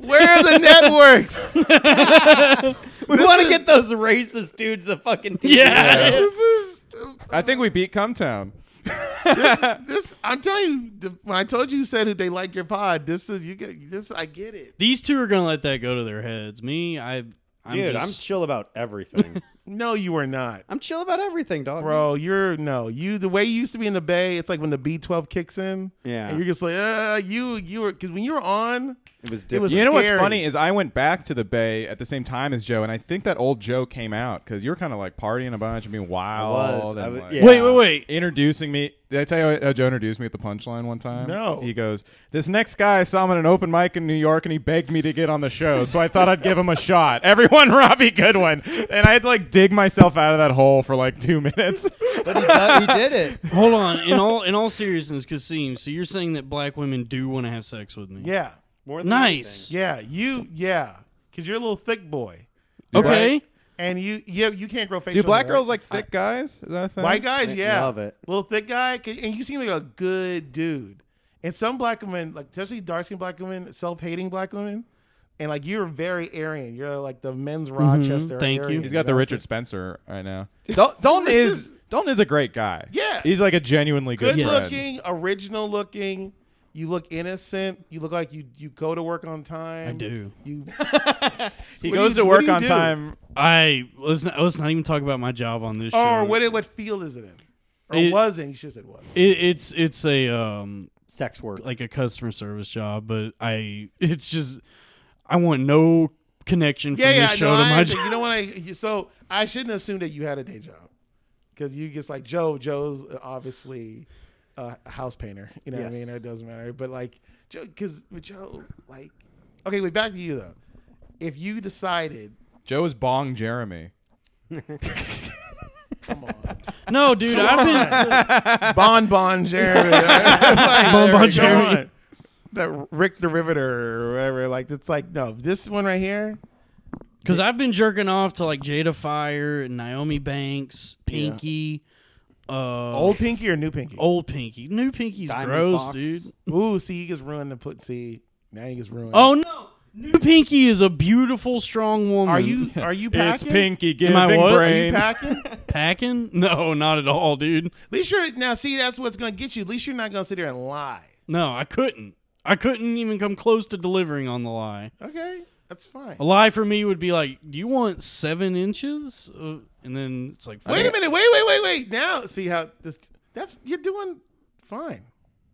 where are the networks? we want to get those racist dudes a fucking TV. Yeah. this is. Uh, I think we beat Cum Town. This I'm telling you. When I told you, you said that they like your pod. This is you get this. I get it. These two are gonna let that go to their heads. Me, I, I'm Dude, I'm chill about everything. No, you are not. I'm chill about everything, dog. Bro, you're no you. The way you used to be in the Bay, it's like when the B12 kicks in. Yeah. and you're just like, uh, you, you were because when you were on, It was It different. was You know what's funny is I went back to the Bay at the same time as Joe, and I think that old Joe came out because you were kind of like partying a bunch and being wild I was- and I was- like, yeah. Wait, wait, wait. introducing me. Did I tell you how Joe introduced me at the punchline one time? No. He goes, This next guy saw him at an open mic in New York and he begged me to get on the show. So I thought I'd give him a shot. Everyone, Robbie Goodwin. And I had to like dig myself out of that hole for like two minutes. But he, does, he did it. Hold on. In all in all seriousness, Kaseem, so you're saying that black women do want to have sex with me? Yeah. More than Nice. Yeah. You. Yeah. Because you're a little thick boy, Okay. Right? and you. Yeah. You can't grow facial. Do black hair, girls like thick guys? Is that a thing? White guys, I yeah, love it. Little thick guy, and you seem like a good dude. And some black women, like especially dark skinned black women, self hating black women, and like you're very Aryan. You're like the men's mm-hmm. Rochester. Thank you. He's got the Richard. Spencer right now. Dal- Dalton is Dalton is a great guy. Yeah. He's like a genuinely good, Good looking, original looking. You look innocent. You look like you you go to work on time. I do. You. He What do goes you- to what work you on do? time. I let's not, let's not even talk about my job on this show. Or what? What field is it in? Or It- wasn't? You should have said was. It, it's it's a um Sex work. like a customer service job, but I it's just I want no connection from Yeah, yeah. this show no, to I my understand. job. You know what? I so I shouldn't assume that you had a day job because you just like Joe. Joe's obviously a house painter. You know what I mean? It doesn't matter. But like Joe, because with Joe, like, okay, wait. Back to you though. If you decided, Joe is Bong Jeremy. come on, No, dude, I've been Bon Bon Jeremy, like, Bon Bon Jeremy. on. that Rick the Riveter or whatever. Like it's like no, this one right here. because I've been jerking off to like Jada Fire, and Naomi Banks, Pinky, uh, Old Pinky or new Pinky? old Pinky, new Pinky's Diamond gross, Fox. dude. Ooh, see, he gets ruined the put. See, now he gets ruined. Oh no, new Pinky is a beautiful, strong woman. Are you are you packing? It's packing? Pinky Am giving I what? Are Are you brain. packing? packing? No, not at all, dude. At least you're now. See, that's what's gonna get you. At least you're not gonna sit there and lie. No, I couldn't. I couldn't even come close to delivering on the lie. Okay, that's fine. A lie for me would be like, "Do you want seven inches?" Uh, and then it's like, Wait a minute. Wait, wait, wait, wait. Now, see how this. That's you're doing fine.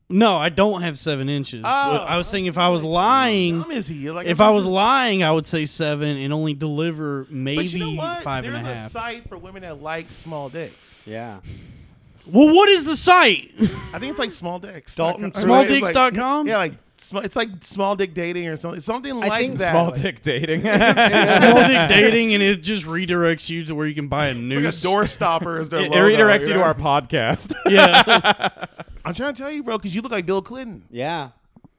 No, I don't have seven inches. Oh, I was saying if I was lying, Dumb is he? Like if I was lying, I would say seven and only deliver maybe but you know what? five and There's a a half. site for women that like small dicks. yeah. well, what is the site? I think it's like small dicks. Dalton- It's like- Smalldicks.com? Yeah, like sm- it's like small dick dating or something. Something I like think that. Small Like- dick dating. Small dick dating, and it just redirects you to where you can buy a It's noose. like a door stopper is their it logo. redirects you to know? our podcast. yeah, I'm trying to tell you, bro, because you look like Bill Clinton. Yeah.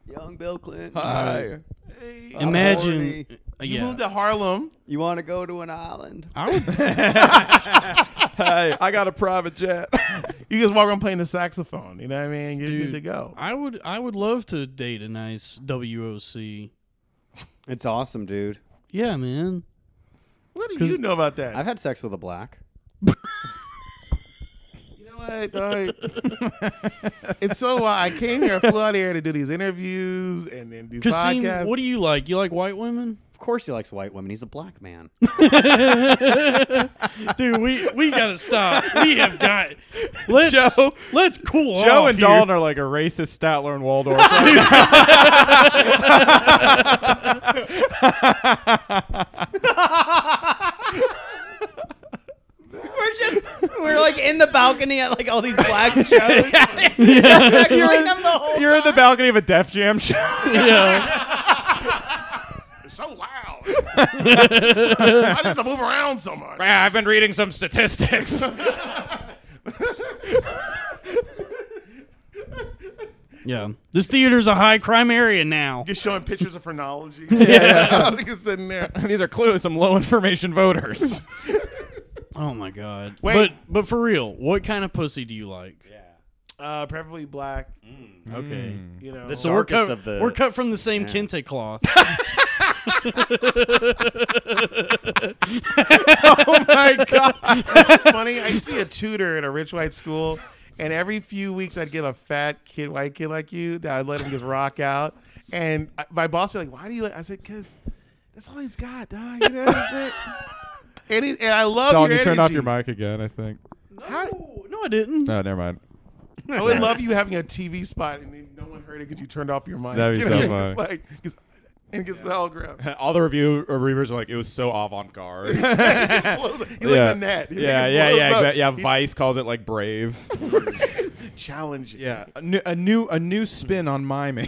Young Bill Clinton. Hi. Hey, I'm imagine. Horny. uh, you yeah, moved to Harlem. You want to go to an island? I would. Hey, I got a private jet. You just walk around playing the saxophone. You know what I mean? You're good to go. I would. I would love to date a nice WOC. It's awesome, dude. Yeah, man. What do you know about that? I've had sex with a black. you know what? It's so uh, I came here, I flew out here to do these interviews and then do Kaseem, podcasts. what do you like? You like white women? Of course he likes white women. He's a black man. Dude, we we gotta stop. We have got. Let's Joe- let's cool Joe off and here. Dalton are like a racist Statler and Waldorf. right now. we're just we're like in the balcony at like all these black shows. You're in the whole You're in the balcony of a Def Jam show. Yeah. It's so loud. I have to move around so much. Yeah, I've been reading some statistics. Yeah. This theater's a high crime area now. Just showing pictures of phrenology. yeah, I think it's sitting there. These are clearly some low information voters. Oh my god. Wait. But but for real, what kind of pussy do you like? Uh, preferably black. Okay. You know. The So we're darkest cut, of the. we're cut from the same kente cloth. oh my god, that's funny. I used to be a tutor at a rich white school, and every few weeks I'd get a fat kid, white kid like you, that I'd let him just rock out. And I- my boss would be like, "Why do you?" Like? I said, "Cause that's all he's got, dog." You know what I'm? And, he, and I love Dalton, your you turned off your mic again, I think. How- no, no, I didn't. No, never mind. I would love you having a TV spot and then no one heard it because you turned off your mic. That'd be You so know, funny. Like, 'cause- and gets the hell grab. All the review uh, reviewers are like, it was so avant garde. He's yeah. like the net. He yeah, just yeah, yeah, exactly. Yeah, He- Vice calls it like brave. challenging. Yeah, a new a new, a new spin on miming.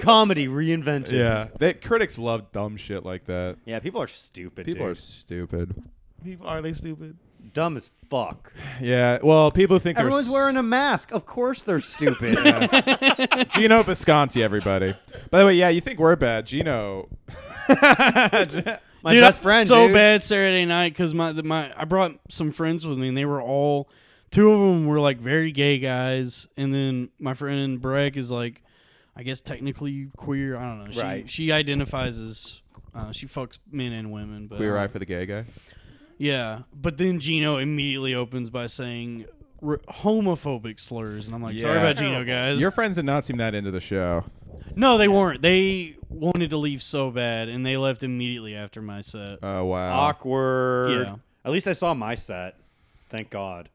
Comedy reinvented. yeah, they, critics love dumb shit like that. Yeah, people are stupid. People are stupid. People are they stupid? Dumb as fuck. Yeah, well, people think Everyone's s- wearing a mask. Of course they're stupid. Geno Bisconte, everybody. By the way, yeah, you think we're bad, Geno? My Dude, best I'm friend. So dude. bad Saturday night because my the, my I brought some friends with me and they were all two of them were like very gay guys and then my friend Breck is like I guess technically queer. I don't know. She, Right. She identifies as uh, she fucks men and women. But Queer uh, eye for the gay guy. Yeah. But then Geno immediately opens by saying r- homophobic slurs and I'm like, sorry Yeah. about Geno, guys. Your friends did not seem that into the show. no, they weren't. They wanted to leave so bad and they left immediately after my set. Oh wow. Awkward. Yeah. At least I saw my set. Thank God.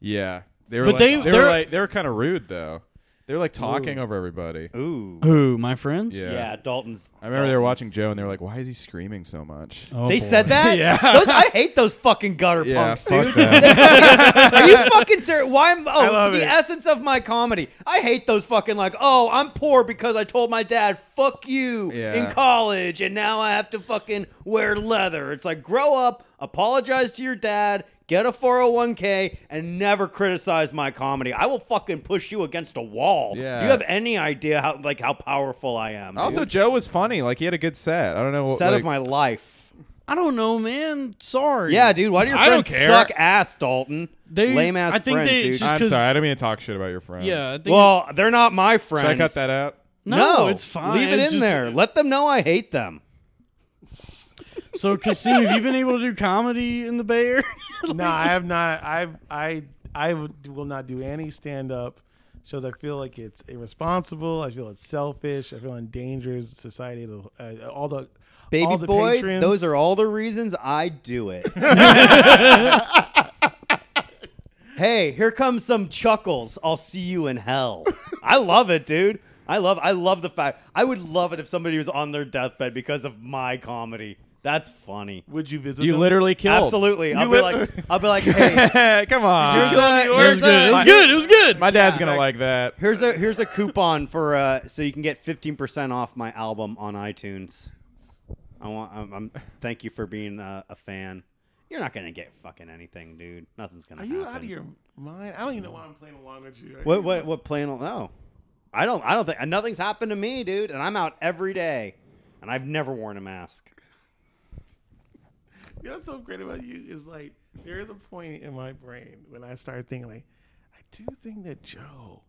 Yeah, they were But like, they- they, were they're- like they were kind of rude though. They were like talking over everybody. Ooh. Who? My friends? Yeah. Yeah, Dalton's. I remember they were watching Joe and they were like, "Why is he screaming so much?" Oh, They boy. said that. Yeah. Those I hate those fucking gutter yeah, punks, fuck dude. that. Are you fucking serious? Why? Am, oh, love the it. essence of my comedy. I hate those fucking like. Oh, I'm poor because I told my dad "fuck you" Yeah. in college, and now I have to fucking wear leather. It's like grow up, apologize to your dad, get a 401k, and never criticize my comedy. I will fucking push you against a wall. Yeah. You have any idea how like how powerful I am? also, dude? Joe was funny. Like he had a good set. I don't know. What, set like, of my life. I don't know, man. Sorry. Yeah, dude. Why do your I don't friends care. suck ass, Dalton? They- Lame ass I think friends, they- dude. I'm 'cause- sorry. I don't mean to talk shit about your friends. Yeah. I think Well, they're not my friends. Should I cut that out? no, it's fine. Leave it It's in just- there. Let them know I hate them. So, Kaseem, have you been able to do comedy in the Bay Area? no, I have not. I I I will not do any stand up shows. I feel like it's irresponsible. I feel it's selfish. I feel it endangers society. Uh, all the Baby all the boy, patrons. those are all the reasons I do it. hey, here comes some chuckles. I'll see you in hell. I love it, dude. I love I love the fact. I would love it if somebody was on their deathbed because of my comedy. That's funny. Would you visit? You them? literally killed. Absolutely. I'll be like I'll be like, "Hey, Come on. here's a, It was here's good. It was good. It was good. My dad's Yeah. gonna like that. Here's a here's a coupon for uh so you can get 15% off my album on iTunes. I want I'm, I'm thank you for being uh, a fan. You're not going to get fucking anything, dude. Nothing's gonna. Are to you happen. out of your mind? I don't even know why I'm playing along with you. What what what plan no. I don't I don't think nothing's happened to me, dude, and I'm out every day and I've never worn a mask. You know what's so great about you is like there is a point in my brain when I start thinking like I do think that Joe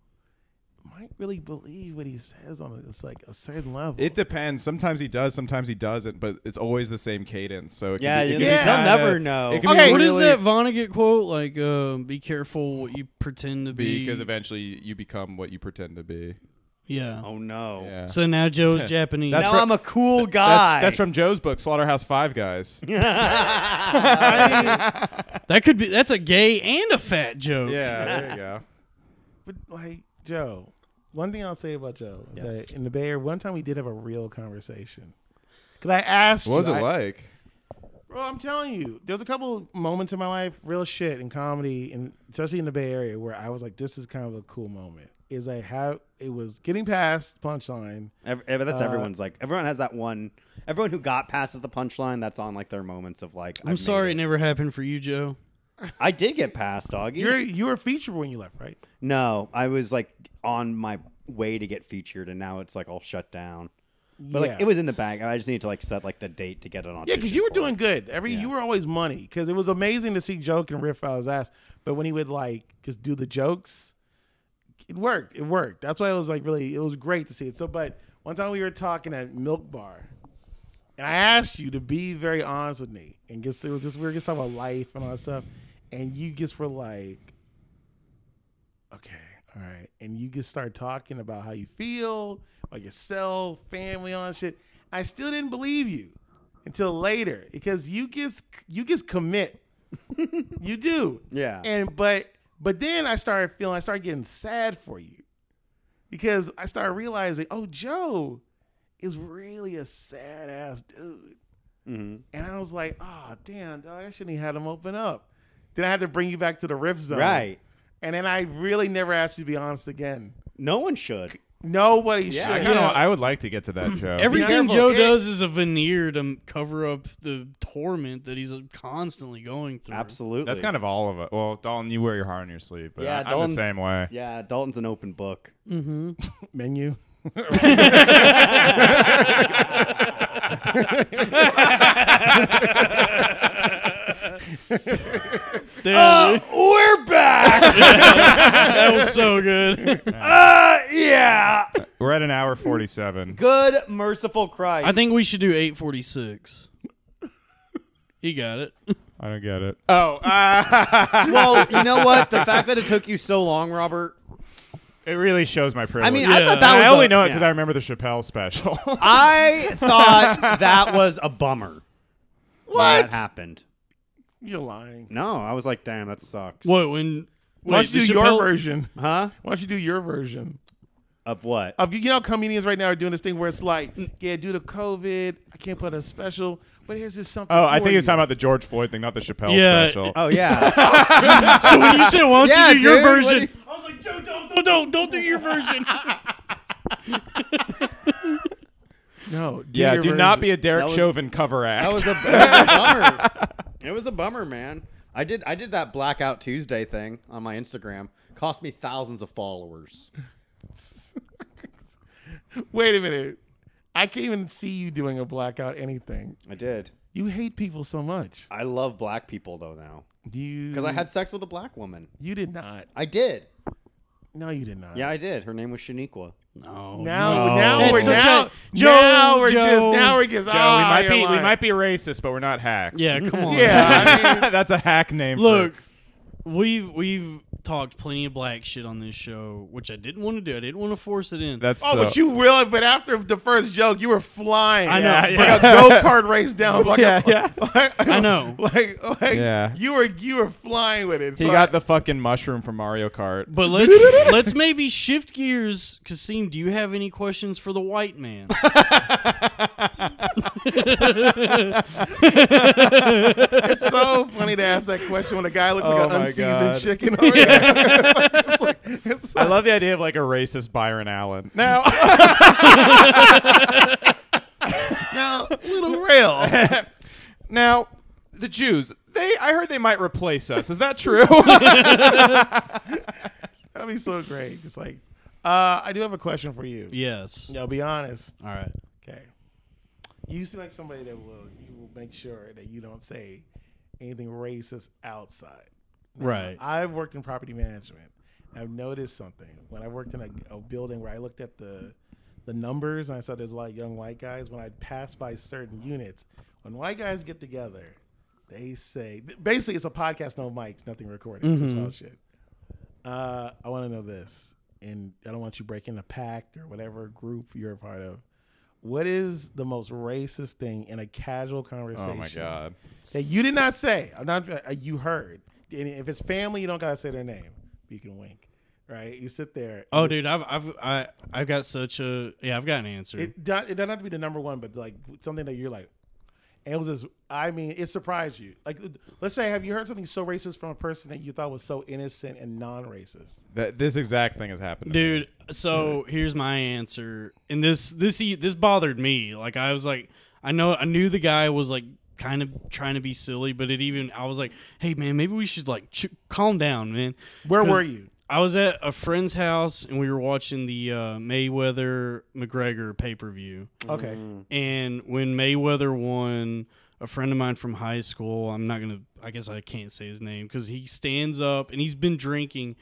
might really believe what he says on it's like a certain level. It depends. Sometimes he does. Sometimes he doesn't. But it's always the same cadence. So it can Yeah, be, it you- can be they'll kinda- never know. It can Okay, be What is really- that Vonnegut quote? Like, uh, be careful what you pretend to be. Because eventually you become what you pretend to be. Yeah. Oh no. Yeah. So now Joe's Japanese. That's now fr- I'm a cool guy. That's, that's from Joe's book, Slaughterhouse Five Guys. that could be. That's a gay and a fat joke. yeah, there you go. But like Joe, one thing I'll say about Joe is Yes. that in the Bay Area, one time we did have a real conversation. Cause I asked, What was you, it I- like? Bro, I'm telling you, there's a couple moments in my life, real shit in comedy, and especially in the Bay Area, where I was like, "This is kind of a cool moment." Is I have it was getting past punchline. Ev- ev- that's Uh, everyone's like everyone has that one. Everyone who got past at the punchline, that's on like their moments of like. I'm I've sorry it made never happened for you, Joe. I did get past, doggy. You're you were featured when you left, right? no, I was like on my way to get featured, and now it's like all shut down. But yeah. like it was in the bag. I just need to like set like the date to get it on. Yeah, because you were doing good. good. Every Yeah. you were always money. Because it was amazing to see joke and riff out his ass. But when he would like just do the jokes, it worked. It worked. That's why it was like really. It was great to see it. So, but one time we were talking at Milk Bar, and I asked you to be very honest with me, and just it was just we were just talking about life and all that stuff, and you just were like, okay, all right, and you just start talking about how you feel, about yourself, family, all that shit. I still didn't believe you until later because you just you just commit. you do. Yeah. And but but then I started feeling I started getting sad for you. Because I started realizing, oh, Joe is really a sad ass dude. Mhm. And I was like, oh damn, dog, I shouldn't have had him open up Then I had to bring you back to the riff zone. Right. And then I really never asked you to be honest again. No one should. Nobody Yeah, should. I, kinda, I would like to get to that show. Everything careful. Joe It- does is a veneer to cover up the torment that he's uh, constantly going through. Absolutely. That's kind of all of it. Well, Dalton, you wear your heart on your sleeve, but Yeah, I, I'm the same way. Yeah, Dalton's an open book. Mm-hmm. Menu. Damn, we're back. that was so good. uh, yeah. We're at an hour forty-seven. Good merciful Christ. I think we should do 846. He got it. I don't get it. Oh, uh, Well, you know what? The fact that it took you so long, Robert. it really shows my privilege. I mean, I Yeah. thought that was. I only a- know it because yeah. I remember the Chappelle special. I thought that was a bummer. when What? That happened. You're lying. No, I was like, damn, that sucks. What when? Why don't you do your Chappelle- version? Huh? Why don't you do your version? Of what? Of you know, comedians right now are doing this thing where it's like, yeah, due to COVID, I can't put a special, but here's just something. oh, I think you. it's talking about the George Floyd thing, not the Chappelle Yeah, special. Oh yeah. So when you said, "Why don't Yeah, you do your dude, what version?" do you- I was like, "Joe, don't, don't, don't, don't do your version." no. do yeah, your do not be a Derek That was- Chauvin cover act. That was a, it was a bummer. It was a bummer, man. I did I did that Blackout Tuesday thing on my Instagram. Cost me thousands of followers. Wait a minute. I can't even see you doing a blackout anything. I did. You hate people so much. I love black people though now Do you? because I had sex with a black woman. You did not. I did. No, you did not. Yeah, I did. Her name was Shaniqua. No. Now, No. now That's we're such now, a- Joe, now we're Joe. just now we're just. Joe, we ah, might you're be we lying. might be racist, but we're not hacks. Yeah, come on. Yeah, I mean, that's a hack name. Look, for, we've we've talked plenty of black shit on this show, which I didn't want to do. I didn't want to force it in. that's Oh, so- but uh, you really, but after the first joke, you were flying. I know. like Yeah, a go kart race down. Like Yeah, a, yeah. Like, I know. Like, like Yeah. you were you were flying with it. he So got I- the fucking mushroom from Mario Kart. But let's let's maybe shift gears. Kaseem, do you have any questions for the white man? It's so funny to ask that question when a guy looks Oh like an oh my unseasoned God. chicken. Over there. It's like- it's I like- love the idea of like a racist Byron Allen. Now, now, little real. now, the Jews. They, I heard they might replace us. Is that true? That'd be so great. It's like, uh, I do have a question for you. yes. Yo, be honest. All right. Okay. You seem like somebody that will you will make sure that you don't say anything racist outside. Now, Right. I've worked in property management. I've noticed something when I worked in a, a building where I looked at the the numbers and I saw there's a lot of young white guys. When I'd pass by certain units, when white guys get together, they say basically it's a podcast, no mics, nothing recorded. It's just Mhm. wild shit. Uh, I want to know this, and I don't want you breaking a pact or whatever group you're a part of. What is the most racist thing in a casual conversation? oh my god. That you did not say. I'm not. Uh, you heard. And if it's family, you don't gotta say their name. But You can wink, right? You sit there. Oh, and dude, I've I've I, I've got such a yeah. I've got an answer. It, it doesn't have to be the number one, but like something that you're like. And it was just. I mean, it surprised you. Like, let's say, have you heard something so racist from a person that you thought was so innocent and non-racist? That this exact thing has happened, to me. dude so here's my answer and this this this bothered me like i was like i know i knew the guy was like kind of trying to be silly but it even i was like hey man maybe we should like ch- calm down man Where were you? i was at a friend's house and we were watching the uh, mayweather mcgregor pay-per-view Okay. and when mayweather won a friend of mine from high school i'm not gonna i guess i can't say his name because he stands up and he's been drinking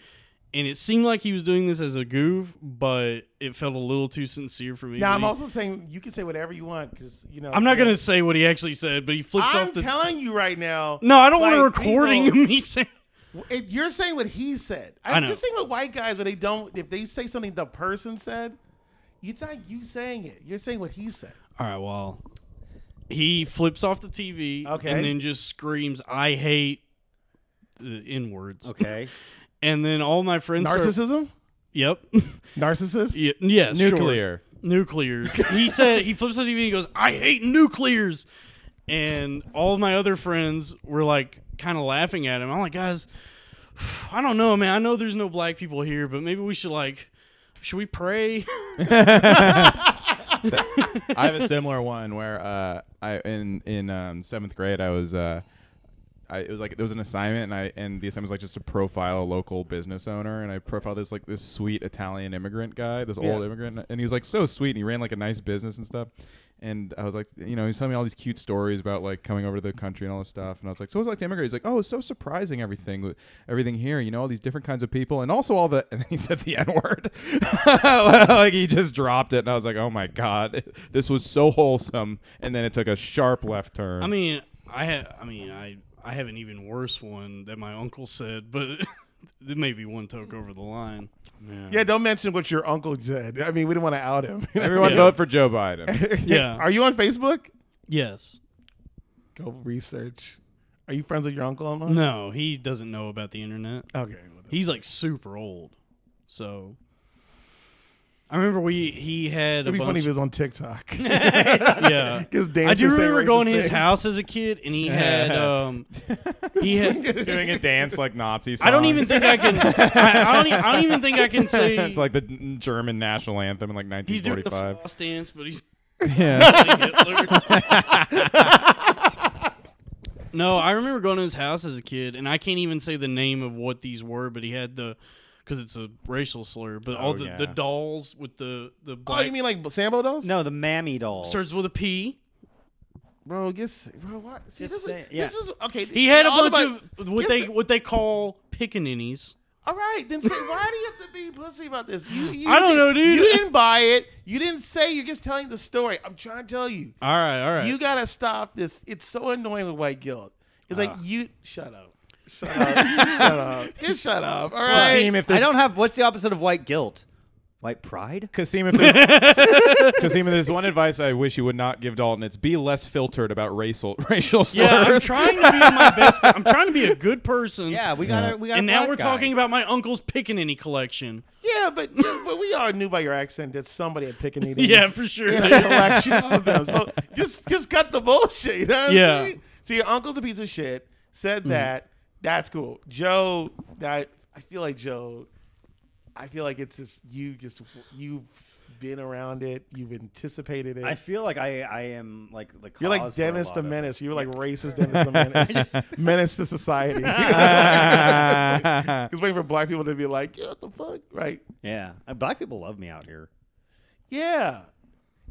and it seemed like he was doing this as a goof but it felt a little too sincere for me Now I'm he- also saying you can say whatever you want because you know. I'm not gonna say what he actually said but he flips I'm off the telling you right now. no i don't want a recording people- of me saying It, you're saying what he said. I I'm know. just saying with white guys, where they don't, if they say something the person said, it's not you saying it. You're saying what he said. all right well he flips off the tv Okay. and then just screams i hate the n words Okay. and then all my friends start- Narcissism? yep Narcissist? Yes, sure. nuclear. nuclears. he said he flips on TV and he goes, "I hate nuclears," and all my other friends were like kind of laughing at him. I'm like, guys, I don't know, man. I know there's no black people here, but maybe we should like, should we pray? I have a similar one where uh, I in in um, seventh grade I was uh, I, it was like there was an assignment and I and the assignment was like just to profile a local business owner and I profiled this like this sweet Italian immigrant guy, this Yeah. old immigrant, and he was like so sweet and he ran like a nice business and stuff. And I was like, you know, he was telling me all these cute stories about like coming over to the country and all this stuff. And I was like, so what's it like to immigrate? He's like, oh, it's so surprising everything, everything here. You know, all these different kinds of people, and also all the. And then he said the N word, like he just dropped it, and I was like, oh my god, this was so wholesome. And then it took a sharp left turn. I mean, I had, I mean, I, I have an even worse one that my uncle said, but it may be one took over the line. Yeah. Yeah, don't mention what your uncle said. I mean, we didn't want to out him. everyone Yeah. vote for Joe Biden. Yeah. Are you on Facebook? Yes. Go research. Are you friends with your uncle online? No, he doesn't know about the internet. Okay. whatever. He's like super old, so. I remember we he had It'd be a funny if bunch. he was on TikTok. yeah, Just I do remember going to his house as a kid, and he had um, he had. Doing a dance like Nazi songs. I don't even think I can. I, I don't. I don't even think I can say it's like the German national anthem in like 1945. he's doing the 1945. dance, but he's yeah. No, I remember going to his house as a kid, and I can't even say the name of what these were, but he had the because it's a racial slur, but all Oh, the, yeah. the dolls with the the Oh, you mean like Sambo dolls? No, the mammy dolls. starts with a P. bro. Guess, bro. What? See, Just this, say- is, yeah. this is okay. He had a all bunch about- of what they it- what they call pickaninnies. All right, then say, why do you have to be pussy about this? You, you I don't know, dude. You didn't buy it. You didn't say. You're just telling the story. I'm trying to tell you. All right, all right. You gotta stop this. It's so annoying with white guilt. It's like Ah. you shut up. Shut up. shut up. Just shut up. All right. Kaseem, if I there's don't have. What's the opposite of white guilt? White pride. Kaseem, if there's, Kaseem, if there's one advice I wish you would not give Dalton, it's be less filtered about racial racial slurs. yeah, I'm trying to be my best. I'm trying to be a good person. Yeah, we got to We got. and now we're talking about my uncle's pickaninny collection. Yeah, but but we all knew by your accent that somebody had pickaninnies. Yeah, for sure. in a collection of them. So just just cut the bullshit. You know what I'm Yeah. saying? So your uncle's a piece of shit. Said mm-hmm. that. That's cool. Joe, that I feel like Joe. I feel like it's just you. Just you've been around it. You've anticipated it. I feel like I. I am like the. You're like cause for a Dennis lot the of it. Menace. You're like racist Dennis the Menace. menace to society. Just waiting for black people to be like, yeah, what the fuck? Right. Yeah, and black people love me out here. Yeah.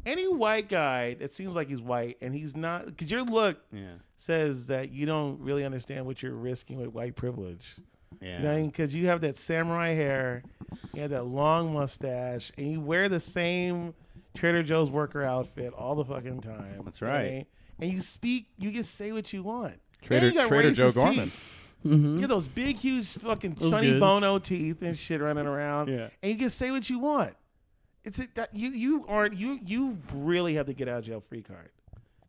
Any white guy that seems like he's white and he's not, because your look Yeah, says that you don't really understand what you're risking with white privilege. yeah. You know, because you have that samurai hair, you have that long mustache, and you wear the same Trader Joe's worker outfit all the fucking time. That's you know I right. mean? And you speak, you just say what you want. Trader- And you got Trader Joe racist Gorman. Mm-hmm. You have those big, huge, fucking Those Sonny. Bono teeth and shit running around. Yeah. And you can say what you want. It's a, that you you aren't you you really have to get out of jail free card.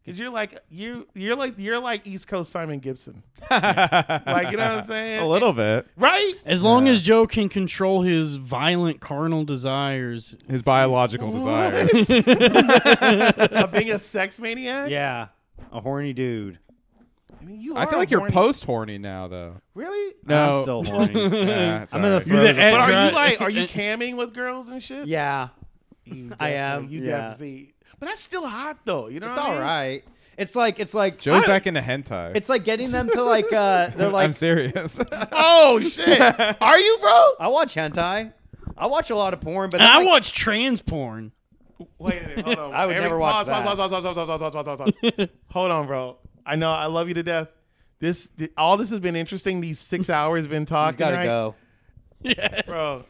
Cause you're like you you're like you're like East Coast Simon Gibson, like you know what I'm saying? a little bit. right? As long Yeah. as Joe can control his violent carnal desires, His biological desires. Of being a sex maniac. Yeah, a horny dude. I mean, you. I feel like you're post horny now, though. Really? No, I'm still horny. Nah, I'm in the right. You're the throes of ed- But are you like are you camming with girls and shit? Yeah, you I am. You yeah. definitely. But that's still hot though. You know, it's all mean? right. It's like it's like Joe's I, back into hentai. It's like getting them to like uh they're like I'm serious. oh shit. Are you, bro? I watch hentai. I watch a lot of porn, but I like, watch trans porn. Wait a minute, hold on. I would never watch pause, that. Pause, pause, hold on, bro. I know I love you to death. This th- all this has been interesting. These six hours been talking. He's gotta right? go. Yeah. Bro,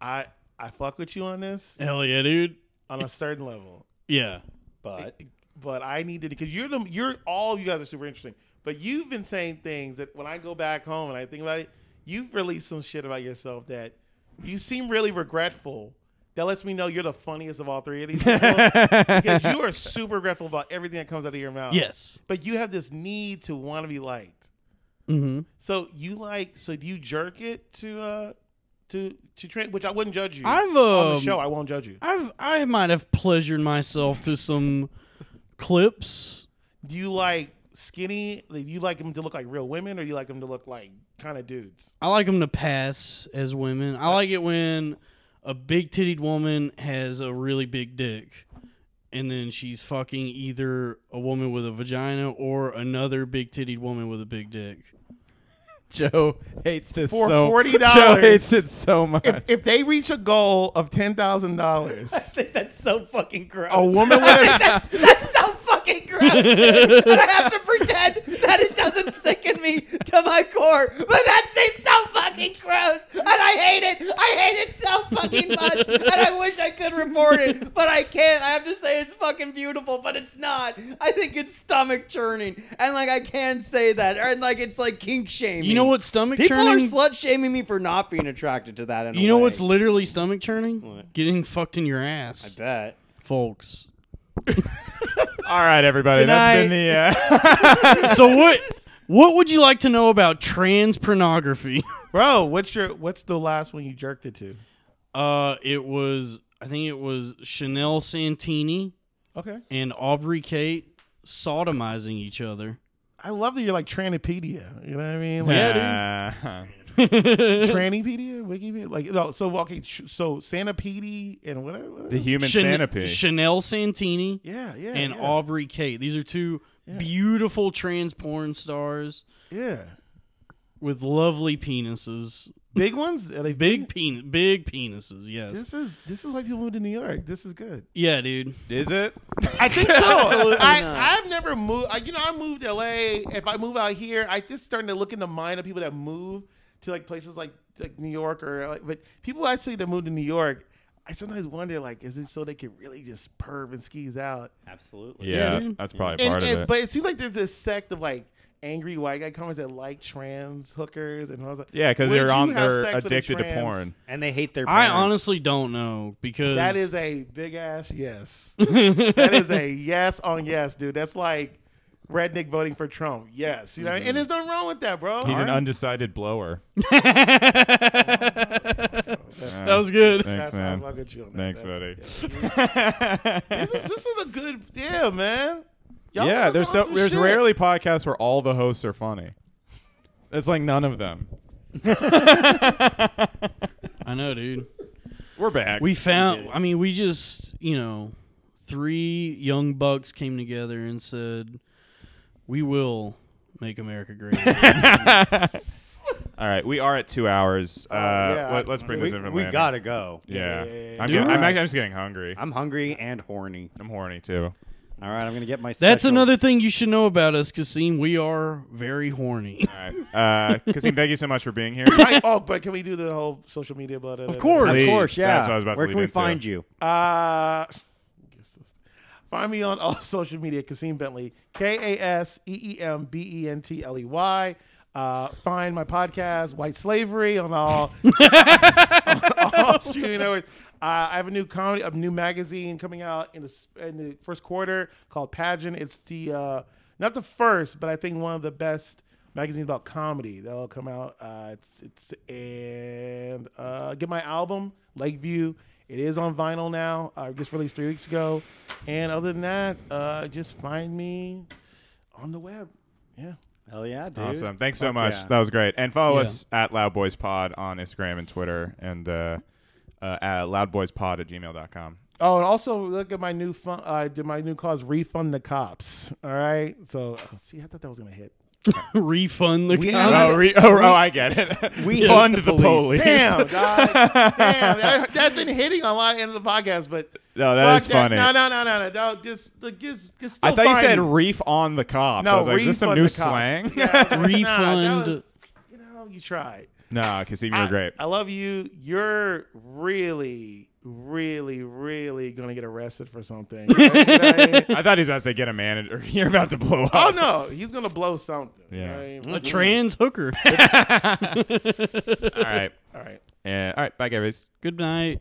I I fuck with you on this Hell yeah, dude. on a certain level, Yeah. But but I needed because you're the, you're all you guys are super interesting. But you've been saying things that when I go back home and I think about it, you've released some shit about yourself that you seem really regretful. That lets me know you're the funniest of all three of these because you are super regretful about everything that comes out of your mouth. Yes. but you have this need to want to be liked. Mm-hmm. So you like, so do you jerk it to uh to to train? Which I wouldn't judge you I've on um, the show. I won't judge you. I've I might have pleasured myself to some clips. do you like skinny? Do you like them to look like real women, or do you like them to look like kind of dudes? I like them to pass as women. I like it when a big titted woman has a really big dick. And then she's fucking either a woman with a vagina or another big titted woman with a big dick. Joe hates this For so $40. Joe hates it so much. If, if they reach a goal of ten thousand dollars, That's so fucking gross. a woman with a that's, that's so fucking gross, dude. and I have to pretend that it doesn't sicken me to my core. But that seems so fucking gross, and I hate it. I hate it so fucking much, and I wish I could report it, but I can't. I have to say it's fucking beautiful, but it's not. I think it's stomach churning, and like I can't say that, and like it's like kink shaming. You know what's stomach People churning? are slut shaming me for not being attracted to that. In a you know way. what's literally stomach churning? What? Getting fucked in your ass. I bet. folks. All right, everybody. Good That's night. been the. Uh, so what? What would you like to know about trans pornography? bro. What's your what's the last one you jerked it to? Uh, it was I think it was Chanel Santini Okay, and Aubrey Kate sodomizing each other. I love that you're like Tranipedia. You know what I mean? Like, yeah, Tranipedia, Wikipedia, like no. So okay, sh- so Sanipede and whatever. whatever. the human Chan- centipede. Chanel Santini yeah, yeah, and yeah, Aubrey Kate. These are two beautiful trans porn stars yeah. with lovely penises. Big ones. Are they Big pen, big penises. Yes. This is this is why people move to New York. This is good. yeah, dude. Is it? I think so. Absolutely I, not. I've never moved. I, you know, I moved to LA. If I move out here, I just starting to look in the mind of people that move to like places like like New York or like. But people actually that move to New York, I sometimes wonder like, is it so they can really just perv and skis out? Absolutely. Yeah, dude. that's probably And, part and- of it. But it seems like there's this sect of like angry white guy comments that like trans hookers and I was like, yeah, because they're on. They're sex with a addicted to porn. And they hate their I honestly don't know because That is a big ass yes. that is a yes on yes, dude. That's like redneck voting for Trump. Yes, you know, and mm-hmm. there's nothing wrong with that, bro. He's an undecided blower. that was good. Thanks, That's man. how I get you on that. Thanks, That's- buddy. yeah. this, is, this is a good, yeah, man. Y'all yeah, there's so there's shit. rarely podcasts where all the hosts are funny. It's like none of them. I know, dude. We're back. We found. I mean, we just you know, three young bucks came together and said, "We will make America great." all right, we are at two hours. Uh, yeah, let, us bring We, this in. we gotta go. Yeah, Yeah, yeah, yeah, I'm, yeah. getting, I'm, Alright. I'm just getting hungry. I'm hungry and horny. I'm horny too. All right, I'm gonna get my. That's another thing you should know about us, Kaseem. We are very horny. All right, uh, Kaseem, thank you so much for being here. Right, oh, but can we do the whole social media? Blah, blah, Of course. blah? Of course, yeah. That's what I was about Where lead can we into. find you? Uh, find me on all social media, Kaseem Bentley, K A S E E M B E N T L E Y. Uh, find my podcast, White Slavery, on all, on all streaming networks. Uh, I have a new comedy, a new magazine coming out in the in the first quarter called Pageant. It's the uh, not the first, but I think one of the best magazines about comedy that'll come out. Uh, it's it's and uh, get my album Lakeview. It is on vinyl now. I just released three weeks ago. And other than that, uh, just find me on the web. Yeah. Hell yeah, dude. Awesome. Thanks so Fuck much. yeah. That was great. And follow Yeah. us at Loud Boys Pod on Instagram and Twitter and uh, uh, at loudboyspod at gmail.com. Oh, and also look at my new fun. I did my new cause refund the cops. All right. So see, I thought that was gonna hit. Refund the We cops. have- Oh, re- oh, oh, I get it. We fund hate the the police. police. Damn, dog. Damn, that, that's been hitting on a lot of ends of the podcast, but No, that is fuck funny. No, no, no, no, no. Don't just, like, just, just. I thought you said me. reef on the cops. no. I was like, is this some new slang? Yeah, I was nah, Refund. was- you know, you tried. No, Kaseem, you're I- great. I love you. You're really, really, really gonna get arrested for something. You know I? I thought he was about to say get a manager. You're about to blow up. oh no, he's gonna blow something. you know Yeah. what I mean? A mm-hmm. trans hooker. All right. All right. Yeah. All right. Bye, guys. Good night.